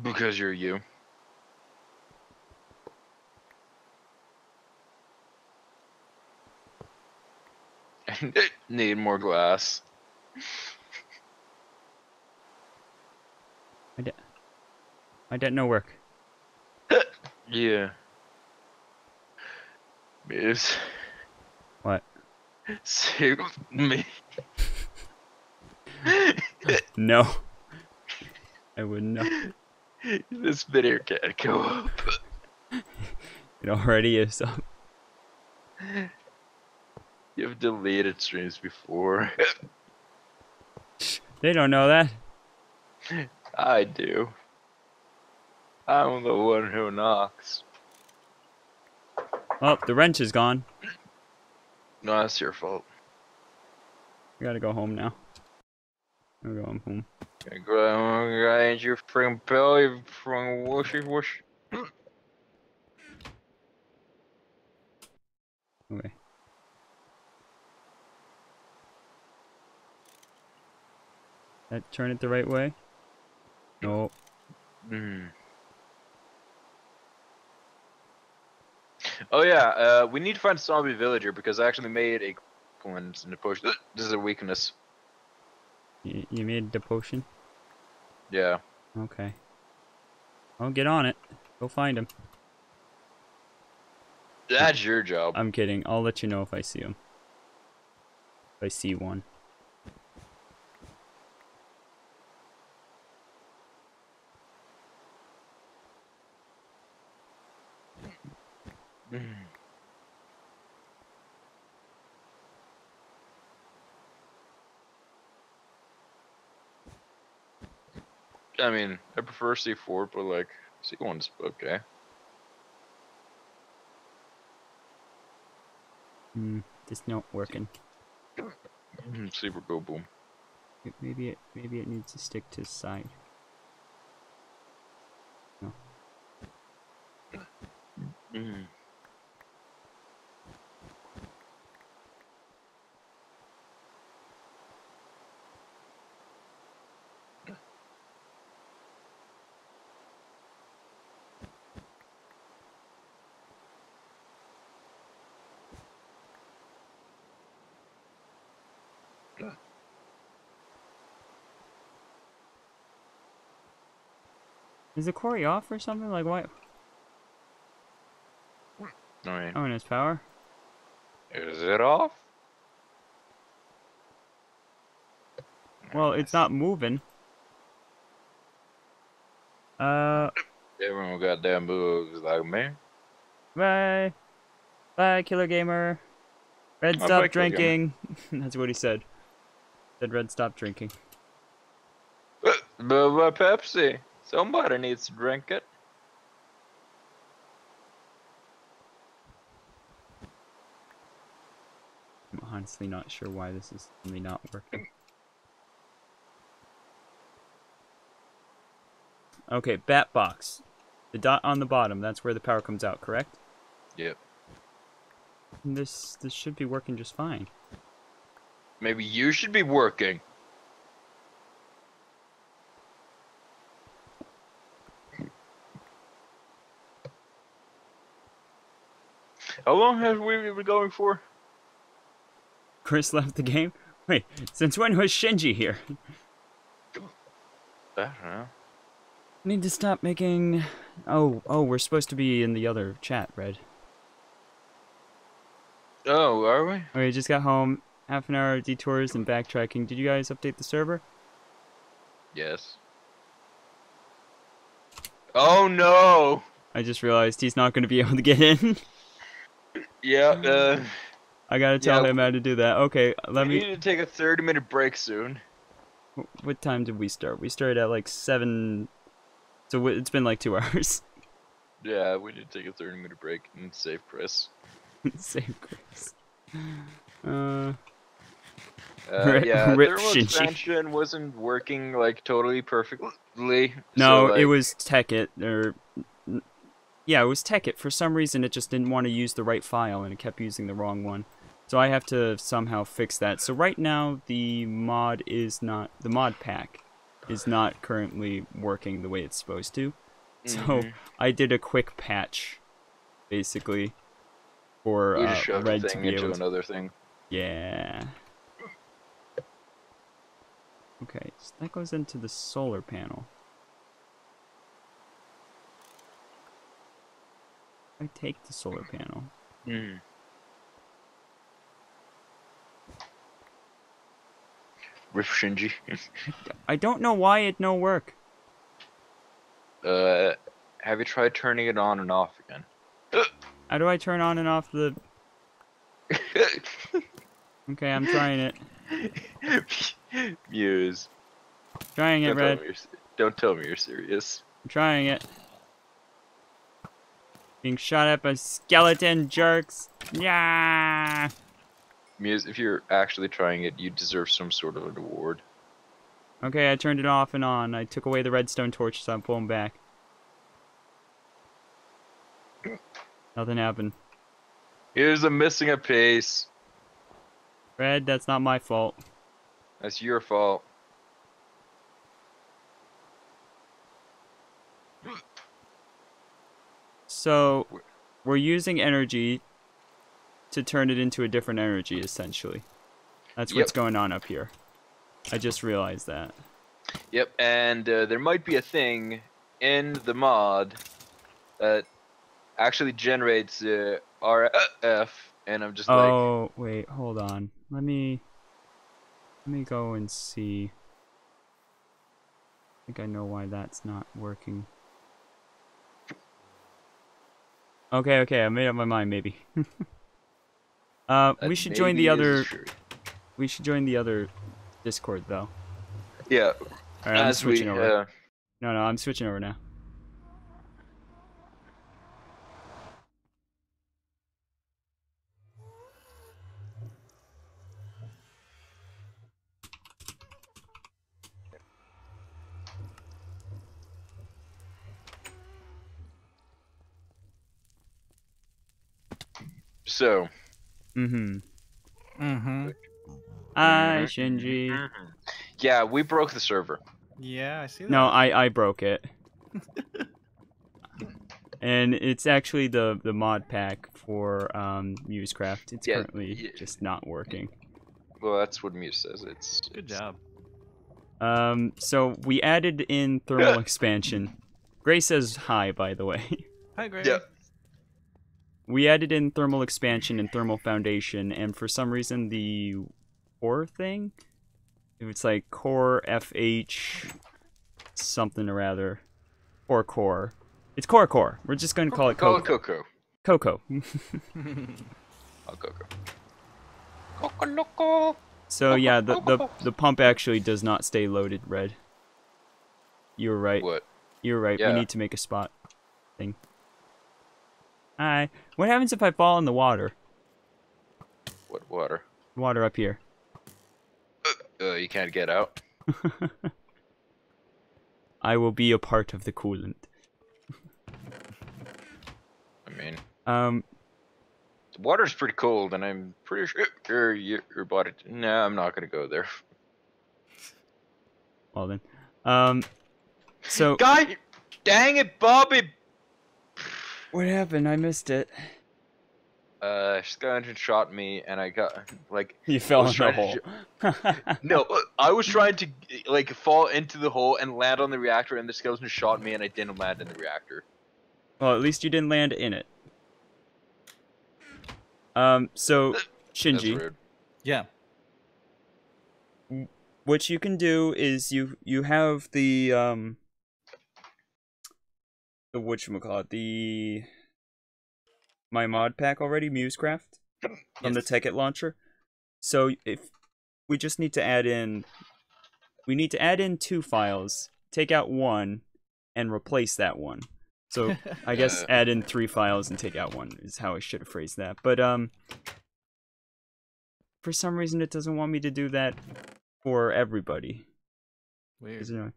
Because you're you. [LAUGHS] Need more glass. Why that no work? Yeah. Miss. What? Save me. [LAUGHS] No. I wouldn't know. this video can't go up. It already is up. You've deleted streams before. They don't know that. I do. I'm the one who knocks. Oh, the wrench is gone. No, that's your fault. I gotta go home now. I'm going home. I Grind your freaking belly from whooshy whoosh. [CLEARS THROAT] Okay. That turn it the right way? No. Mm. Oh yeah, uh, we need to find a zombie villager because I actually made a one in the push. This is a weakness. You, you made the potion? Yeah. Okay. I'll get on it. Go find him. That's your job. I'm kidding. I'll let you know if I see him. If I see one. I mean, I prefer C4, but like C1's okay. Hmm, this not working. Mm, Super go boom. Maybe it maybe it needs to stick to side. Mm. Is the quarry off or something? Like what? I mean, Oh, and its power? is it off? Well, it's not moving. Uh, Everyone goddamn bugs like me. bye. Bye, Killer Gamer. Red, stop drinking. [LAUGHS] That's what he said. Said Red, stop drinking. [LAUGHS] But but Pepsi. Somebody needs to drink it. I'm honestly not sure why this is suddenly not working. Okay, bat box. The dot on the bottom, that's where the power comes out, correct? Yep. This this should be working just fine. Maybe you should be working. How long have we been going for? Chris left the game? Wait, since when was Shinji here? I don't know. Need to stop making Oh, oh, we're supposed to be in the other chat, Red. Oh, are we? Oh, okay, just got home. Half an hour of detours and backtracking. Did you guys update the server? Yes. Oh no! I just realized he's not going to be able to get in. [LAUGHS] Yeah, uh, I gotta tell Yeah, him how to do that. Okay, let we me. need to take a 30 minute break soon. What time did we start? We started at like seven. So it's been like two [LAUGHS] hours. Yeah, we need to take a 30 minute break and save Chris. [LAUGHS] Save Chris. Uh, Uh, yeah, rip thermal Shinji. expansion wasn't working like totally perfectly. no, so, it like, was Tekkit or. Yeah, it was Tekkit. For some reason, it just didn't want to use the right file and it kept using the wrong one. So I have to somehow fix that. So right now, the mod is not. The mod pack is not currently working the way it's supposed to. So mhm. [LAUGHS] I did a quick patch, basically, for uh, Red to be able to. another thing. Yeah. Okay, so that goes into the solar panel. I take the solar panel. Mm. Rip Shinji. [LAUGHS] I don't know why it no work. uh, have you tried turning it on and off again? How do I turn on and off the? [LAUGHS] Okay, I'm trying it. Mews. Trying it, Don't Red. me don't tell me you're serious. I'm trying it. Being shot at by skeleton jerks. Yeah. Mews, if you're actually trying it, you deserve some sort of an award. Okay, I turned it off and on. I took away the redstone torch, so I'm pulling back. Nothing happened. Here's a missing a piece. Red, that's not my fault. That's your fault. So, we're using energy to turn it into a different energy, essentially. That's what's Yep. going on up here. I just realized that. Yep, and uh, there might be a thing in the mod that actually generates uh, RF, and I'm just like, Oh, wait, hold on. Let me let me go and see. I think I know why that's not working. Okay, okay, I made up my mind. Maybe. [LAUGHS] uh, we should join the other. true. We should join the other Discord though. Yeah, All right, I'm as we switching over. uh, No, no, I'm switching over now. So Mm-hmm. Mm-hmm. Hi, Mhm. Shinji. mhm. yeah, we broke the server. Yeah, I see that. No, I I broke it. [LAUGHS] and it's actually the the mod pack for um MewsCraft. It's Yeah, currently yeah. just not working. Well, that's what Mews says. It's Good it's- job. Um, so we added in thermal [LAUGHS] expansion. Gray says hi, by the way. Hi, Gray. Yeah. We added in thermal expansion and thermal foundation, and for some reason the core thing, it's like core FH something or other, or core. It's core core. We're just going to [LAUGHS] call it Coco. Coco. Coco. Oh, Coco. Coco Loco. so yeah, the, the the pump actually does not stay loaded. Red. You were right. What? You were right. Yeah. We need to make a spot thing. Hi. What happens if I fall in the water? What water? Water up here. Uh, you can't get out. [LAUGHS] I will be a part of the coolant. [LAUGHS] I mean, Um, the water's pretty cold, and I'm pretty sure [LAUGHS] your your body. No, I'm not gonna go there. well then. Um, so Guy, dang it, Bobby. What happened? I missed it. Uh, skeleton shot me, and I got like [LAUGHS] You fell was in the hole. [LAUGHS] no. uh, I was trying to like fall into the hole and land on the reactor, and the skeleton shot me, and I didn't land in the reactor. well, at least you didn't land in it. Um, so That's Shinji, rude. Yeah. what you can do is you you have the um the whatchamacallit, the my mod pack already, MewsCraft, [CLEARS THROAT] from the Yes. Tekkit launcher. So if we just need to add in we need to add in two files, take out one, and replace that one. So I guess [LAUGHS] add in three files and take out one is how I should have phrased that. But um for some reason it doesn't want me to do that for everybody. Weird. When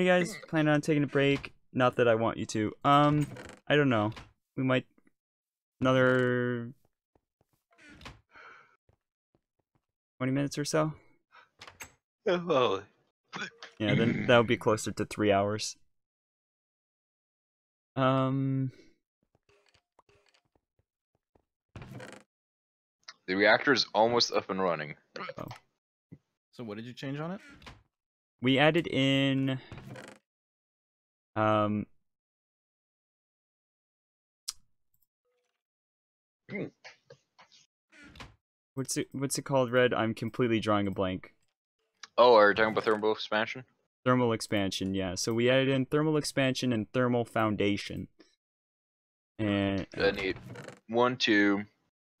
are you guys [CLEARS THROAT] plan on taking a break? Not that I want you to. Um, I don't know. We might another twenty minutes or so. Oh, Yeah, then [CLEARS THROAT] that would be closer to three hours. Um, the reactor is almost up and running. So what did you change on it? we added in. Um. What's it? What's it called? Red. I'm completely drawing a blank. Oh, are you talking about thermal expansion? Thermal expansion, yeah. So we added in thermal expansion and thermal foundation. And I need one, two,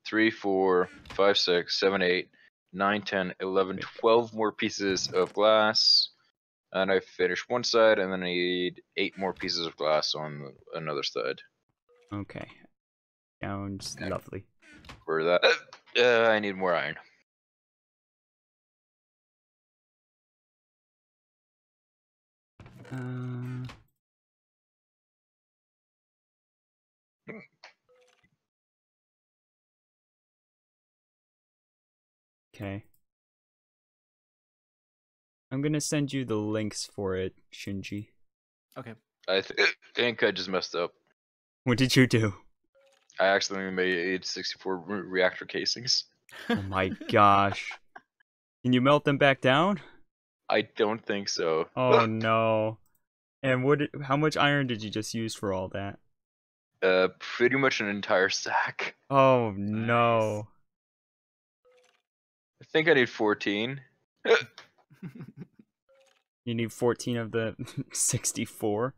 three, four, five, six, seven, eight, nine, ten, eleven, twelve more pieces of glass. And I finished one side, and then I need eight more pieces of glass on another side. okay, sounds Yeah. lovely. For that, uh, I need more iron. Uh, okay. I'm gonna send you the links for it, Shinji. Okay. I th- think I just messed up. What did you do? I accidentally made 64 reactor casings. Oh my gosh. Can you melt them back down? I don't think so. Oh [LAUGHS] no. And what? Did, how much iron did you just use for all that? Uh, pretty much an entire stack. Oh no. I think I need 14. [LAUGHS] [LAUGHS] You need 14 of the [LAUGHS] 64.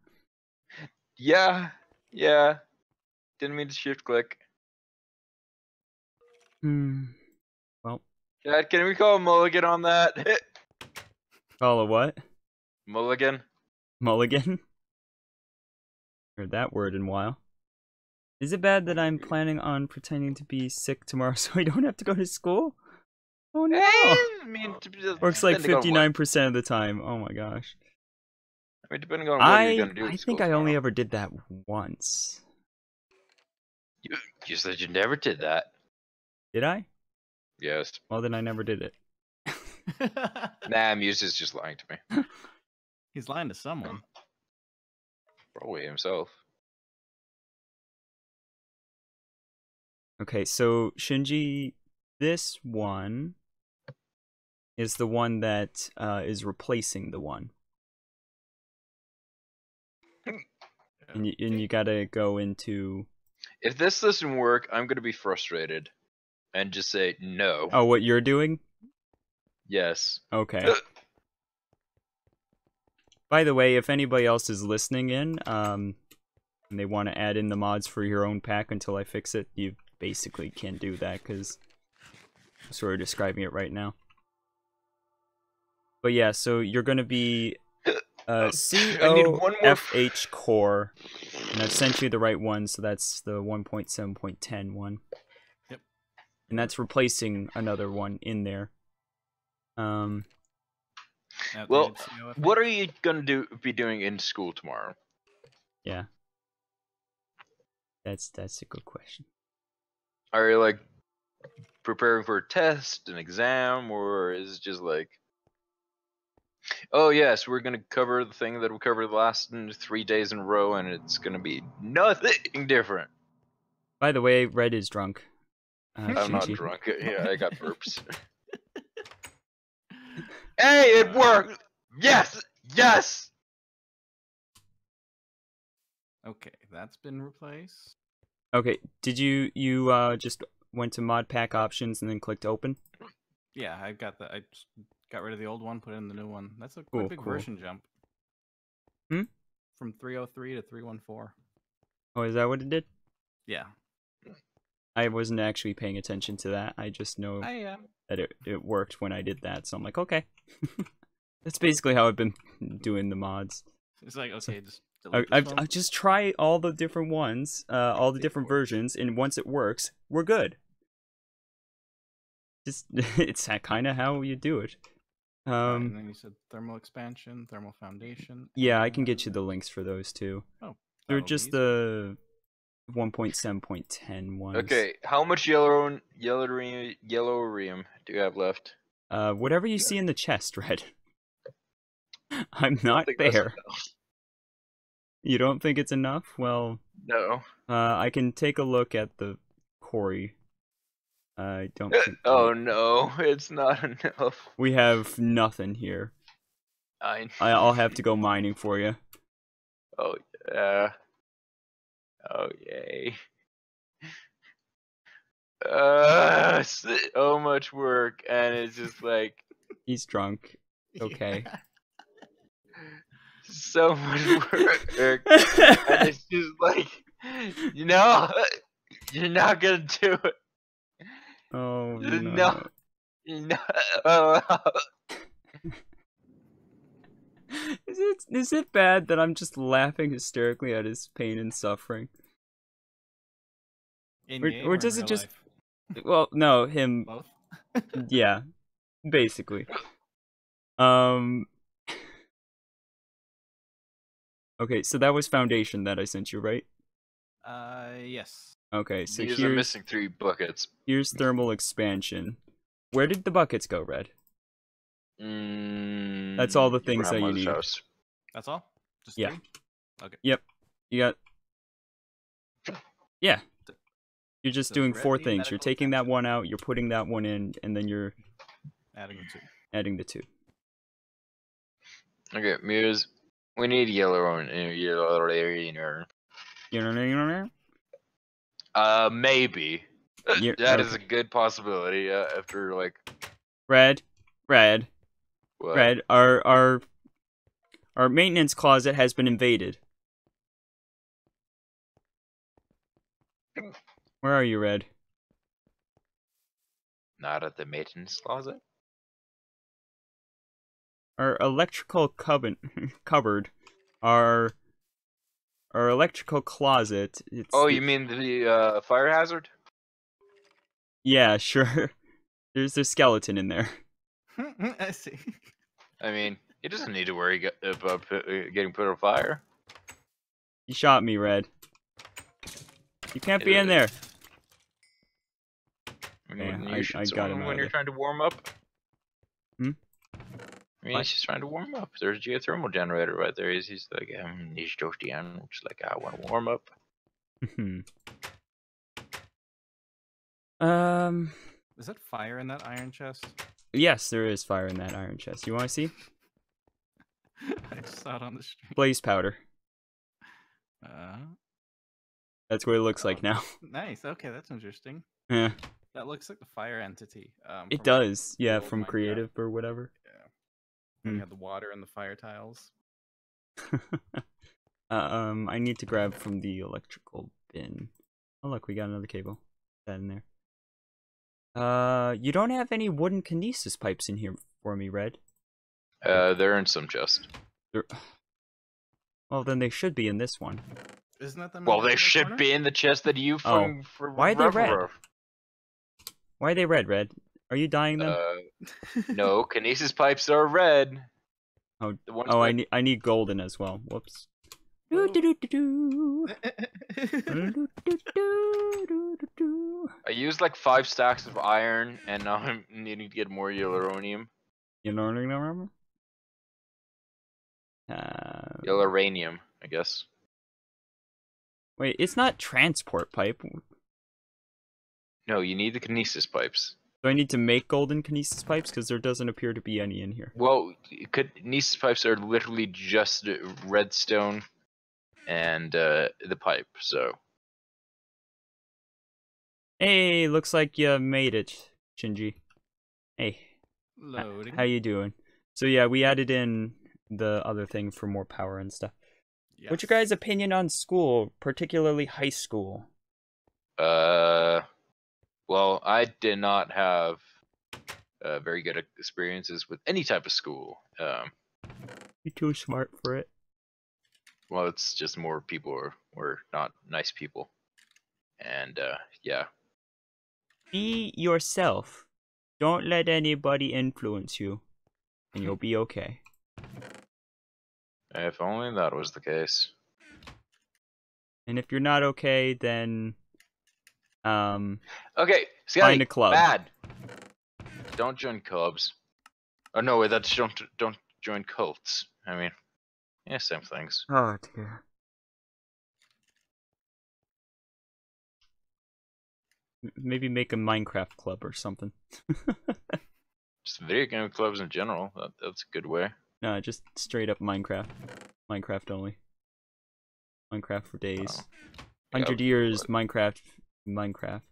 Yeah, yeah. Didn't mean to shift click. Hmm. Well. Chad, can we call a mulligan on that? [LAUGHS] Call a what? mulligan. Mulligan? Heard that word in a while. Is it bad that I'm planning on pretending to be sick tomorrow so I don't have to go to school? Oh no! Eh, I mean, d- d- Works like depending on what- 59% of the time. Oh my gosh. I mean, depending on what I you're gonna do. I think I only tomorrow. ever did that once. You, you said you never did that. Did I? Yes. Well, then I never did it. [LAUGHS] Nah, Mews is just lying to me. [LAUGHS] He's lying to someone. Probably himself. Okay, so Shinji, this one is the one that uh, is replacing the one, and you, and you gotta go into If this doesn't work, I'm gonna be frustrated, and just say no. oh what you're doing. Yes. Okay. [LAUGHS] By the way, if anybody else is listening in, um, and they want to add in the mods for your own pack until I fix it, you basically can't do that because I'm sort of describing it right now. But yeah, so you're gonna be uh, C I need O one more core, and I've sent you the right one, so that's the 1.7.10 one. Yep. And that's replacing another one in there. Um, Outdated Well, COFA. What are you gonna do? Be doing in school tomorrow? Yeah. That's that's a good question. Are you like preparing for a test, an exam, or is it just like, oh yes, we're gonna cover the thing that we covered the last three days in a row, and it's gonna be nothing [LAUGHS] different. By the way, Red is drunk. Uh, I'm not drunk. Yeah, I got burps. [LAUGHS] hey, it worked. Yes, yes. Okay, that's been replaced. Okay, did you you uh just went to mod pack options and then clicked open? Yeah, I got the. I just got rid of the old one, put in the new one. That's a quite Cool, big cool. version jump. Hmm? From 303 to 314. Oh, is that what it did? Yeah. I wasn't actually paying attention to that. I just know I am. that it, it worked when I did that, so I'm like, okay. [LAUGHS] That's basically how I've been doing the mods. It's like okay, just I, I've, I just try all the different ones, uh, all the See if it different versions, and once it works, we're good. Just [LAUGHS] it's kind of how you do it. Alright, Um, and then you said thermal expansion, thermal foundation. yeah, I can get you the links for those too. Oh, They're just the 1.7.10 ones. Okay, how much yellow yellow yellow do you have left? Uh, whatever you see in the chest, [LAUGHS] Red. I'm not there. You don't think it's enough? Well, No. uh, I can take a look at the Corey. I don't. Think Oh no, [LAUGHS] it's not enough. We have nothing here. I. I- I'll have to [LAUGHS] go mining for you. Oh yeah. Oh yay. Uh, so much work, and it's just like [LAUGHS] He's drunk. Okay. so much work, and it's just like, you know, you're not gonna do it. Oh [LAUGHS] No. no. No. [LAUGHS] Is it is it bad that I'm just laughing hysterically at his pain and suffering? In or- game or in does it real just- life? [LAUGHS] Well, no, him. both? Yeah, basically. Um. Okay, so that was foundation that I sent you, right? Uh, yes. Okay, so These are here's missing three buckets. here's thermal expansion. Where did the buckets go, Red? Mm, That's all the things that you need. house. That's all. Just Yeah. three? You got. Yeah. You're just Does doing four things. You're taking that one out, you're putting that one in, and then you're Adding the two. adding the two. Okay, Mews. We need yellow on uh, yellow area in here. You know what I mean? Uh, maybe. [LAUGHS] You're- that is a good possibility. Uh, after like Red, red, what? red. Our our our maintenance closet has been invaded. Where are you, Red? Not at the maintenance closet. Our electrical cupboard, [LAUGHS] cupboard, our our electrical closet. It's Oh, the- you mean the uh, fire hazard? Yeah, sure. [LAUGHS] There's a skeleton in there. [LAUGHS] I see. I mean, he doesn't need to worry about uh, getting put on fire. You shot me, Red. You can't be in there. I Yeah, mean, I- you should I got him when you're there. trying to warm up. Hmm? I mean, he's just trying to warm up. There's a geothermal generator right there. He's, he's like, um, he's toasty animal. Just like, I want to warm up. um. Is that fire in that iron chest? Yes, there is fire in that iron chest. You want to see? [LAUGHS] I just saw it on the stream. Blaze powder. Uh, That's what it looks like Oh. now. [LAUGHS] nice. Okay, that's interesting. Yeah, That looks like the fire entity. Um, it does. Yeah, from Minecraft. creative or whatever. Yeah. We had the water and the fire tiles. [LAUGHS] uh, um, I need to grab from the electrical bin. Oh look, we got another cable. That in there. Uh, you don't have any wooden kinesis pipes in here for me, Red. Uh, they're in some chest. They're... [SIGHS] Well, then they should be in this one. Isn't that the Well, they should corner? be in the chest that you Oh. from. for Why are they red? Why are they red, Red? Are you dying them? Uh, [LAUGHS] no, kinesis pipes are red. Oh, The ones oh, I need I need golden as well. Whoops. I used like five stacks of iron, and now I'm needing to get more uranium. You know what I remember? Uh, Uranium, I guess. wait, it's not transport pipe. No, you need the kinesis pipes. Do I need to make golden kinesis pipes? Because there doesn't appear to be any in here. Well, kinesis pipes are literally just redstone and uh, the pipe. So Hey, looks like you made it, Shinji. Hey, Loading. how you doing? So yeah, we added in the other thing for more power and stuff. What's your guys' opinion on school, particularly high school? Uh, well, I did not have uh, very good experiences with any type of school. Um, You're too smart for it. well, it's just more people were, were not nice people, and uh, yeah, Be yourself. Don't let anybody influence you, and you'll be okay. if only that was the case. And if you're not okay, then um Okay, Sky, Find a club. Bad. Don't join clubs. Oh no, wait, that's don't don't join cults. I mean, yeah, same things. Oh dear. Maybe make a Minecraft club or something. [LAUGHS] Just video game clubs in general. That, that's a good way. no, just straight up Minecraft. Minecraft only. Minecraft for days. Yeah, Hundred years Minecraft Minecraft.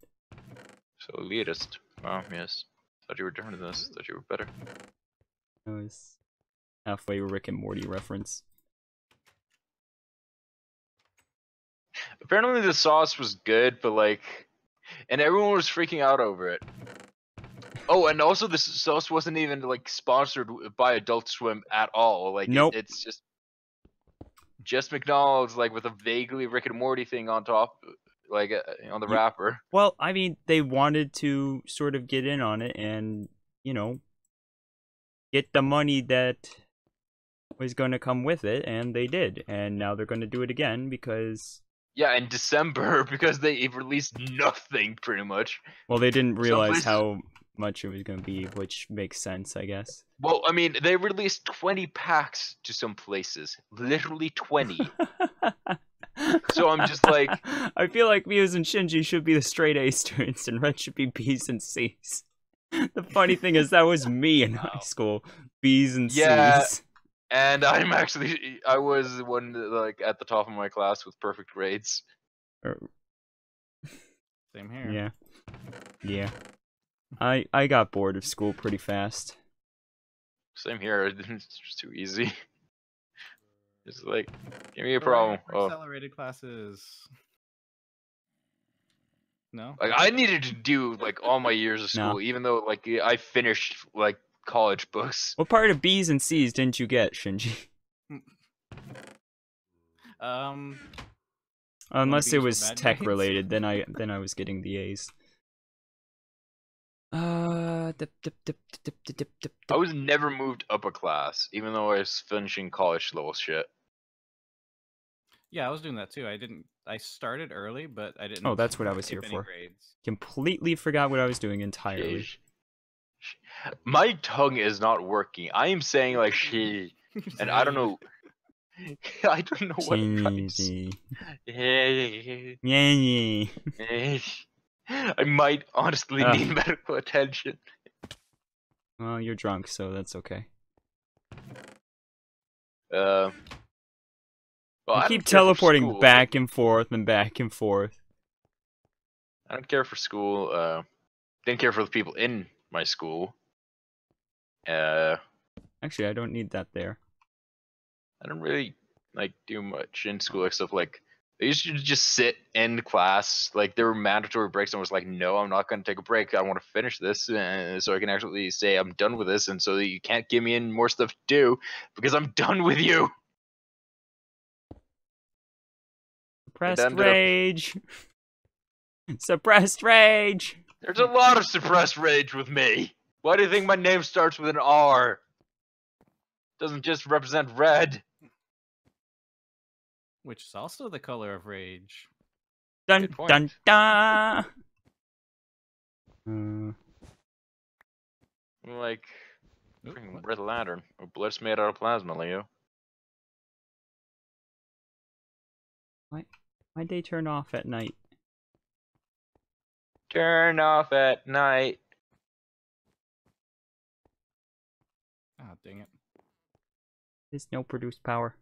So elitist. Oh yes. Thought you were different than this. Thought you were better. That was halfway Rick and Morty reference. Apparently the sauce was good, but like, and everyone was freaking out over it. Oh, and also the sauce wasn't even like sponsored by Adult Swim at all. Like, it- Nope. it's just just McDonald's, like with a vaguely Rick and Morty thing on top, like uh, on the Ye- wrapper. Well, I mean, they wanted to sort of get in on it and, you know, get the money that was going to come with it, and they did. And now they're going to do it again because, Yeah, in December [LAUGHS] because they released nothing pretty much. well, they didn't realize how much it was going to be, which makes sense, I guess. Well, I mean, they released 20 packs to some places, literally 20. [LAUGHS] So I'm just like- I feel like Mews and Shinji should be the straight A students, and Red should be B's and C's. [LAUGHS] The funny thing is, that was me in high school. B's and Yeah. C's. And I'm actually, I was one like at the top of my class with perfect grades. Er. Same here. Yeah. Yeah. I I got bored of school pretty fast. Same here. [LAUGHS] It's just too easy. It's like, give me a problem. Oh, Accelerated classes. No. Like I needed to do like all my years of No. school, even though like I finished like college books. What part of B's and C's didn't you get, Shinji? [LAUGHS] Um. Unless it was tech related, then I [LAUGHS] then I was getting the A's. Uh, dip, dip, dip, dip, dip, dip, dip, I was never moved up a class, even though I was finishing college level shit. Yeah, I was doing that too. I didn't. I started early, but I didn't. Oh, that's what I was here for. Grades. Completely forgot what I was doing entirely. Sh- sh- My tongue is not working. I am saying like she, [LAUGHS] and I don't know. [LAUGHS] I don't know what I'm trying to say. Shinji. Yeah, yeah. I might honestly Ah. need [LAUGHS] medical attention. Well, you're drunk, so that's okay. Uh, well, I keep teleporting back and forth and back and forth. I don't care for school. Uh, didn't care for the people in my school. Uh, Actually, I don't need that there. I don't really like do much in school stuff like I used to just sit in class like there were mandatory breaks and I was like no I'm not going to take a break. I want to finish this uh, so I can actually say I'm done with this and so that you can't give me any more stuff to do because I'm done with you. Suppressed ended up- rage. [LAUGHS] Suppressed rage. there's a lot of suppressed rage with me. Why do you think my name starts with an R? Doesn't just represent red Which is also the color of rage. Dun dun dun. [LAUGHS] Uh, like Oop, freaking red lantern or blood's made out of plasma Leo why'd they turn off at night? turn off at night Ah, dang it. There's no produced power.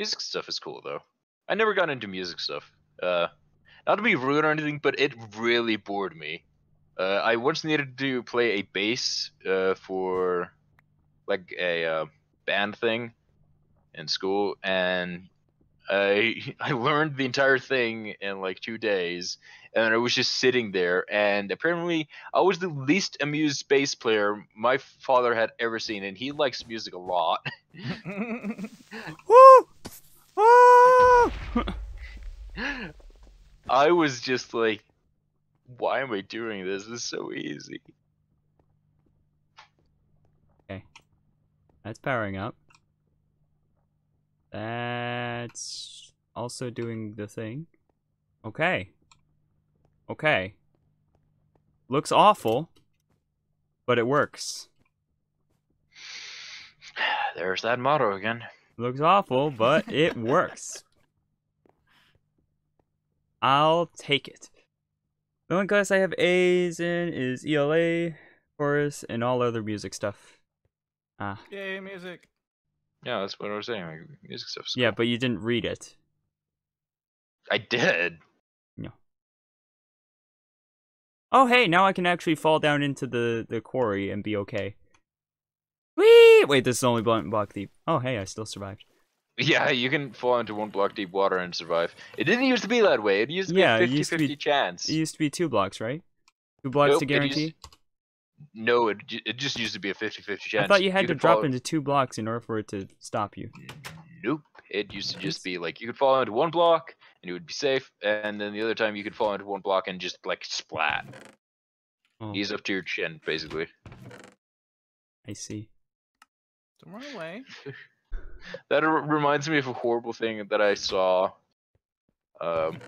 Music stuff is cool though. I never got into music stuff. Uh, not to be rude or anything, but it really bored me. Uh, I once needed to play a bass uh, for like a uh, band thing in school, and I [LAUGHS] I learned the entire thing in like two days, and I was just sitting there. And apparently, I was the least amused bass player my father had ever seen, and he likes music a lot. [LAUGHS] [LAUGHS] Woo! Woo! I was just like, why am I doing this? This is so easy. Okay. That's powering up. That's also doing the thing. Okay. Okay. Looks awful, but it works. [SIGHS] There's that motto again. Looks awful, but it [LAUGHS] works. I'll take it. The only class I have A's in is ELA, chorus, and all other music stuff. Ah, Yay, music. Yeah, that's what I was saying. Like, music stuff's yeah, but you didn't read it. I did. No. Oh, hey, now I can actually fall down into the, the quarry and be okay. Whee! Wait, this is only block, block deep. Oh, hey, I still survived. Yeah, you can fall into one block deep water and survive. It didn't used to be that way. It used to be Yeah, a it 50 used to be- 50 chance. It used to be two blocks, right? Two blocks Nope, to it used- guarantee? No, it, it just used to be a 50 50 chance. I thought you had to drop into two blocks in order for it to stop you. Nope. It used to just be like you could fall into one block and you would be safe, and then the other time you could fall into one block and just like splat. Oh, Ease up to your chin, basically. I see. Don't run away. [LAUGHS] That r- reminds me of a horrible thing that I saw um,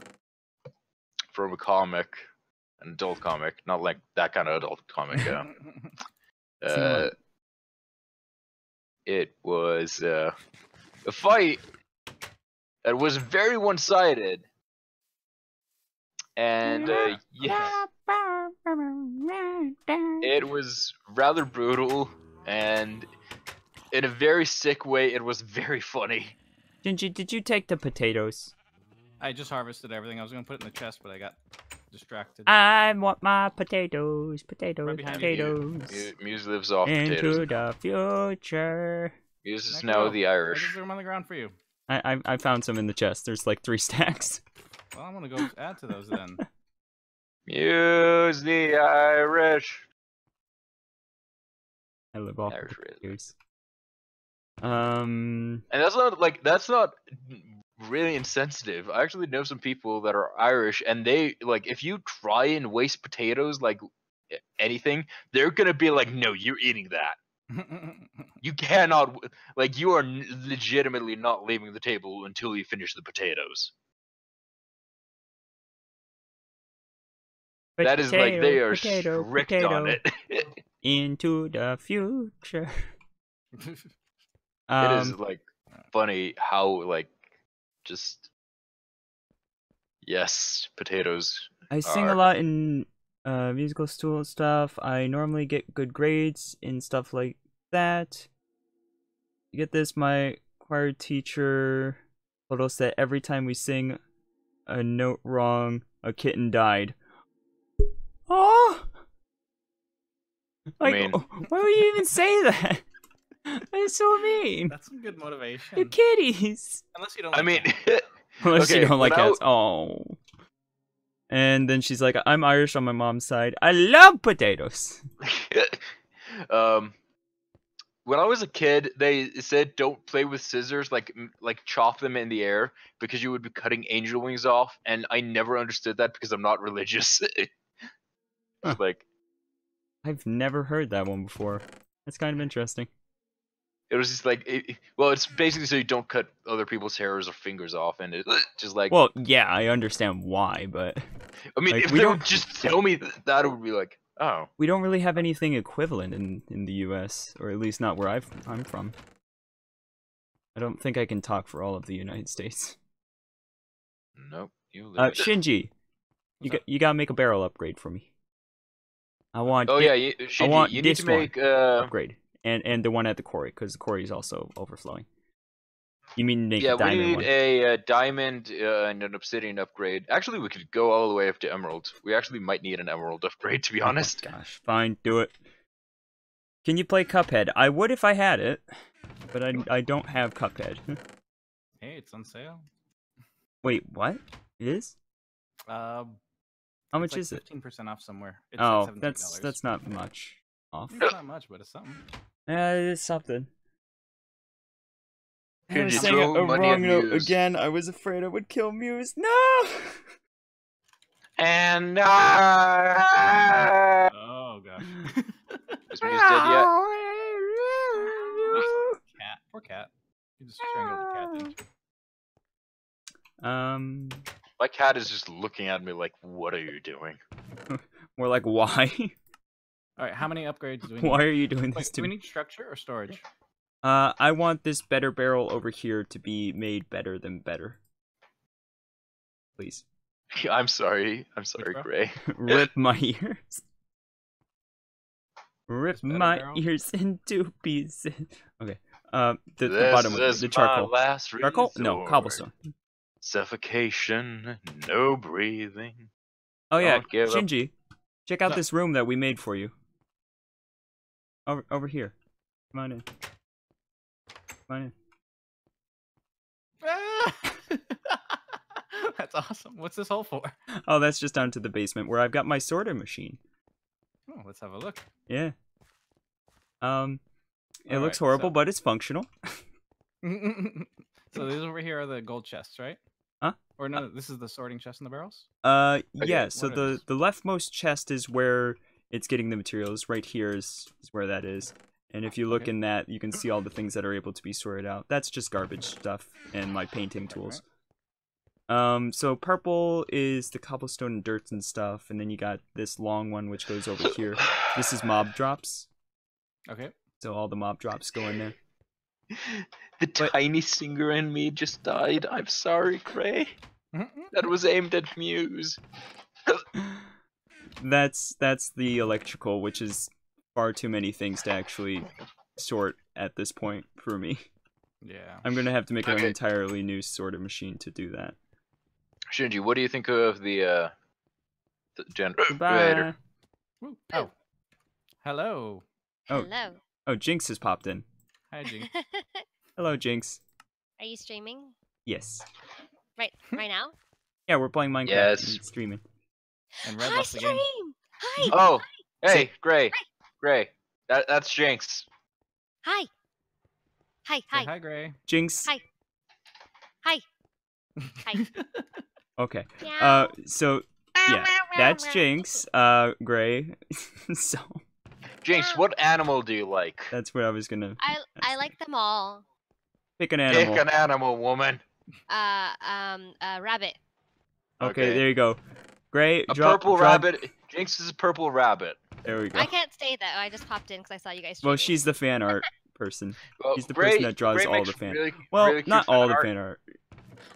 from a comic, an adult comic, not like that kind of adult comic. See [LAUGHS] uh, it was uh, a fight that was very one-sided, and uh, yeah, [LAUGHS] it was rather brutal, and in a very sick way, it was very funny. Gingy, did you take the potatoes? I just harvested everything. I was gonna put it in the chest, but I got distracted. I want my potatoes, potatoes, Right behind you. potatoes. Mu- Mews lives off Into potatoes. the future. Mews is Next now row. the I Irish. just threw them on the ground for you. I, I I found some in the chest. There's like three [LAUGHS] stacks. Well, I'm gonna go add to those then. [LAUGHS] Use the Irish. I live off Irish of raisin. years. Um, And that's not like that's not really insensitive. I actually know some people that are Irish, and they like if you try and waste potatoes like anything, they're gonna be like, "No, you're eating that. [LAUGHS] You cannot. Like you are legitimately not leaving the table until you finish the potatoes." that is like they are potato, strict on it. [LAUGHS] Into the future. [LAUGHS] it Um, is like funny how like just yes, potatoes. I sing a lot in uh, musical school stuff. I normally get good grades in stuff like that. You get this, my choir teacher told us that every time we sing a note wrong, a kitten died. Oh! I Like, mean- why would you even say that? [LAUGHS] That's so mean. That's some good motivation. The motivation. kitties. Unless you don't. I mean, cats. [LAUGHS] Unless you don't like when I cats. Oh. And then she's like, I'm Irish on my mom's side. I love potatoes. [LAUGHS] um, when I was a kid, they said don't play with scissors, like like chop them in the air because you would be cutting angel wings off, and I never understood that because I'm not religious. Huh. Like I've never heard that one before. That's kind of interesting. It was just like, it, well, it's basically so you don't cut other people's hairs or fingers off, and it just like, Well, yeah, I understand why, but I mean, like, if we they don't- just tell me th- that, it would be like, oh, we don't really have anything equivalent in, in the US, or at least not where I've, I'm from. I don't think I can talk for all of the United States. nope, you. Uh. Shinji, you got, you gotta make a barrel upgrade for me. I want Oh yeah, you, Shinji, want you need to one. make uh, upgrade, and and the one at the quarry, because the quarry is also overflowing. You mean make yeah, a we need one? a, uh diamond uh, and an obsidian upgrade. Actually, we could go all the way up to emerald. We actually might need an emerald upgrade, to be Oh honest. gosh, fine, do it. Can you play Cuphead? I would if I had it, but I I don't have Cuphead. [LAUGHS] Hey, it's on sale. Wait, what? It is? Um, How much is it? Fifteen percent off somewhere. It's Oh, $17. that's that's not much off. It's not much, but it's something. Yeah, it is something. I Could was you saying throw a, a money at wrong note Muse? again. I was afraid I would kill Muse. No. And [LAUGHS] uh, Oh gosh. [LAUGHS] is Muse dead yet? cat. Poor cat. You just strangled the cat, didn't? Um, My cat is just looking at me like, "What are you doing?" [LAUGHS] more like why? All right. How many upgrades do we [LAUGHS] need? why are you doing Wait, this do to we me? need structure or storage? Uh, I want this better barrel over here to be made better than better. Please. [LAUGHS] I'm sorry. I'm sorry, bro? Gray. [LAUGHS] Rip my ears. Rip This better my barrel? ears into pieces. Okay. Um, the, the bottom one, the charcoal. last Charcoal? No, cobblestone. Suffocation, no breathing. Oh yeah, Don't up. Shinji, check out What's this room that we made for you. Over over here. Come on in. Come on in. [LAUGHS] That's awesome. What's this hole for? Oh, that's just down to the basement where I've got my sorter machine. Oh, let's have a look. Yeah. Um, it All looks right, horrible, so- but it's functional. [LAUGHS] so these over here are the gold chests, right? Huh? Or no, this is the sorting chest in the barrels. Uh, Okay, yeah. So the these? the leftmost chest is where it's getting the materials. Right here is is where that is. And if you look Okay. in that, you can see all the things that are able to be sorted out. That's just garbage stuff and my painting tools. Um, so purple is the cobblestone and dirt and stuff, and then you got this long one which goes over here. This is mob drops. Okay. So all the mob drops go in there. [LAUGHS] The But- tiny singer in me just died. I'm sorry, Gray. [LAUGHS] That was aimed at Muse. [LAUGHS] that's that's the electrical, which is far too many things to actually sort at this point for me. yeah. I'm gonna have to make an entirely new sort of machine to do that. Shinji, what do you think of the uh the gen- generator? Woo. Oh. Hello. Oh. Hello. Oh, Jinx has popped in. Hi, Jinx. [LAUGHS] Hello, Jinx. Are you streaming Yes. right right now? Yeah, we're playing Minecraft Yes. and streaming. And Red Hi, left the game. Hi. Oh, hey, Gray, Gray. That that's Jinx. Hi. Hi. Say Hi. hi, Gray. Jinx. Hi. Hi. Hi. [LAUGHS] Okay. Meow. Uh, so yeah, Meow, meow, that's. Jinx. Uh, Gray. [LAUGHS] so Jinx, what animal do you like? that's what I was gonna I I like them all. pick an animal. Pick animal. an animal, woman. Uh um uh rabbit. Okay, Okay. there you go. Gray. A draw- purple draw- rabbit. Jinx is a purple rabbit. There we go. I can't stay though. I just popped in because I saw you guys. Well, she's the fan [LAUGHS] art person. Well, She's the Gray- person that draws Gray all the fan- Really, Well, really cute not all the art. fan art.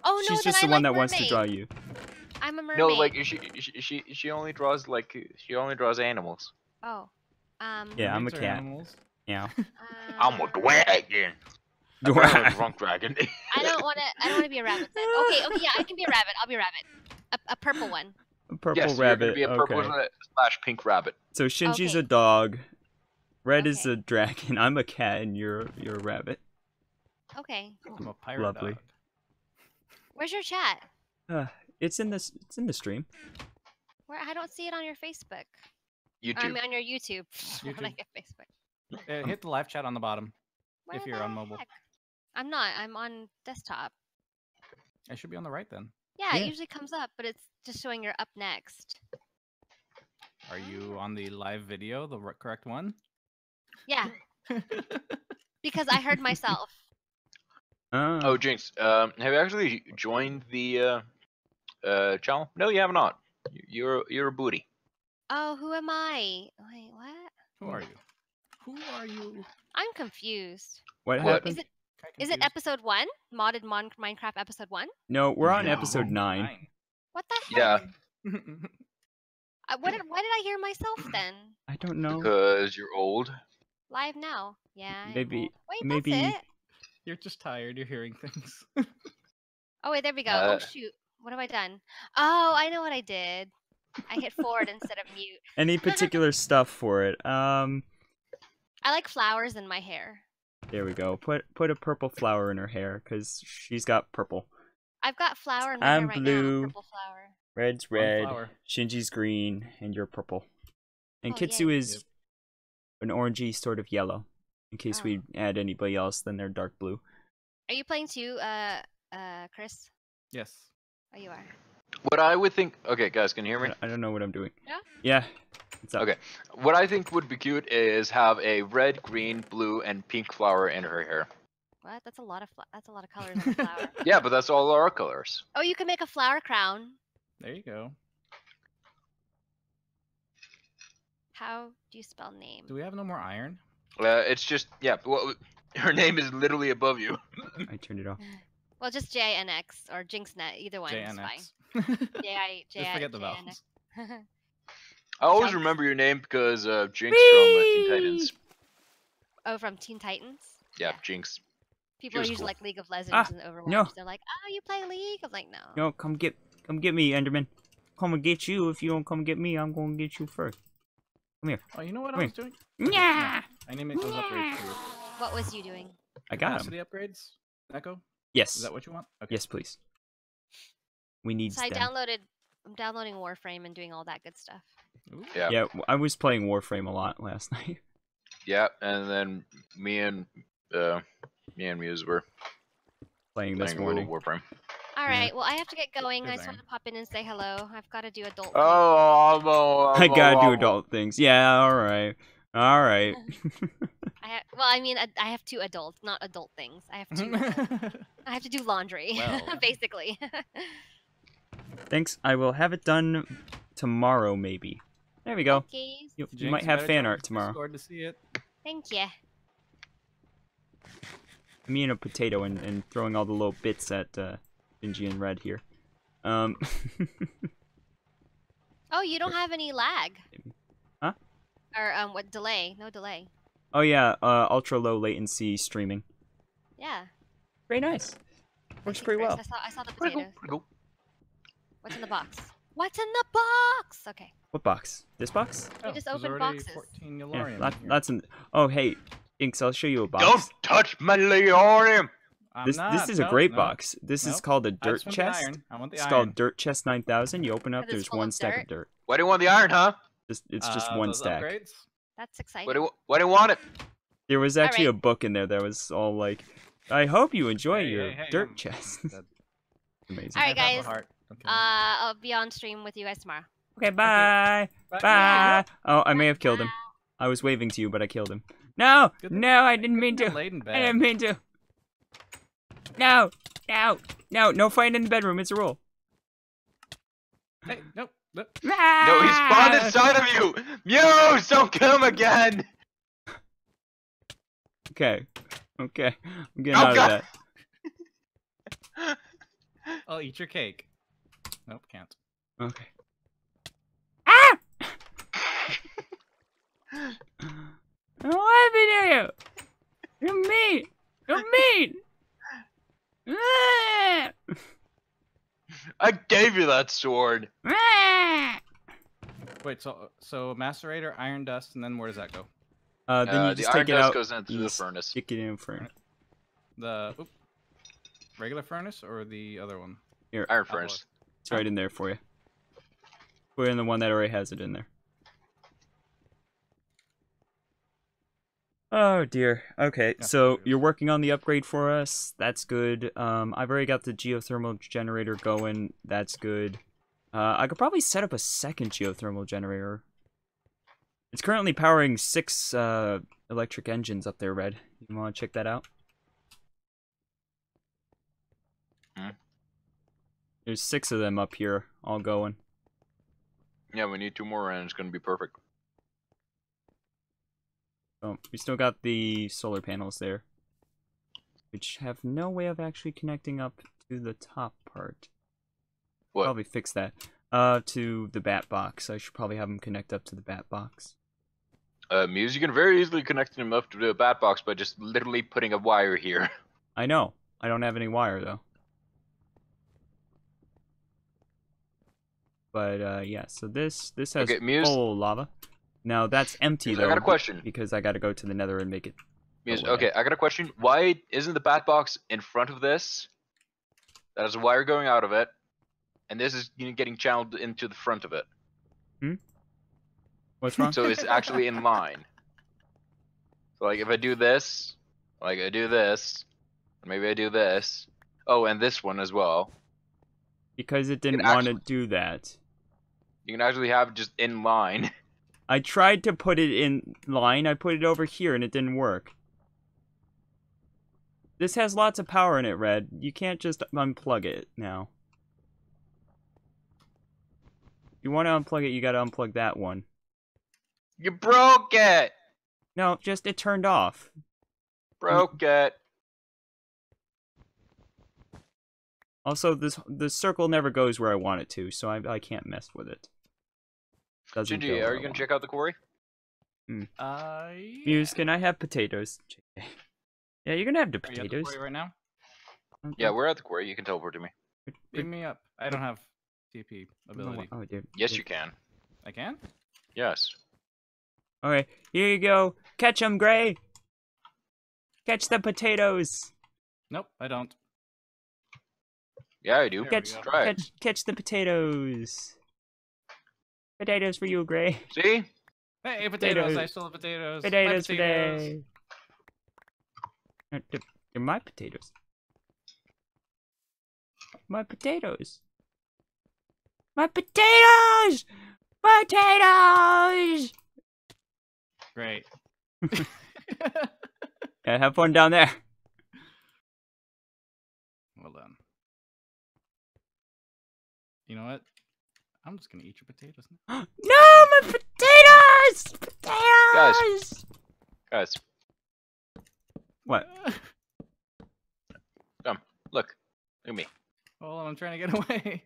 Oh no, She's then just I the one like that wants to mermaid. draw you. I'm a mermaid. No, like she, she she she only draws like she only draws animals. Oh. Um. Yeah, I'm a Mermaids cat. Animals. Yeah. [LAUGHS] I'm a uh, dragon. [LAUGHS] I'm a drunk dragon. I don't want to. I don't want to be a rabbit. Then. Okay. Okay. Yeah, I can be a rabbit. I'll be a rabbit. A, a purple one. A purple yes, you're gonna be a purple okay. slash pink rabbit. So Shinji's Okay. a dog. Red is a dragon. [LAUGHS] I'm a cat, and you're you're a rabbit. Okay. I'm a pirate Lovely. dog. Where's your chat? Uh, it's in this. It's in the stream. Where I don't see it on your Facebook. Or, I YouTube. mean, on your YouTube. [LAUGHS] Where would I YouTube. get Facebook? Uh, hit the live chat on the bottom. Where If you're on mobile. heck? I'm not. I'm on desktop. I should be on the right then. Yeah, Yeah. it usually comes up, but it's just showing you're up next. Are you on the live video, the correct one? Yeah, [LAUGHS] because I heard myself. Uh, Oh, Jinx, um, have you actually joined the uh, uh, channel? No, you have not. You- You're you're a booty. Oh, who am I? Wait, what? Who are you? Who are you? I'm confused. what what? happened? Is it Kinda is it episode one? Modded Mon- Minecraft episode one? No, we're on No. episode nine. What the Yeah. Uh, [LAUGHS] what did, why did I hear myself then? I don't know. Because you're old. Live now. Yeah. I'm Maybe- old. Wait, maybe- that's it. You're just tired. You're hearing things. [LAUGHS] Oh wait, there we go. Uh, oh shoot, what have I done? Oh, I know what I did. I hit forward instead of mute. Any [LAUGHS] particular stuff for it? Um, I like flowers in my hair. There we go. Put put a purple flower in her hair, cause she's got purple. I've got flower in my hair I'm right blue. now. Purple flower. Red's red. Shinji's green, and you're purple. And Oh, Kitsu yay. is Yep. an orangey sort of yellow. In case Oh. we add anybody else, then they're dark blue. Are you playing too, uh, uh, Chris? yes. Oh, you are. What I would think. Okay, guys, can you hear me? I don't know what I'm doing. Yeah? Yeah. What's? Okay. What I think would be cute is have a red, green, blue, and pink flower in her hair. What? That's a lot of that's a lot of colors on a flower. [LAUGHS] Yeah, but that's all our colors. oh, you can make a flower crown. There you go. How do you spell name? Do we have no more iron? Uh, it's just yeah. Well, [LAUGHS] her name is literally above you. I turned it off. [LAUGHS] Well, just J I N X or JinxNet. Either one is fine. JNX. [LAUGHS] J I J Just I forget the J I N vowels. X. [LAUGHS] I always remember your name because uh, Jinx from uh, Teen Titans. oh, from Teen Titans. Yeah, Jinx. People are usually cool. like League of Legends Ah, and Overwatch. no. They're like, oh, you play League? I'm like, no. No, come get come get me, Enderman. Come and get you. If you don't come get me, I'm gonna get you first. Come here. Oh, you know what I Wait. was doing? Yeah. I need to make those upgrades too. What was you doing? I got him. Capacity upgrades? Echo? Yes. Is that what you want? Okay. Yes, please. We need So I them. downloaded. I'm downloading Warframe and doing all that good stuff. Yeah. Yeah, w- I was playing Warframe a lot [LAUGHS] last night. Yeah, and then me and uh, me and Muse were playing this playing a morning. Warframe. All Yeah. Well, I have to get going. I just wanted iron. to pop in and say hello. I've got to do adult. things. Oh, I'm a- [LAUGHS] I I'm a- gotta do I'm a- adult things. Yeah, all right, all right. [LAUGHS] I ha- well, I mean, I I have two adult, not adult things. I have two. adult- I have to do laundry, Well. basically. Thanks. I will have it done tomorrow, maybe. There we go. You, you Jinx, might have fan art tomorrow. Discord to see it. Thank you. Me and a potato and, and throwing all the little bits at uh, Shinji and Red here. Um, [LAUGHS] Oh, you don't have any lag. Huh? Or um, what delay? No delay. oh yeah, uh, ultra low latency streaming. Yeah. Very nice. Works pretty well. I saw, I saw the Pretty cool, potatoes. pretty cool. What's in the box? What's in the box? Okay. What box? This box? We just there's opened boxes. 14 Yeah, that, in that's in. Oh hey, Inks, I'll show you a box. Don't touch my Leorium. This not. this is a great nope. box. This is called a dirt just want the chest. iron. I want the It's iron. called Dirt Chest 9000. You open up, there's one of stack dirt. of dirt. Why do you want the iron, huh? Just it's just Uh, one stack. upgrades? That's exciting. Why do you, why do you want it? There was actually Alright. a book in there that was all like, "I hope you enjoy Hey, your hey, hey, dirt I'm- chest." [LAUGHS] Amazing. Alright, I have a guys. Heart. Okay. Uh, I'll be on stream with you guys tomorrow. Okay, bye. Bye. Bye. Oh, I may have killed him. I was waving to you, but I killed him. No, Good no, I didn't mean to. I didn't mean to. No, no, no, no fighting in the bedroom. It's a rule. Hey, nope. nope. No, he spawned inside of you! Muse, don't kill him again! Okay, okay, I'm getting Oh, out God. of that. I'll eat your cake. Nope, can't. Okay. Ah! [LAUGHS] what happened to you? You're mean. You're mean. Ah! [LAUGHS] I gave you that sword. Ah! Wait, so so macerator, iron dust, and then where does that go? Uh, then Uh, you the just iron take it dust out. goes into you the s- furnace. Stick it in furnace. The oop, regular furnace or the other one? here. Iron Outlaw. furnace. It's right in there for you. Put in the one that already has it in there. Oh dear. Okay, so you're working on the upgrade for us. That's good. Um, I've already got the geothermal generator going. That's good. Uh, I could probably set up a second geothermal generator. It's currently powering six uh, electric engines up there, Red. You want to check that out? Hmm. There's six of them up here, all going. Yeah, we need two more and it's gonna be perfect. Oh, we still got the solar panels there, which have no way of actually connecting up to the top part. What? Probably fix that. Uh, to the bat box. I should probably have them connect up to the bat box. Uh, Muse, you can very easily connect them up to the bat box by just literally putting a wire here. [LAUGHS] I know. I don't have any wire though. But uh, yeah. So this this has Okay, Muse- full lava. Now that's empty Muse, though. I got a question. Because I got to go to the Nether and make it. Muse, okay, I got a question. Why isn't the bat box in front of this? That has a wire going out of it, and this is you know, getting channeled into the front of it. Hmm. What's wrong? So it's actually in line. So like if I do this, like I do this, maybe I do this. Oh, and this one as well. Because it didn't want to do that. You can actually have it just in line. [LAUGHS] I tried to put it in line. I put it over here and it didn't work. This has lots of power in it, Red. You can't just unplug it now. If you want to unplug it, you gotta unplug that one. You broke it. No, just it turned off. Broke it. Also, this the circle never goes where I want it to, so I, I can't mess with it. Doesn't Gingy, are you gonna check out the quarry? Uh, Muse, can I have potatoes? [LAUGHS] Yeah, you're gonna have the Are you at the potatoes. quarry right now? Yeah, we're at the quarry. You can teleport to me. Beat me up. I don't have TP ability. Oh, dude. Yes, you can. I can? Yes. Okay, here you go. Catch 'em, Gray. Catch the potatoes. Nope, I don't. Yeah, I do. There Catch. Try catch, catch the potatoes. Potatoes for you, Gray. See? Hey, potatoes! Potatoes. I stole the potatoes. My Potatoes for potatoes. day. Uh, They're, they're my potatoes. My potatoes. My potatoes! Potatoes! Great. [LAUGHS] Yeah, have fun down there. well done. You know what? I'm just gonna eat your potatoes now. [GASPS] no, my potatoes! Potatoes! Guys, guys. What? [LAUGHS] Come, look. Look at me. Hold on, I'm trying to get [LAUGHS] away.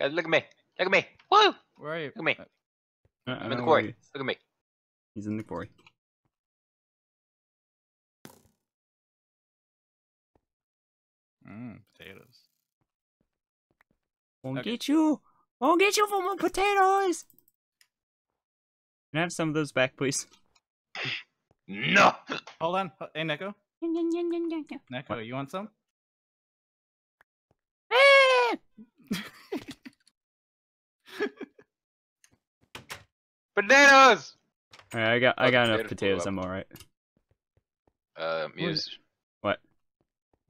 Guys, look at me. Look at me. Woo! Where are you? Look at me. Uh, Uh, I I'm in the quarry. where he is. Look at me. He's in the quarry. Mm, potatoes. Won't Okay. get you. Won't get you for my potatoes. Can I have some of those back, please? No! Hold on. H- Hey, Neko. Neko, you want some? [LAUGHS] Potatoes. Alright, I got I Oh, got enough potatoes potatoes. I'm alright. Uh, Muse. What?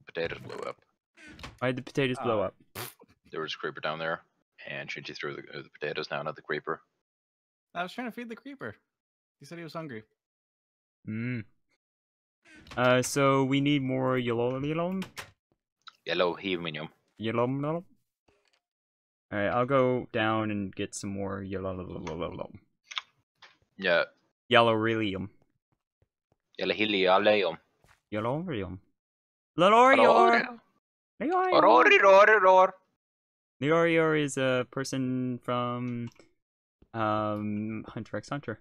Potatoes blew up. Why did the potatoes blow Oh. up? There was a creeper down there, and Shinji threw the, uh, the potatoes down at the creeper. I was trying to feed the creeper. He said he was hungry. Mm. Uh, so we need more yellow yellow Yellow helium. yellow yellow. Alright, I'll go down and get some more yellow yellow Yeah, yellow helium. yellow helium. Yellow helium. Leorior! Leorior! Leorior is a person from um Hunter x Hunter.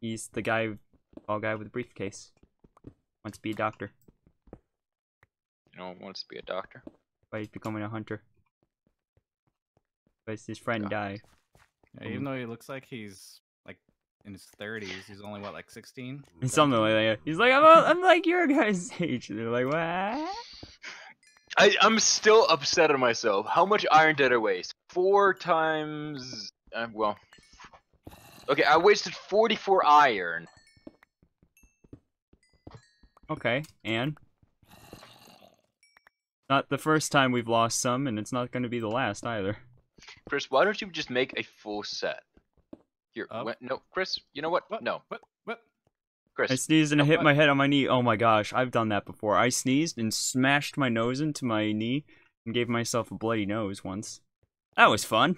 He's the guy tall guy with a briefcase. Wants to be a doctor. You know, wants to be a doctor. But he's becoming a hunter. But his friend God. died. Yeah, even though he looks like he's like in his thirties, he's only what like sixteen. Something like that. He's like, I'm, a, I'm like your guy's age. And they're like, what? I, I'm still upset at myself. How much iron did I waste? Four times. Uh, well. Okay, I wasted 44 iron. Okay, and? Not the first time we've lost some, and it's not going to be the last either. Chris, why don't you just make a full set? Here, Up. no, Chris, you know what? What? No, What? What? Chris. I sneezed and I hit my head on my knee. Oh my gosh, I've done that before. I sneezed and smashed my nose into my knee and gave myself a bloody nose once. That was fun.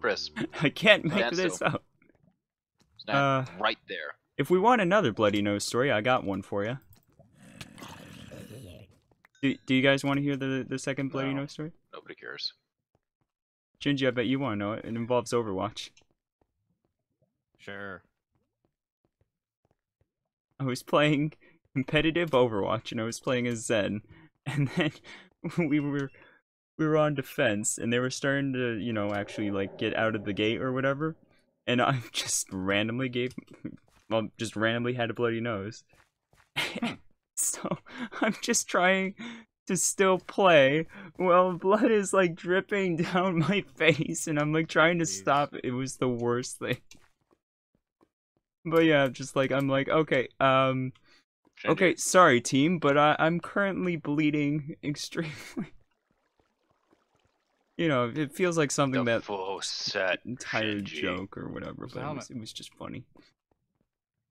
Chris, [LAUGHS] I can't make That's this so- up. stand Uh, right there. If we want another bloody nose story, I got one for you. Do, do you guys want to hear the the second bloody No. nose story? Nobody cares. Shinji, I bet you want to know it. It involves Overwatch. Sure. I was playing competitive Overwatch and I was playing as Zen, [LAUGHS] and then we were we were on defense and they were starting to you know actually like get out of the gate or whatever, and I [LAUGHS] just randomly gave well just randomly had a bloody nose. Hmm. [LAUGHS] so I'm just trying to still play while blood is like dripping down my face and I'm like trying to Jeez. stop. It was the worst thing. But yeah, just like I'm like, okay, um okay, sorry team, but I I'm currently bleeding [LAUGHS] extremely. You know, it feels like something The that full set. entire Shinji. joke or whatever, but it was, it was just funny.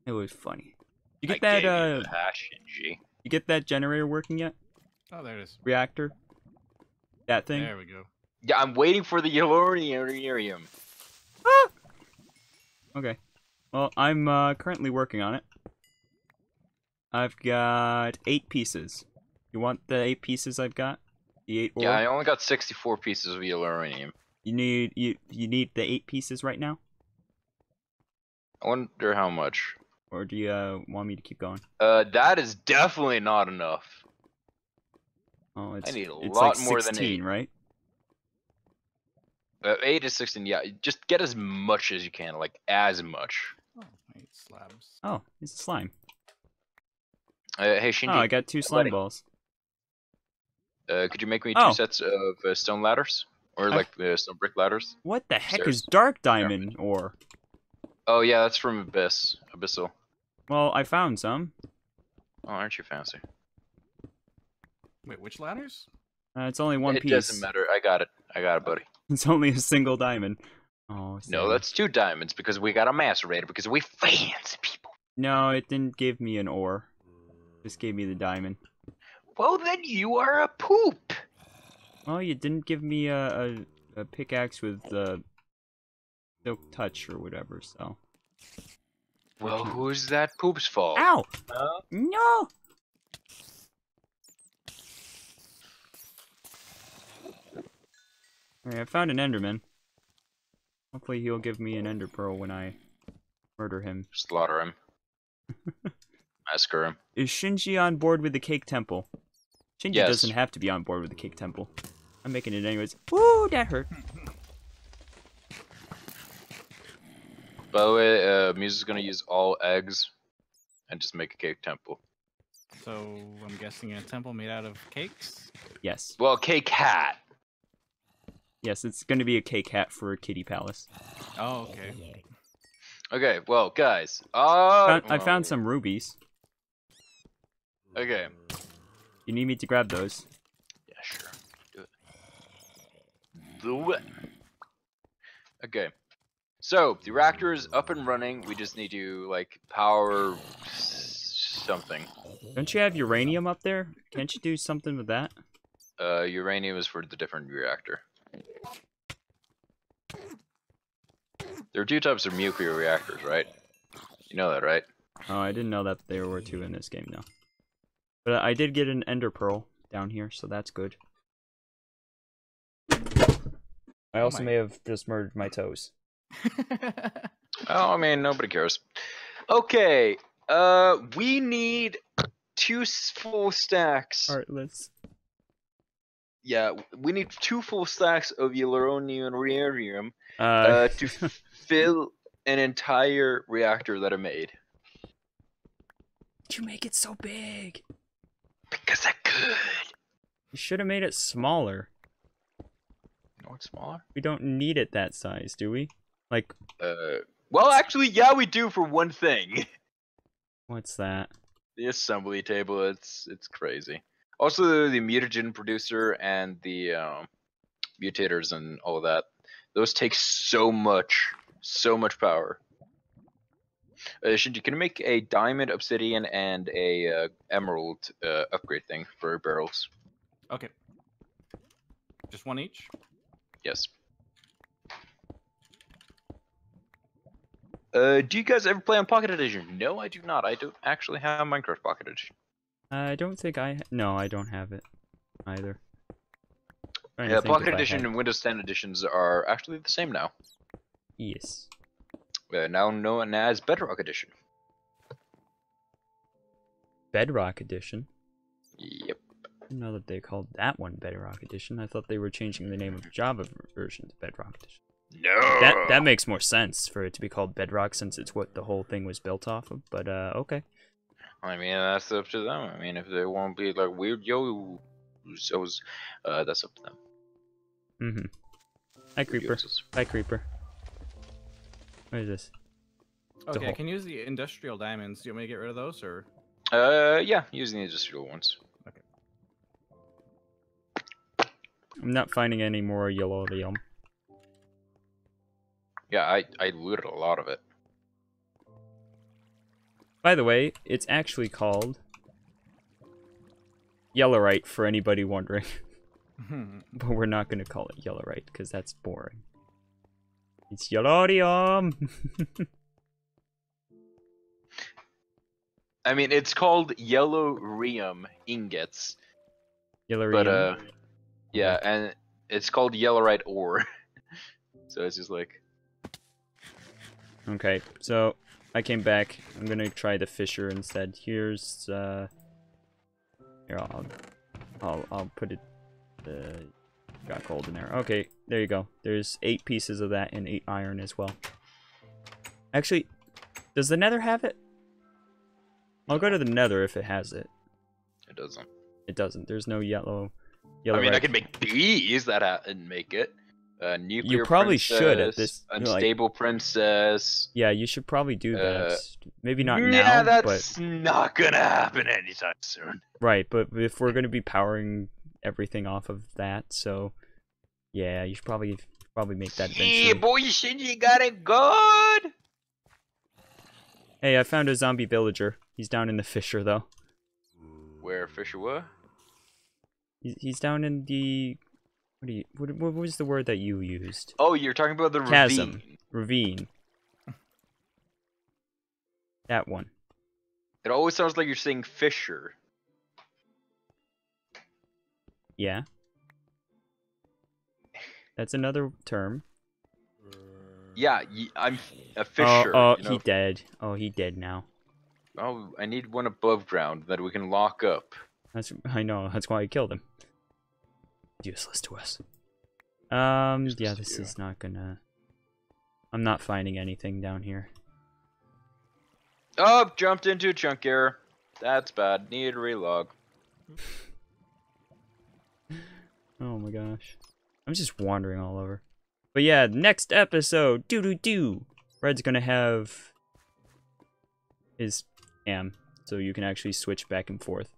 It was funny. You I get that gave you uh the hash, Shinji. you get that generator working yet? Oh, there it is. Reactor? That thing? There we go. Yeah, I'm waiting for the Yellorium. Okay. Well, I'm uh, currently working on it. I've got eight pieces. You want the eight pieces I've got? The eight? Yeah, I only got 64 pieces of Yellorium. You need you you need the eight pieces right now, I wonder how much. or do you uh, want me to keep going? Uh, that is definitely not enough. Oh, it's need a it's lot like more than 16, eight. right? Uh, 8 is 16, yeah. Just get as much as you can, like, as much. Oh, eight slabs. Oh, it's a slime. Uh, hey, Shinji, Oh, I got two slime buddy. balls. uh, could you make me Oh. two sets of uh, stone ladders? Or, I- like, uh, stone brick ladders? What the heck is dark diamond ore? Oh, yeah, that's from Abyss. Abyssal. Well, I found some. Oh, aren't you fancy? Wait, which ladders? Uh, it's only one it piece. It doesn't matter. I got it. I got it, buddy. [LAUGHS] It's only a single diamond. Oh, No, that's two diamonds because we got a macerator because we fancy people. No, it didn't give me an ore. Just gave me the diamond. Well, then you are a poop. Well, you didn't give me a, a, a pickaxe with the silk touch or whatever, so. Well, who's that poop's fault? Ow! Huh? No! Alright, I found an Enderman. Hopefully he'll give me an Ender Pearl when I murder him. [LAUGHS] Slaughter him. Massacre him. Is Shinji on board with the Cake Temple? Shinji Yes. doesn't have to be on board with the Cake Temple. I'm making it anyways. Woo, that hurt. By the way, uh, Muse is gonna use all eggs and just make a cake temple. So I'm guessing a temple made out of cakes. Yes. Well, cake hat. Yes, it's going to be a cake hat for a kitty palace. Oh, okay. Okay, well, guys. Uh, Found- I found some rubies. Okay. You need me to grab those? Yeah, sure. Do it. Do it. Okay. So the reactor is up and running. We just need to like power something. Don't you have uranium up there? Can't you do something with that? Uh, uranium is for the different reactor. There are two types of nuclear reactors, right? You know that, right? Oh, I didn't know that there were two in this game, though. But I did get an ender pearl down here, so that's good. I also my- may have just murdered my toes. [LAUGHS] Oh, I mean, nobody cares. Okay. Uh, we need two full stacks. Alright, let's. Yeah, we need two full stacks of uranium and rhenium Uh, uh, to [LAUGHS] fill an entire reactor that I made. you make it so big? Because I could. You should have made it smaller. No, it's smaller. We don't need it that size, do we? Like, Uh, well, actually, yeah, we do for one thing. [LAUGHS] what's that? the assembly table. It's it's crazy. Also, the mutagen producer and the um, mutators and all of that. Those take so much, so much power. Uh, Shinji, can you make a diamond, obsidian, and a uh, emerald uh, upgrade thing for barrels? okay. Just one each. Yes. Uh, do you guys ever play on Pocket Edition? No, I do not. I don't actually have Minecraft Pocket Edition. I don't think I. No, I don't have it either. Yeah, Pocket Edition and Windows 10 editions are actually the same now. Yes. Now known as Bedrock Edition. Bedrock Edition. Yep. I didn't know that they called that one Bedrock Edition. I thought they were changing the name of Java version to Bedrock Edition. No. That that makes more sense for it to be called Bedrock since it's what the whole thing was built off of. But uh, okay. I mean, that's up to them. I mean, if they want to be like weird yo, so uh, that's up to them. Mm-hmm. Hi, Creeper. Yos. Hi, Creeper. What is this? a Okay, I hole. can use the industrial diamonds. Do you want me to get rid of those, or Uh, yeah, using the industrial ones. Okay. I'm not finding any more yellow yellowdium. Yeah, I I looted a lot of it. By the way, it's actually called Yellorite for anybody wondering. [LAUGHS] [LAUGHS] but we're not going to call it Yellowite because that's boring. It's Yellowdium! [LAUGHS] I mean, it's called Yellorium ingots, Yellowdium. but uh, yeah, and it's called yellorite ore. so it's just like Okay, so I came back. I'm gonna try the Fisher instead. Here's uh, here I'll I'll I'll put it. Uh, got gold in there. Okay, there you go. There's eight pieces of that and eight iron as well. Actually, does the Nether have it? I'll go to the Nether if it has it. it doesn't. It doesn't. There's no yellow. Yellow. I mean, I red. could make these that ha- and make it. Uh, nuclear You probably should at princess, this- like- unstable princess. Yeah, you should probably do that. Uh, Maybe not yeah, now, but that's not gonna happen anytime soon. Right, but if we're going to be powering everything off of that, so yeah, you should probably probably make that Yeah, boy, Shinji got it good. Hey, I found a zombie villager. He's down in the fissure though. Where Fisher were? He's, he's down in the what do you what, what was the word that you used? Oh, you're talking about the Chasm. ravine. Ravine. That one. It always sounds like you're saying Fisher. Yeah. That's another term. Yeah, I'm a Oh, Fisher. oh, you know? he dead. Oh, he dead now. Oh, I need one above ground that we can lock up. That's I know. That's why I killed him. Useless to us. Um. Useless Yeah, this is not gonna. I'm not finding anything down here. Oh, jumped into chunk error. That's bad. Need to relog. [LAUGHS] Oh my gosh. I'm just wandering all over. But yeah, next episode, doo doo doo. Red's gonna have his am, so you can actually switch back and forth.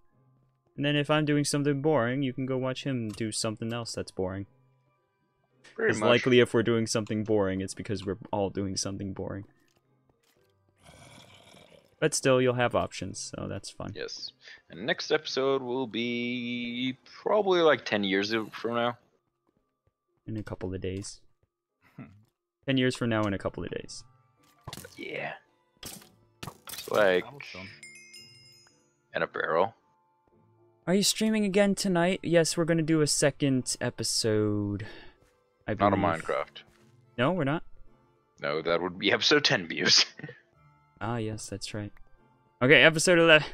And then if I'm doing something boring, you can go watch him do something else that's boring. Pretty It's much. likely if we're doing something boring, it's because we're all doing something boring. But still, you'll have options, so that's fun. Yes. And next episode will be probably like 10 years from now. In a couple of days. Hmm. Ten years from now, in a couple of days. Yeah. It's like Cobblestone. in a barrel. Are you streaming again tonight? Yes, we're gonna do a second episode. I Not a. Minecraft. No, we're not. No, that would be episode 10 views. [LAUGHS] Ah, yes, that's right. Okay, episode 11.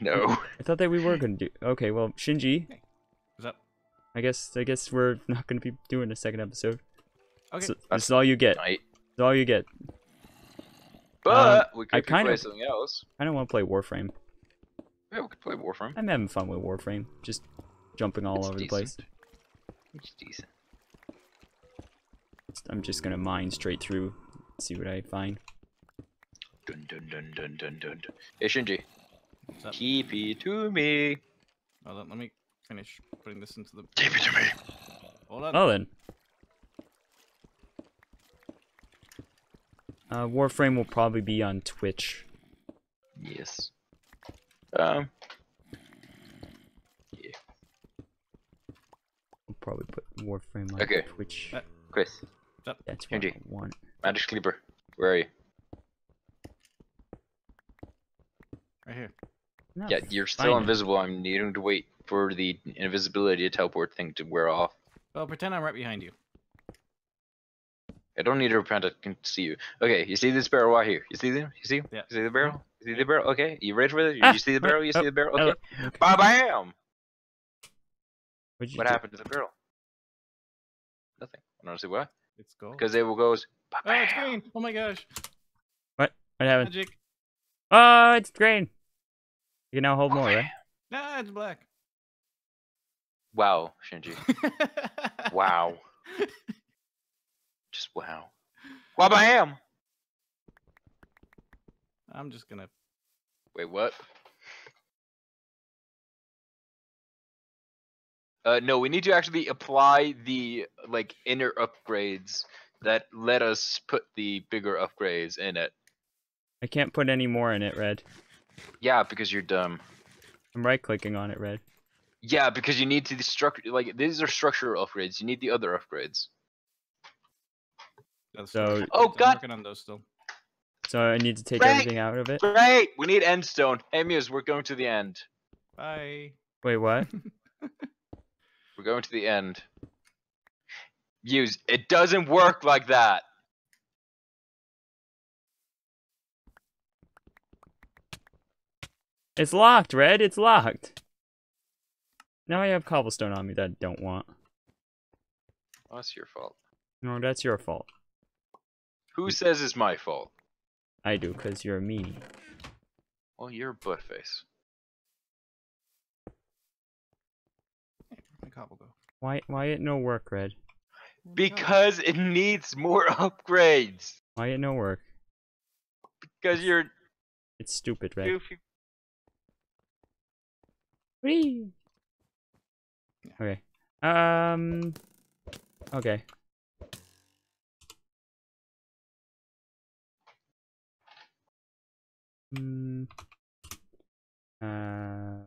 no. I thought that we were gonna do. Okay, well, Shinji, What's up? I guess I guess we're not gonna be doing a second episode. Okay. So, this is all you get. Night. This is all you get. But we I could kind play of- something else. I don't want to play Warframe. Yeah, we could play Warframe. I'm having fun with Warframe, just jumping all It's over the place. It's decent. I'm just gonna mine straight through, see what I find. Dun dun dun dun dun dun. dun. Hey Shinji, What's up? keep it to me. Hold on, let me finish putting this into the. Keep it to me. Hold on. Oh then. Uh, Warframe will probably be on Twitch. Yes. Um. yeah. I'll probably put Warframe on Okay. Twitch. Uh, Chris, That's what Shinji. I want. Magic Sleeper, where are you? Right here. No, Yeah, you're still fine. invisible. I'm needing to wait for the invisibility teleport thing to wear off. Well, pretend I'm right behind you. I don't need to repent. I can see you. Okay, you see this barrel right here? You see them? You see? 'em? Yeah. You see the barrel? You see the barrel? Okay, you ready for this? Ah, you see the barrel? You oh, see the barrel? oh, Okay. okay. Bam! Bam! What'd you What do? happened to the barrel? Nothing. I don't see why. It's gold. Because it will goes. Oh, it's green! Oh my gosh! What What happened? Magic! Oh, it's green. You can now hold more, right? Ah, it's black. Wow, Shinji. [LAUGHS] Wow. Just wow. Wow, bam! I'm just gonna. Wait, what? Uh, no, we need to actually apply the like inner upgrades that let us put the bigger upgrades in it. I can't put any more in it, Red. Yeah, because you're dumb. I'm right clicking on it, Red. Yeah, because you need to structure like these are structural upgrades. You need the other upgrades. That's So- Oh, I'm God. working on those still. So I need to take Right. everything out of it. Great, we need endstone. Hey Muse, we're going to the end. Bye. Wait, what? [LAUGHS] We're going to the end. Muse, it doesn't work like that. It's locked, Red. It's locked. Now I have cobblestone on me that I don't want. Oh, that's your fault. No, that's your fault. Who says it's my fault? I do, because you're a meanie. Well, you're a buttface. Hey, where'd my cobble go? Why, why it no work, Red? Where'd it go? Because it needs more [LAUGHS] upgrades. Why it no work? Because you're It's stupid, Red. goofy. Whee! Okay. Um. Okay. Hmm. Uh.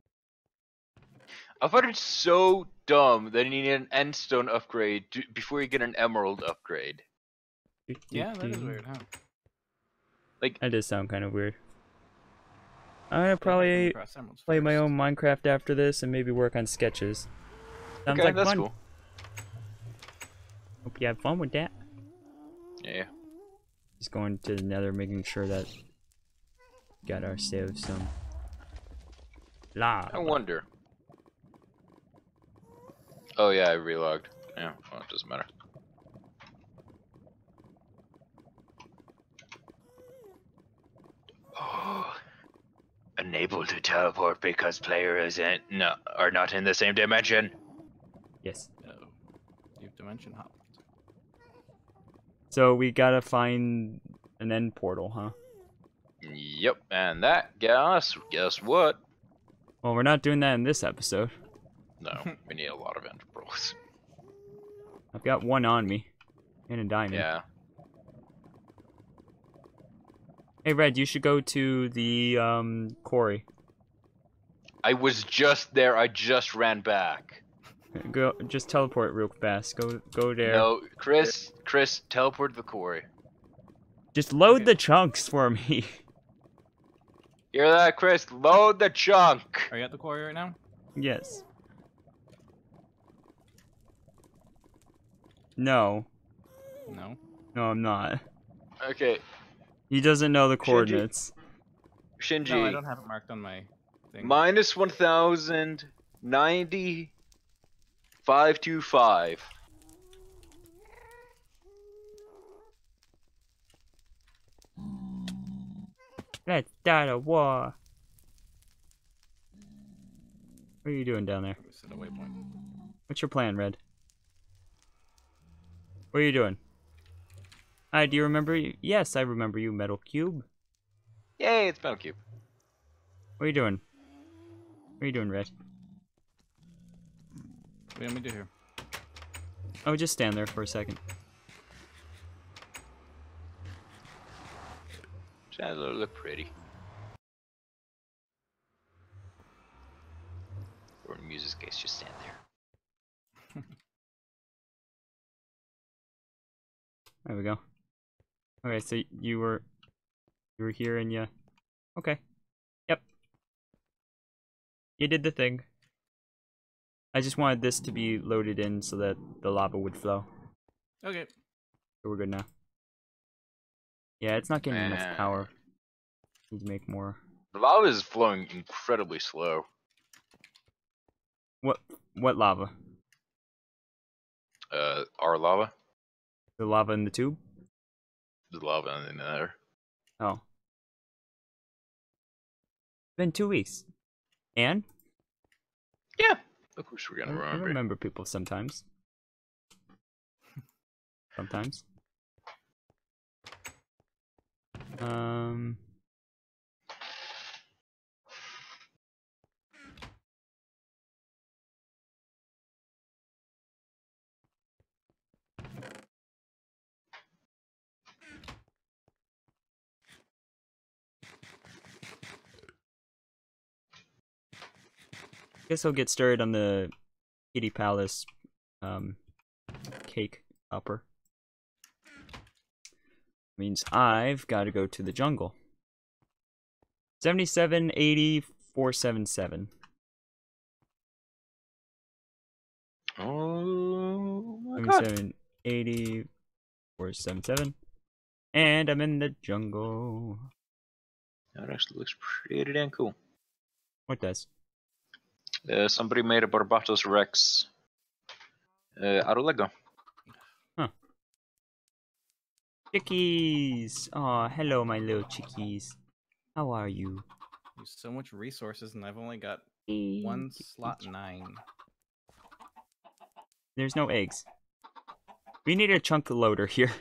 I thought it's so dumb that you need an endstone upgrade to, before you get an emerald upgrade. do, do, Yeah, that is weird, huh? That does sound kind of weird. I'm gonna probably play my own Minecraft after this and maybe work on sketches. Sounds okay, like that's fun. cool. Hope you have fun with that. Yeah. Just going to the nether, making sure that we got ourselves some lava. I wonder. Oh yeah, I relogged. Yeah, well, it doesn't matter. [GASPS] unable to teleport because player isn't no are not in the same dimension. Yes. Oh, you've dimension hopped. So we gotta find an end portal, huh? Yep, and that guess guess what? Well, we're not doing that in this episode. No, we need a lot of ender pearls. [LAUGHS] I've got one on me. And a diamond. Yeah. Hey, Red, you should go to the um quarry. I was just there, I just ran back. [LAUGHS] Go, just teleport real fast. Go, go there. No, Chris, Chris, teleport to the quarry. Just load Okay. the chunks for me. [LAUGHS] Hear that, Chris? Load the chunk. Are you at the quarry right now? yes. No. No. No, I'm not. Okay, He doesn't know the coordinates. Shinji. No, I don't have it marked on my thing. Minus 1090 Let's start a war. What are you doing down there? Set a waypoint. What's your plan, Red? What are you doing? Hi, do you remember? You? Yes, I remember you, Metal Cube. Yay, it's Metal Cube. What are you doing? What are you doing, Red? What do you want me to do here? Oh, just stand there for a second. Chandler look pretty. Or in Mews's case, just stand there. [LAUGHS] There we go. Okay, so you were you were here and you Okay. Yep. You did the thing. I just wanted this to be loaded in so that the lava would flow. Okay. So we're good now. Yeah, it's not getting enough power. Need to make more. The lava is flowing incredibly slow. What what lava? Uh, our lava? The lava in the tube? The lava in there. Oh. Been two weeks. And? Yeah. Of course we're gonna I remember. remember people sometimes. [LAUGHS] sometimes. Um. Guess I'll get started on the Kitty Palace um, cake upper. Means I've got to go to the jungle. 77, 80, 477. Oh my god. 77, 80, 477. And I'm in the jungle. That actually looks pretty damn cool. What does? Uh, somebody made a Barbatos Rex uh, out of Lego. Chickies! Oh, hello, my little chickies. How are you? Use so much resources, and I've only got one slot nine. There's no eggs. We need a chunk loader here.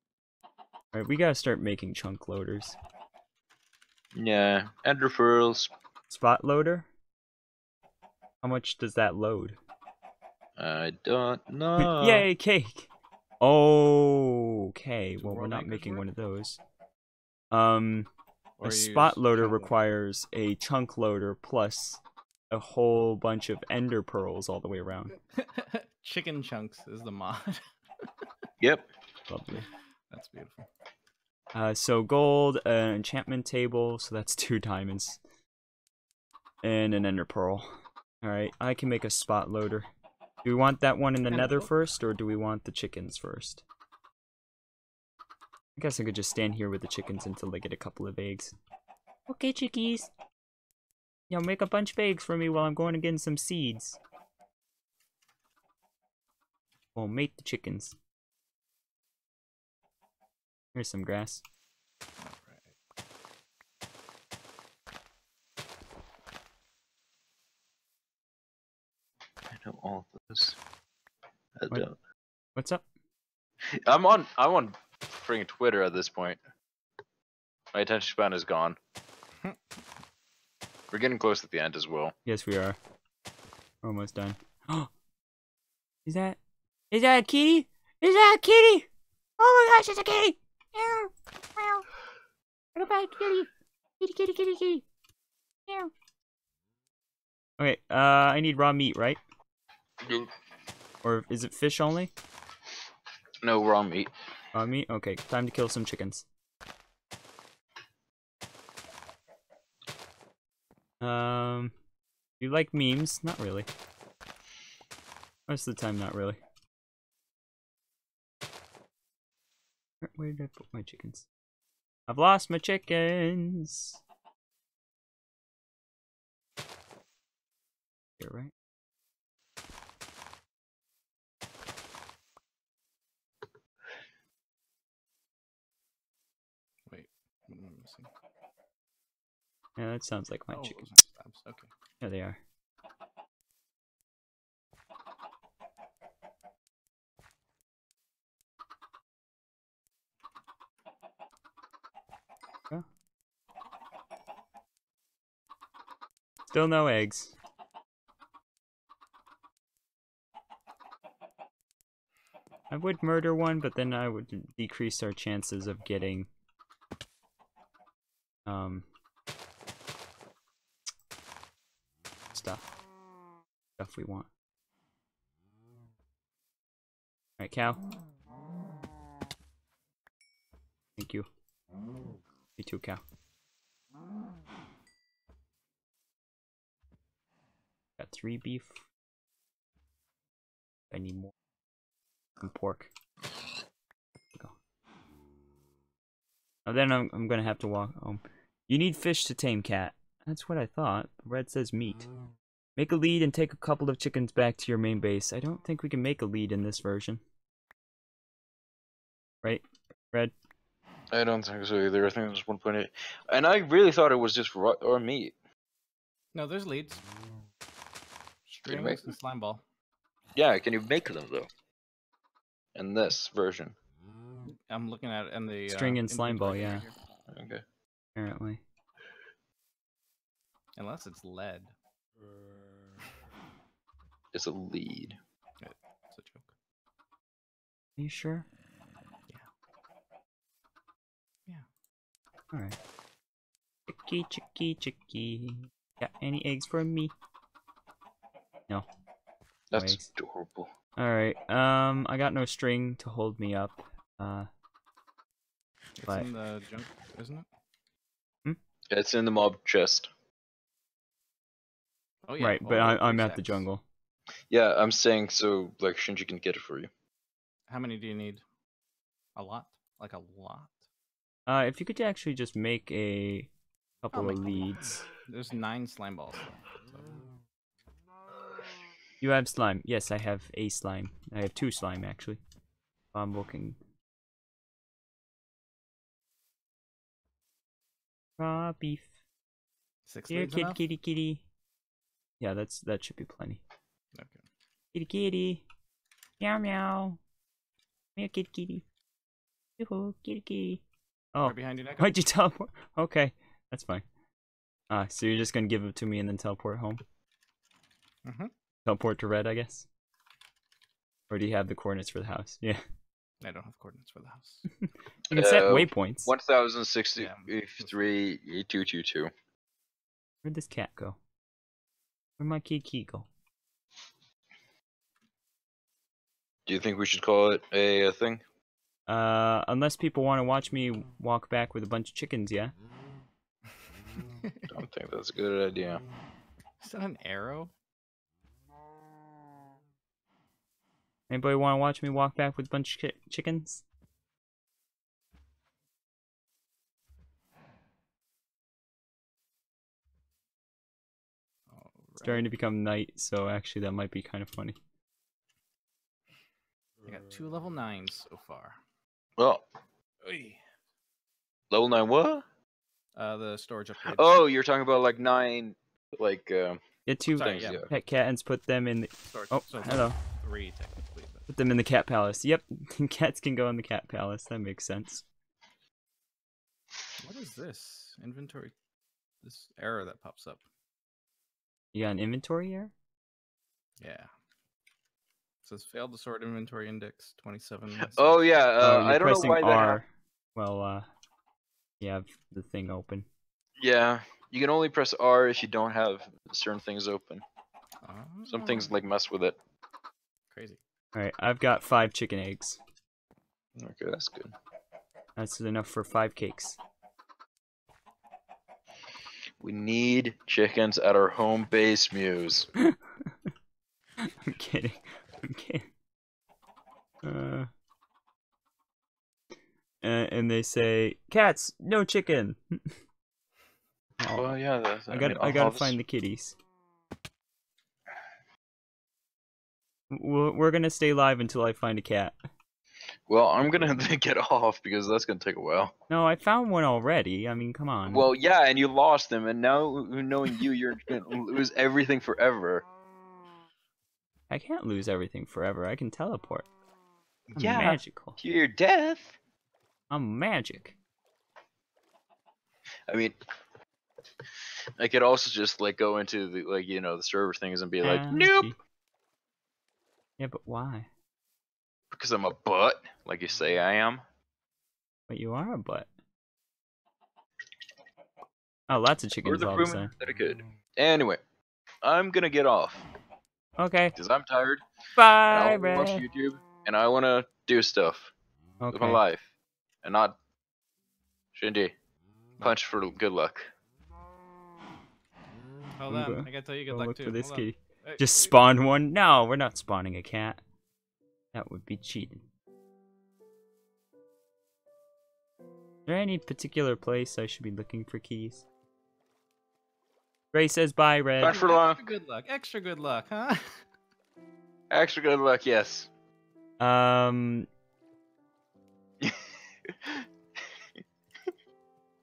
[LAUGHS] Alright, we gotta start making chunk loaders. Yeah, Ender Pearls. Spot loader? How much does that load? I don't know. Yay, cake! Okay, Do well we're not making work? one of those. Um, Or a spot loader chunk loader. requires a chunk loader plus a whole bunch of ender pearls all the way around. [LAUGHS] Chicken chunks is the mod. [LAUGHS] Yep. Lovely. That's beautiful. Uh, so gold, an enchantment table, so that's [LAUGHS] two diamonds, and an ender pearl. All right, I can make a spot loader. Do we want that one in the nether first, or do we want the chickens first? I guess I could just stand here with the chickens until they get a couple of eggs. Okay, chickies. Y'all make a bunch of eggs for me while I'm going to get some seeds. We'll mate the chickens. Here's some grass. All this. I What? don't- What's up? I'm on. I'm on freaking Twitter at this point. My attention span is gone. We're getting close to the end as well. Yes, we are. We're almost done. [GASPS] is that? Is that a kitty? Is that a kitty? Oh my gosh, it's a kitty! Meow, meow. What about kitty? Kitty, kitty, kitty, kitty. Meow. Okay, uh, I need raw meat, right? Or is it fish only? No raw meat. Raw meat? Okay, time to kill some chickens. Um, you like memes? Not really. Most of the time, not really. Where, did I put my chickens? I've lost my chickens. Here, right? Wait, what am I missing? Yeah, that sounds like my oh, chicken. Okay. Yeah, they are. Still no eggs. I would murder one, but then I would decrease our chances of getting um stuff. Stuff we want. Alright, cow. Thank you. Me too, cow. Got three beef. I need more. And pork. Now oh, then I'm, I'm gonna have to walk home. You need fish to tame cat. That's what I thought. Red says meat. Make a lead and take a couple of chickens back to your main base. I don't think we can make a lead in this version. Right? Red? I don't think so either. I think it was 1.8, and I really thought it was just raw or meat. No, there's leads. Can you Strings make and slime ball. Yeah, can you make them though? In this version, I'm looking at it in the String uh, and slime ball, inventory right yeah. okay. Apparently. Unless it's lead. [LAUGHS] It's a lead. It's a joke. Are you sure? Yeah. Yeah. Alright. Chicky, chicky, chicky. Got any eggs for me? No. That's Eggs. adorable. Alright, um, I got no string to hold me up. Uh, It's But- in the junk, isn't it? Yeah, it's in the mob chest. Oh yeah. right, but oh, I, three I'm at the jungle. Yeah, I'm saying so. Like Shinji can get it for you. How many do you need? A lot? Like a lot? Uh, if you could actually just make a couple make of leads. There's nine slime balls. so- You have slime. Yes, I have a slime. I have two slime, actually. I'm looking. Raw beef. Six Here, leads kitty, enough? kitty, kitty. Yeah, that's that should be plenty. Okay. Kitty, kitty. Meow, meow. Meow, kitty, kitty. Yoo-hoo, kitty, kitty. Oh, Right behind you, Neko. why'd you teleport? Okay, that's fine. Ah, so you're just gonna give it to me and then teleport home? Mm-hmm. Teleport to red, I guess? Or do you have the coordinates for the house? Yeah. I don't have coordinates for the house. [LAUGHS] You can set Uh, waypoints. One thousand sixty-three two two two. Where'd this cat go? Where'd my key key go? Do you think we should call it a, a thing? Uh, unless people want to watch me walk back with a bunch of chickens, yeah? Don't think that's a good idea. Is that an arrow? Anybody want to watch me walk back with a bunch of chi- chickens? Starting to become night, so actually that might be kind of funny. I got two level nines so far. Well, level nine. What? Uh, the storage upgrade. Oh, you're talking about like nine, like uh, Get two Sorry, Things, yeah. yeah. pet kittens. Put them in. The, Sorry, oh, so hello. Three technically, but Put them in the cat palace. Yep, [LAUGHS] cats can go in the cat palace. That makes sense. what is this inventory? This error that pops up. You got an inventory here? Yeah. It says failed to sort inventory index 27. Oh yeah, uh, oh, I don't know why that. R. hap- Well, uh, you have the thing open. Yeah, you can only press R if you don't have certain things open. Some things Oh, like mess with it. crazy. All right, I've got five chicken eggs. Okay, that's good. That's enough for five cakes. We need chickens at our home base, Mews. [LAUGHS] I'm kidding. I'm kidding. Uh, and they say, "Cats, no chicken." [LAUGHS] Oh, Well, yeah, that's, I got. I, gotta find the kitties. We're, we're gonna stay live until I find a cat. Well, I'm gonna [LAUGHS] get off because that's gonna take a while. No, I found one already. I mean, come on. Well, yeah, and you lost them, and now knowing you, you're gonna [LAUGHS] lose everything forever. I can't lose everything forever. I can teleport. I'm Yeah, magical. to your death. I'm magic. I mean, I could also just like go into the like you know the server things and be like, nope, Yeah, but why? because I'm a butt, like you say I am. But you are a butt. Oh, lots of Or chickens the all of a that I could. Anyway, I'm gonna get off Okay. because I'm tired. and Bye, I wanna watch YouTube, and I wanna do stuff with my life, and not Shinji. Punch for good luck. Hold I'm on, go- I gotta tell you good Go luck look too. for this Hold kitty. Hey, Just spawn one? No, we're not spawning a cat. That would be cheating. There any particular place I should be looking for keys? Ray says bye, Red. Punch for Extra luck. good luck. Extra good luck, huh? Extra good luck, yes. Um, [LAUGHS] I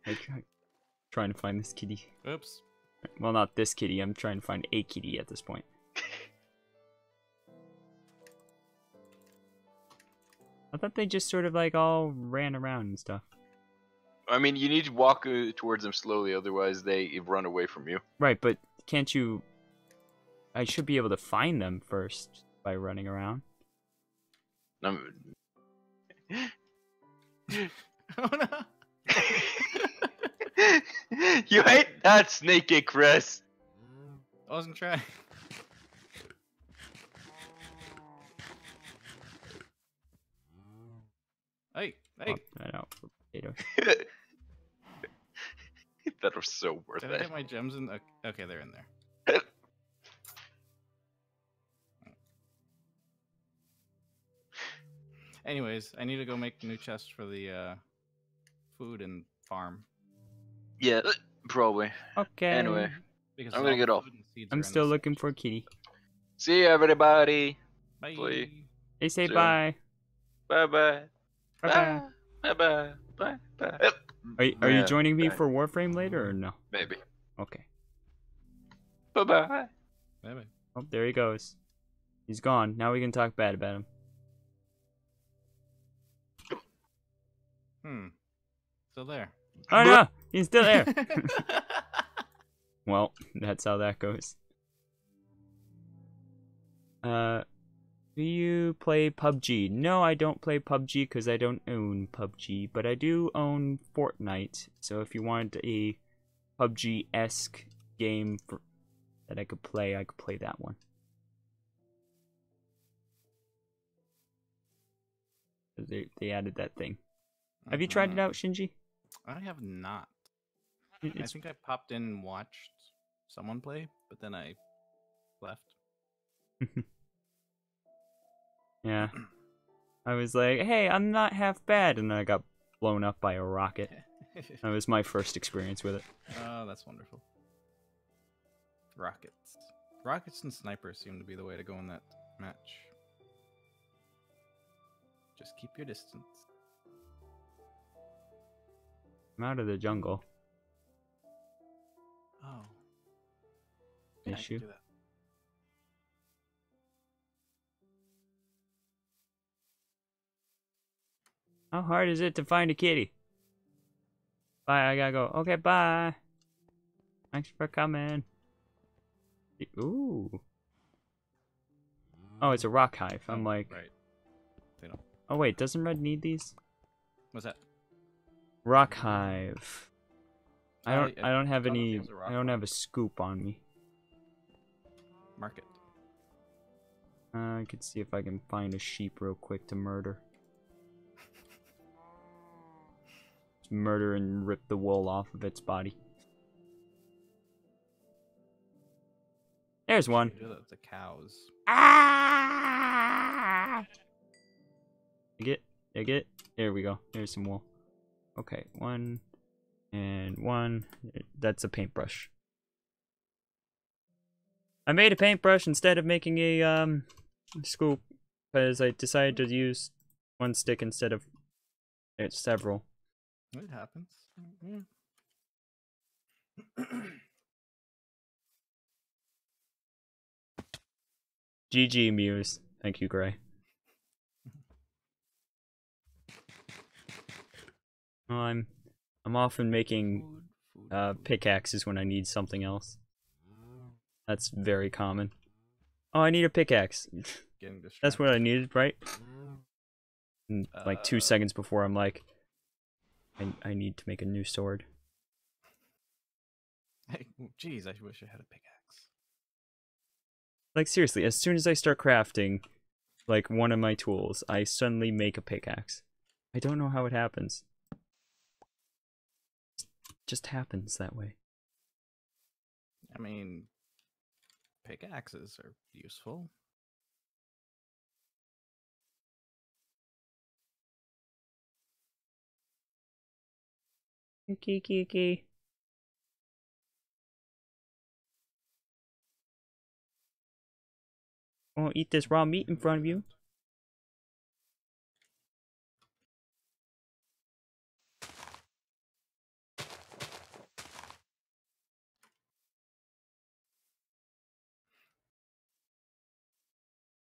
try, trying to find this kitty. Oops. Well, not this kitty. I'm trying to find a kitty at this point. [LAUGHS] I thought they just sort of like all ran around and stuff. I mean, you need to walk uh, towards them slowly, otherwise they run away from you. Right, but can't you? I should be able to find them first by running around. Um, oh no. you hate that sneaky, Chris. I wasn't trying. Hey, hey, Swap that out for potatoes. [LAUGHS] that was so worth did I get my gems in? The... Okay, they're in there. [LAUGHS] Anyways, I need to go make new chests for the uh, food and farm. Yeah, uh, probably. Okay. Anyway, Because I'm gonna get off. food and seeds are I'm still this looking for kitty. see you, everybody. Bye. Please. They say Soon. bye. Bye bye. Bye bye. Bye bye. Bye bye. Yep. Are, y- are you joining me for Warframe later or no? Maybe. Okay. Bye bye. Bye-bye. Oh, there he goes. He's gone. Now we can talk bad about him. Hmm. Still there. Oh no, he's still there. [LAUGHS] well, that's how that goes. Uh, do you play PUBG? No, I don't play PUBG because I don't own PUBG, but I do own Fortnite. So if you wanted a PUBG-esque game for, that I could play, I could play that one. They they added that thing. Have you tried it Mhm. out, Shinji? I have not. It- I think I popped in and watched someone play, but then I left. [LAUGHS] Yeah. I was like, hey, I'm not half bad. And then I got blown up by a rocket. [LAUGHS] That was my first experience with it. oh, that's wonderful. Rockets. Rockets and snipers seem to be the way to go in that match. Just keep your distance. I'm out of the jungle. Oh. Yeah, issue. How hard is it to find a kitty? Bye, I gotta go. Okay, bye. Thanks for coming. Ooh. Oh, it's a rock hive. I'm Oh, like, right. They don't. oh wait, doesn't Red need these? What's that? Rock hive. I don't. I don't have don't know if he any. has a rock I don't have a scoop on me. Market. Uh, I could see if I can find a sheep real quick to murder. Murder and rip the wool off of its body. There's one. You do that with the cows. Ah! Dig it, dig it. There we go. There's some wool. Okay, one and one. That's a paintbrush. I made a paintbrush instead of making a um scoop because I decided to use one stick instead of several. It happens. [CLEARS THROAT] Yeah. GG Mews. Thank you, Gray. [LAUGHS] I'm I'm often making Food, food, uh, pickaxes when I need something else. That's very common. Oh, I need a pickaxe. [LAUGHS] That's what I needed, right? And, like two Uh, seconds before, I'm like, I I need to make a new sword. [LAUGHS] Jeez, I wish I had a pickaxe. Like seriously, as soon as I start crafting, like one of my tools, I suddenly make a pickaxe. I don't know how it happens. It just happens that way. I mean, pickaxes are useful. Kiki kiki. Won't eat this raw meat in front of you.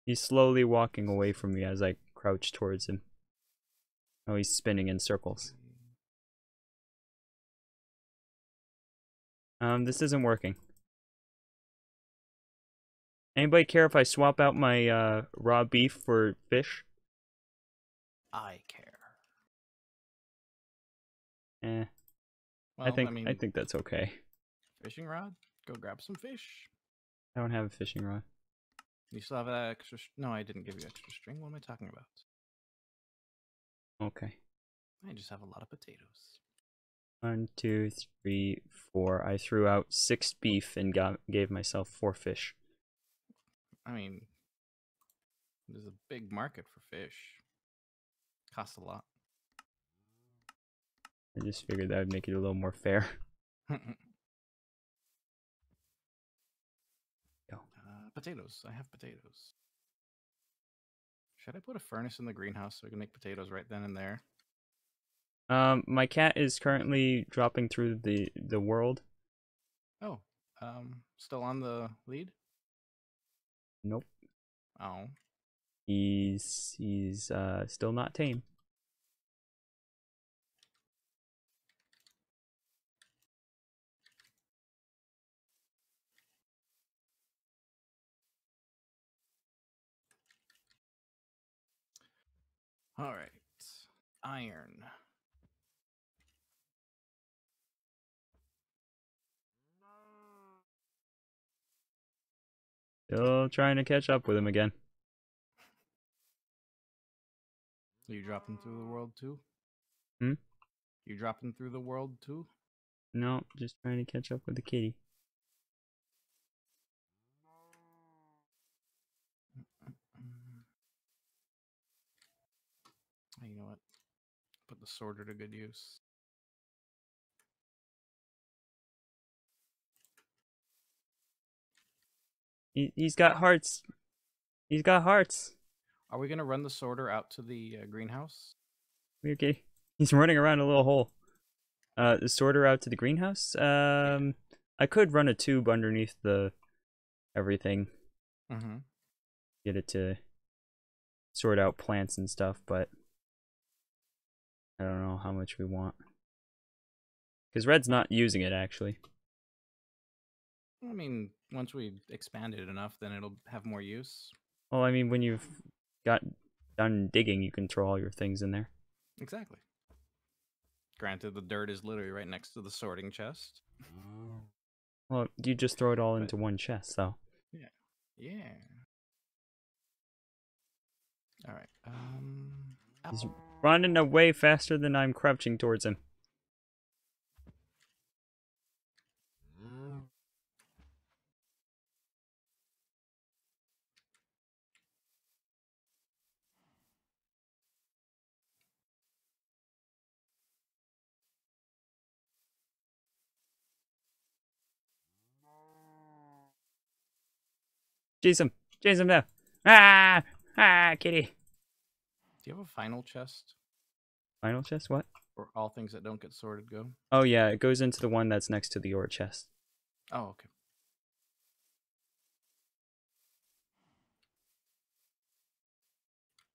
He's slowly walking away from me as I crouch towards him. Oh, he's spinning in circles. Um, this isn't working. Anybody care if I swap out my uh, raw beef for fish? I care. Eh, Well, I think I, mean, think that's okay. fishing rod. Go grab some fish. I don't have a fishing rod. You still have that extra. No, I didn't give you extra string. What am I talking about? Okay. I just have a lot of potatoes. One, two, three, four. I threw out six beef and got gave myself four fish. I mean, there's a big market for fish. Costs a lot. I just figured that would make it a little more fair. [LAUGHS] [LAUGHS] Go. Uh, potatoes. I have potatoes. Should I put a furnace in the greenhouse so we can make potatoes right then and there? Um, my cat is currently dropping through the the world. Oh, um, still on the lead? Nope. Oh, He's he's uh still not tame. all right. Iron. Still trying to catch up with him again. Are you dropping through the world too? Hmm? You dropping through the world too? No, just trying to catch up with the kitty. You know what? Put the sorter to good use. He he's got hearts. He's got hearts. Are we gonna run the sorter out to the uh, greenhouse? Okay. He's running around a little hole. Uh, the sorter out to the greenhouse. Um, I could run a tube underneath the everything, Mm-hmm. get it to sort out plants and stuff, but I don't know how much we want. Because Red's not using it actually. I mean, once we expand it enough, then it'll have more use. Well, I mean, when you've got done digging, you can throw all your things in there. Exactly. Granted, the dirt is literally right next to the sorting chest. Well, you just throw it all But- into one chest, though. Yeah. Yeah. All right. Um. He's running away faster than I'm crouching towards him. Chase him! Chase him now! Ah! Ah, kitty! Do you have a final chest? Final chest? What? Or all things that don't get sorted go? Oh yeah, it goes into the one that's next to the ore chest. Oh, okay.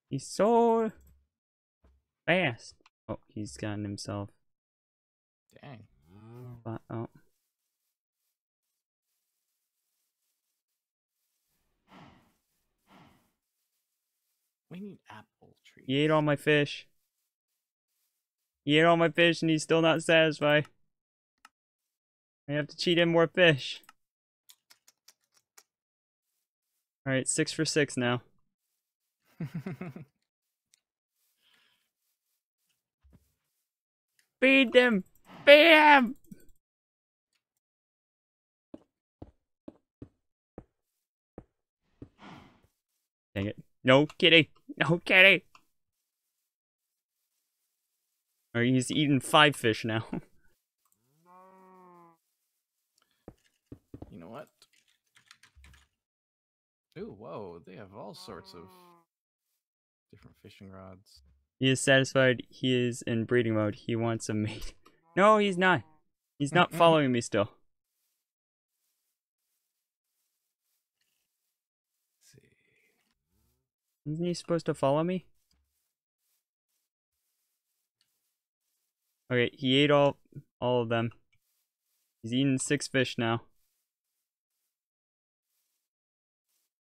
He's so fast. Oh, he's gotten himself. Dang. But, oh, We need apple trees. he ate all my fish. He ate all my fish and he's still not satisfied. I have to cheat in more fish. Alright, six for six now. [LAUGHS] Feed them! Feed them! Dang it. No kitty! No kitty! Alright, he's eating five fish now. [LAUGHS] you know what? Ooh, whoa! They have all sorts of different fishing rods. he is satisfied. He is in breeding mode. He wants a mate. No, he's not. He's not following me still. Let's see. Isn't he supposed to follow me? Okay, he ate all all of them. He's eaten six fish now.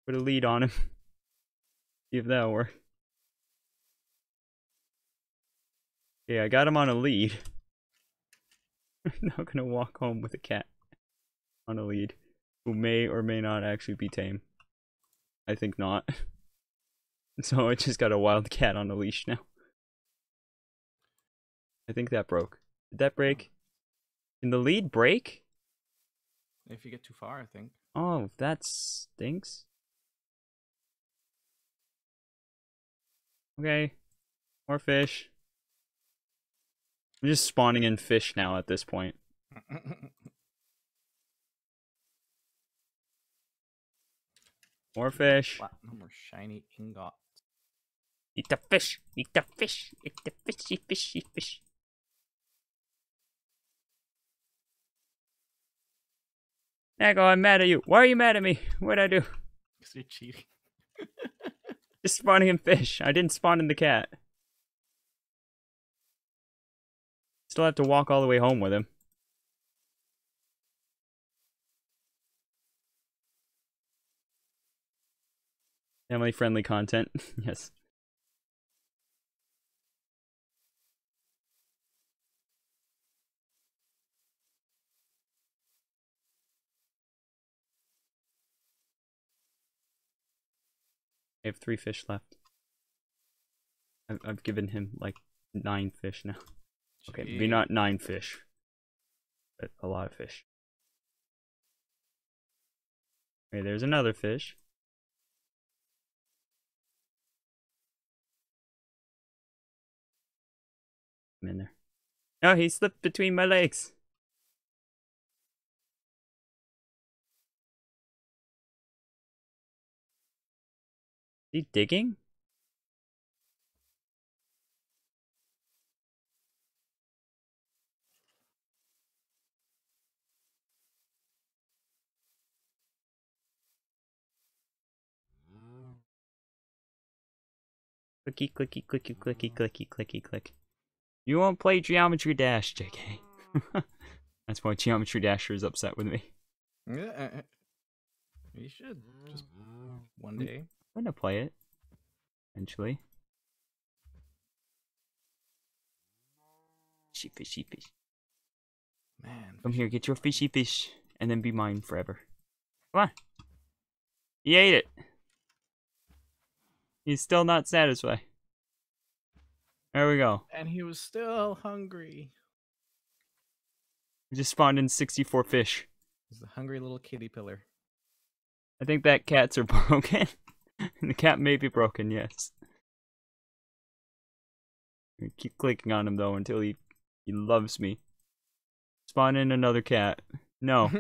Put a lead on him. [LAUGHS] See if that'll work. Okay, I got him on a lead. [LAUGHS] I'm not gonna walk home with a cat on a lead, who may or may not actually be tame. I think not. [LAUGHS] [LAUGHS] So I just got a wild cat on a leash now. I think that broke. Did that break? Mm. Can the lead break? If you get too far, I think. Oh, that stinks. Okay. More fish. I'm just spawning in fish now at this point. [LAUGHS] More fish. Platinum or shiny ingot. Eat the fish. Eat the fish. Eat the fishy, fishy, fish. Echo, I'm mad at you. Why are you mad at me? What'd I do? Because you're cheating. [LAUGHS] Just spawning in fish. I didn't spawn in the cat. Still have to walk all the way home with him. Family friendly content. [LAUGHS] yes. I have three fish left. I've, I've given him like nine fish now. Okay, maybe not nine fish, but a lot of fish. Okay, there's another fish. I'm in there. Oh, he slipped between my legs. he digging? Clicky, clicky, clicky, clicky, clicky, clicky, click. You won't play Geometry Dash, JK. [LAUGHS] That's why Geometry Dasher is upset with me. Yeah, you should. Just one mm. day. I'm gonna play it. Eventually. Fishy, fishy, fish. Man, Come here, get your fishy fish, and then be mine forever. Come on. He ate it. He's still not satisfied. There we go. and he was still hungry. We just spawned in 64 fish. He's the hungry little kitty pillar. I think that cats are [LAUGHS] broken. [LAUGHS] the cat may be broken, yes. I keep clicking on him though until he he loves me. Spawn in another cat. No,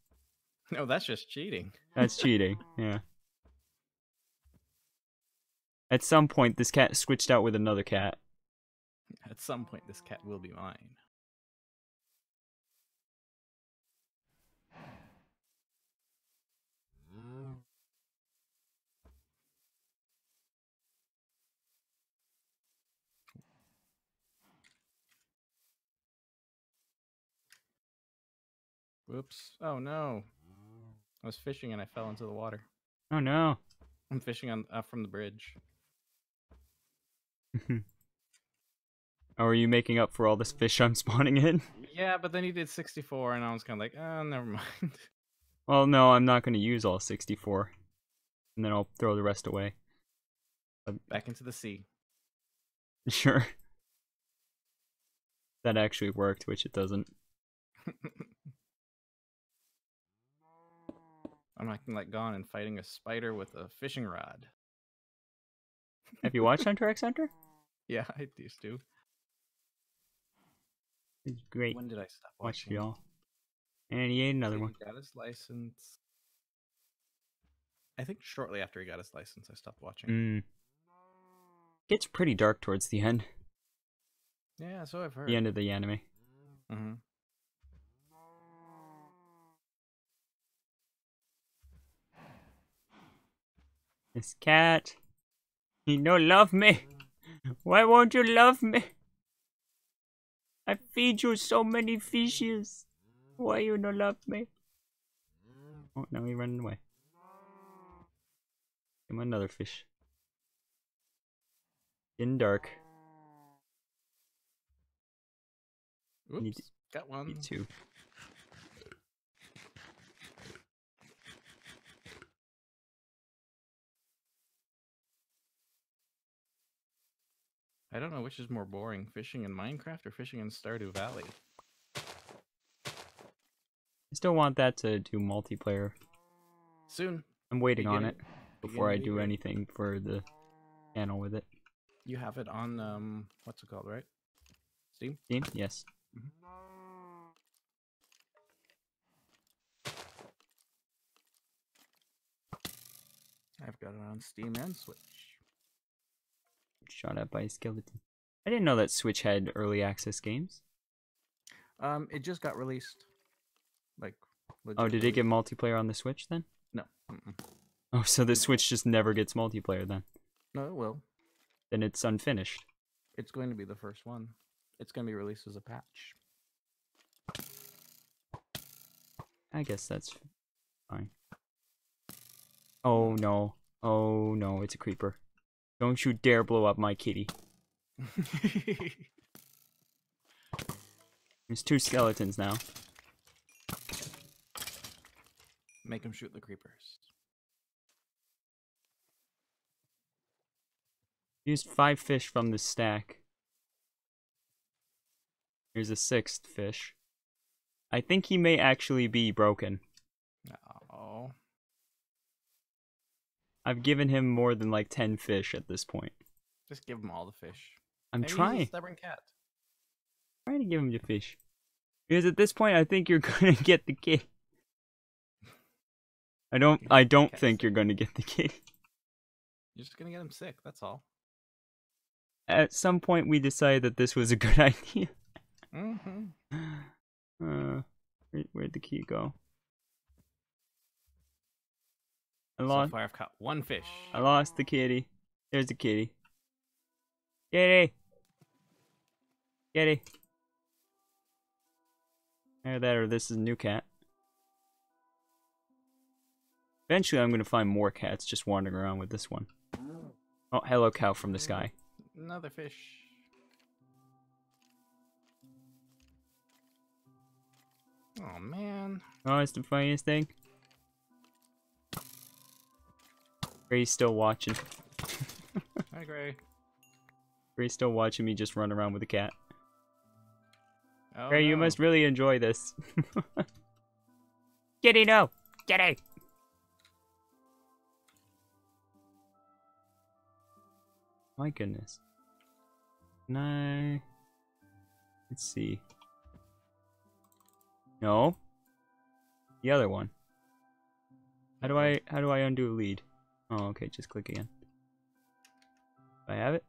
[LAUGHS] no, that's just cheating. that's [LAUGHS] cheating. Yeah. At some point, this cat switched out with another cat. At some point, this cat will be mine. Whoops. Oh no. I was fishing and I fell into the water. Oh no. I'm fishing on uh, from the bridge. [LAUGHS] Oh, are you making up for all this fish I'm spawning in? Yeah, but then you did 64 and I was kind of like, oh, never mind. [LAUGHS] Well, no, I'm not going to use all 64. And then I'll throw the rest away. Back into the sea. [LAUGHS] Sure. That actually worked, which it doesn't. I'm acting like gone and fighting a spider with a fishing rod. Have you watched Hunter x Hunter? [LAUGHS] Yeah, I used to. It's great. When did I stop Watch watching? y'all. And he ate another He one. Got his license. I think shortly after he got his license, I stopped watching. Mm. Gets pretty dark towards the end. Yeah, so I've heard. The end of the anime. hmm This cat. He no love me. Why won't you love me? I feed you so many fishes. Why you no love me? Oh, now he running away. Give him another fish. In dark. Oops, Need- got one. Me too. I don't know which is more boring, fishing in Minecraft or fishing in Stardew Valley. I still want that to do multiplayer. Soon, I'm waiting on it before I beginning of the do anything for the channel with it. you have it on um, what's it called, right? Steam. Steam? Yes. I've got it on Steam and Switch. Shot at by a skeleton. I didn't know that Switch had early access games. Um, it just got released. Like. Oh, did it get multiplayer on the Switch then? No. Mm-mm. Oh, so the Switch just never gets multiplayer then. No, it will. Then it's unfinished. It's going to be the first one. It's going to be released as a patch. I guess that's fine. Oh no. Oh no, it's a creeper. Don't you dare blow up my kitty. [LAUGHS] There's two skeletons now. Make them shoot the creepers. Use five fish from the stack. Here's a sixth fish. I think he may actually be broken. Oh. I've given him more than like 10 fish at this point. Just give him all the fish. I'm Maybe he's a trying. stubborn cat. trying to give him the fish. Because at this point, I think you're [LAUGHS] gonna get the kid. I don't. I don't think sick. you're gonna get the kid. [LAUGHS] You're just gonna get him sick. That's all. At some point, we decided that this was a good [LAUGHS] idea. Mm-hmm. Uh, where, where'd the key go? I So lost. far, I've caught one fish. I lost the kitty. There's the kitty. Kitty. Kitty. Either that or this is a new cat. Eventually, I'm going to find more cats just wandering around with this one. Oh. oh, hello, cow from the sky. Another fish. Oh man. Oh, it's the funniest thing. Gray's still watching. Hi, Gray. Gray's still watching me just run around with a cat. Oh, Gray, you must really enjoy this. [LAUGHS] Kitty, no! Kitty! My goodness. Can I... Let's see. No. The other one. How do I how do I undo a lead? Oh, okay, just click again. Do I have it?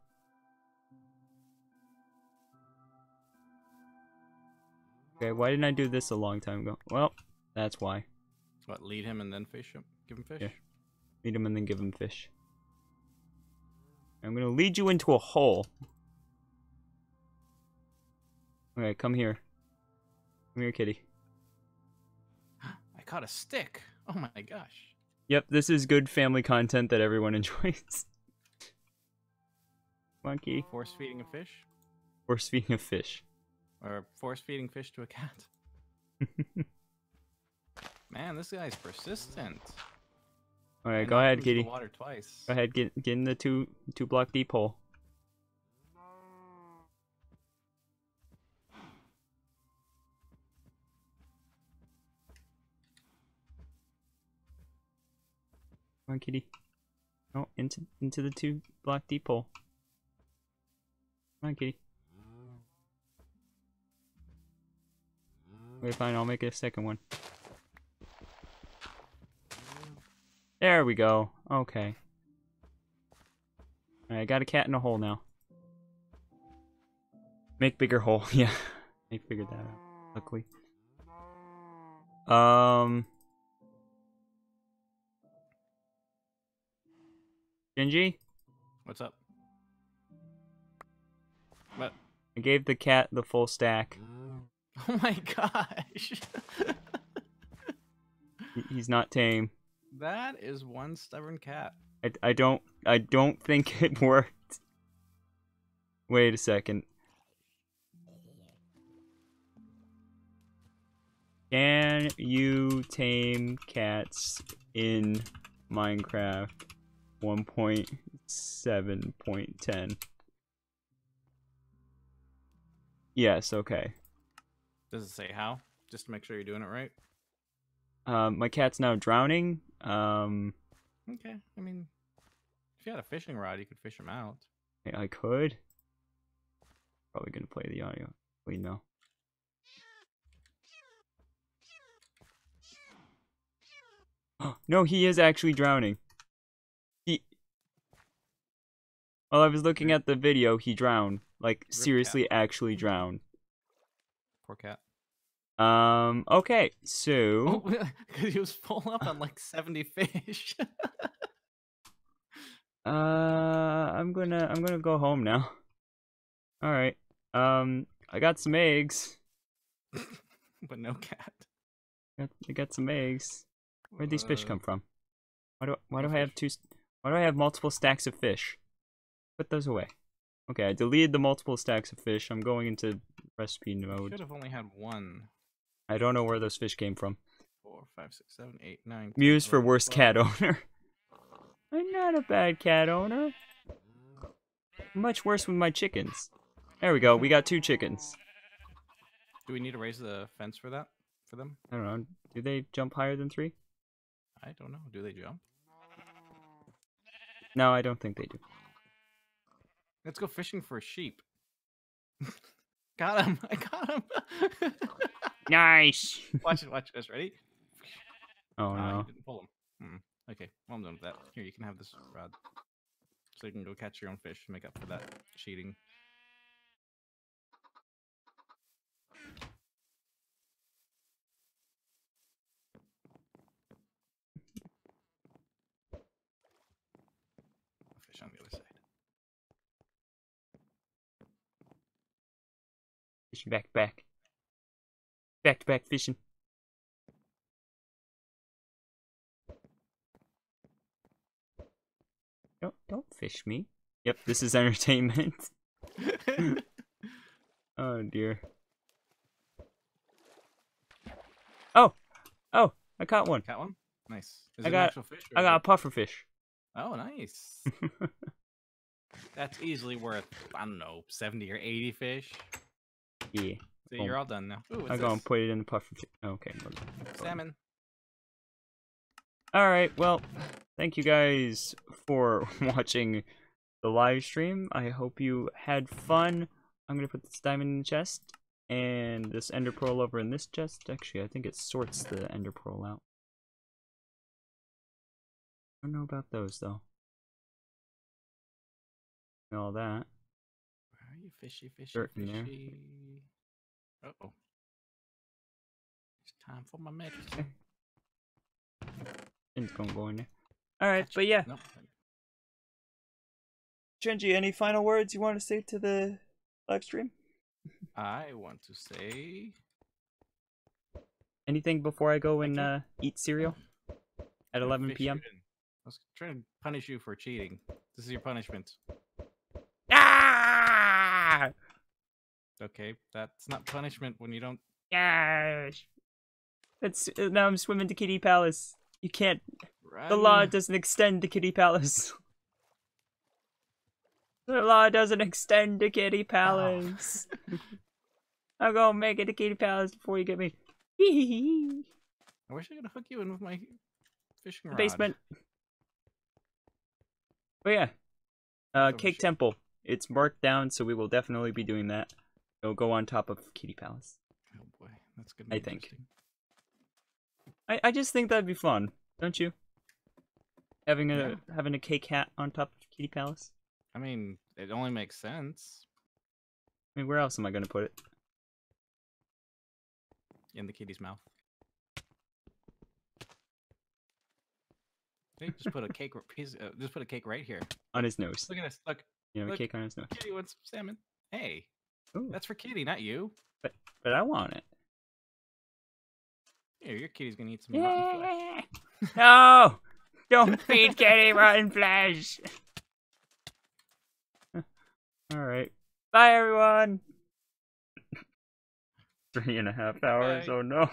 Okay, why didn't I do this a long time ago? Well, that's why. What? Lead him and then fish him. Give him fish. Yeah. Lead him and then give him fish. I'm gonna lead you into a hole. Okay, come here. Come here, kitty. [GASPS] I caught a stick. Oh my gosh. Yep, this is good family content that everyone [LAUGHS] enjoys. Monkey. Force feeding a fish, Force feeding a fish. or force feeding fish to a cat. [LAUGHS] Man, this guy's persistent. Alright, I go ahead, him into the kitty. Water twice. Go ahead, get get in the two two block deep hole. Come on, kitty. No, into into the two block deep hole. Come on, kitty. Okay, fine. I'll make a second one. There we go. Okay. Alright, I got a cat in a hole now. Make bigger hole. [LAUGHS] yeah. I figured that out. Luckily. Um. Genji, What's up? What? I gave the cat the full stack. [LAUGHS] Oh my gosh. He's not tame. that is one stubborn cat. I, I don't I don't think [LAUGHS] it worked. Wait a second. Can you tame cats in Minecraft 1.7.10? Yes, okay. Does it say how? Just to make sure you're doing it right. Um, my cat's now drowning. Um, Okay. I mean, if you had a fishing rod, you could fish him out. I I could. Probably gonna play the audio. Wait, no. [GASPS] no, he is actually drowning. He. While I was looking at the video, he drowned. Like cat. seriously, actually drowned. Poor cat. Um. Okay. So. Oh, [LAUGHS] because he was full up on like 70 fish. [LAUGHS] Uh. I'm gonna. I'm gonna go home now. All right. Um. I got some eggs. [LAUGHS] but no cat. Got, I got some eggs. Where'd these fish Uh, come from? Why do why do I have two? Why do I have multiple stacks of fish? Put those away. Okay, I deleted the multiple stacks of fish. I'm going into recipe mode. Should have only had one. I don't know where those fish came from. Four, five, six, seven, eight, nine. 10, Mews for worst 12. cat owner. [LAUGHS] I'm not a bad cat owner. Much worse with my chickens. There we go. We got two chickens. Do we need to raise the fence for that? For them? I don't know. Do they jump higher than three? I don't know. Do they jump? No, I don't think they do. Let's go fishing for a sheep. [LAUGHS] got him! [LAUGHS] I got him! Nice. [LAUGHS] watch it, watch this. Ready? Oh Ah, no. you didn't pull him. Hmm. Okay, well, I'm done with that. Here, you can have this rod. So you can go catch your own fish and make up for that cheating. Fish on the other side. Fishing back to back. Back to back fishing. Don't don't fish me. Yep, this is [LAUGHS] entertainment. [LAUGHS] oh dear. Oh, oh, I caught one. Got one? Nice. Is I it got- an actual fish? or I got a puffer fish. Oh, nice. [LAUGHS] That's easily worth, I don't know, 70 or 80 fish. Yeah, So Boom. you're all done now. Ooh, I'm gonna put it in the puffer. Okay. Salmon. All right. Well, thank you guys for [LAUGHS] watching the live stream. I hope you had fun. I'm gonna put this diamond in the chest and this ender pearl over in this chest. Actually, I think it sorts the ender pearl out. I don't know about those though. And all that. Where are you? Fishy, fishy, Dirt fishy. Uh oh. It's time for my medicine. Okay. [LAUGHS] It's gonna go in there. All right, but yeah, Nope. Chenji, any final words you want to say to the live stream? I want to say. Anything before I go and uh, eat cereal at 11 p.m. I was trying to punish you for cheating. This is your punishment. Okay, that's not punishment when you don't. Gosh. It's uh, now I'm swimming to Kitty Palace. You can't. Run. [LAUGHS] The law doesn't extend to Kitty Palace. [LAUGHS] The law doesn't extend to Kitty Palace. I'm gonna make it to Kitty Palace before you get me. [LAUGHS] I wish I could hook you in with my fishing rod. basement. But yeah, uh, Oh, Cake. Temple. It's marked down, so we will definitely be doing that. It'll go on top of Kitty Palace. Oh boy, that's gonna be I think. I, I just think that'd be fun, don't you? Having a Yeah. having a cake hat on top of Kitty Palace. I mean, it only makes sense I mean, where else am I gonna put it? in the kitty's mouth. Hey, just put a [LAUGHS] cake. Piece, uh, just put a cake right here. On his nose. Look at this. Look, You know, look. cake on his nose. kitty wants some salmon. Hey, Ooh, that's for kitty, not you. but but I want it. Here, your kitty's gonna eat some rotten flesh. [LAUGHS] no! Don't [LAUGHS] feed Kitty rotten flesh! [LAUGHS] Alright. Bye, everyone! Three and a half hours, Bye. oh no.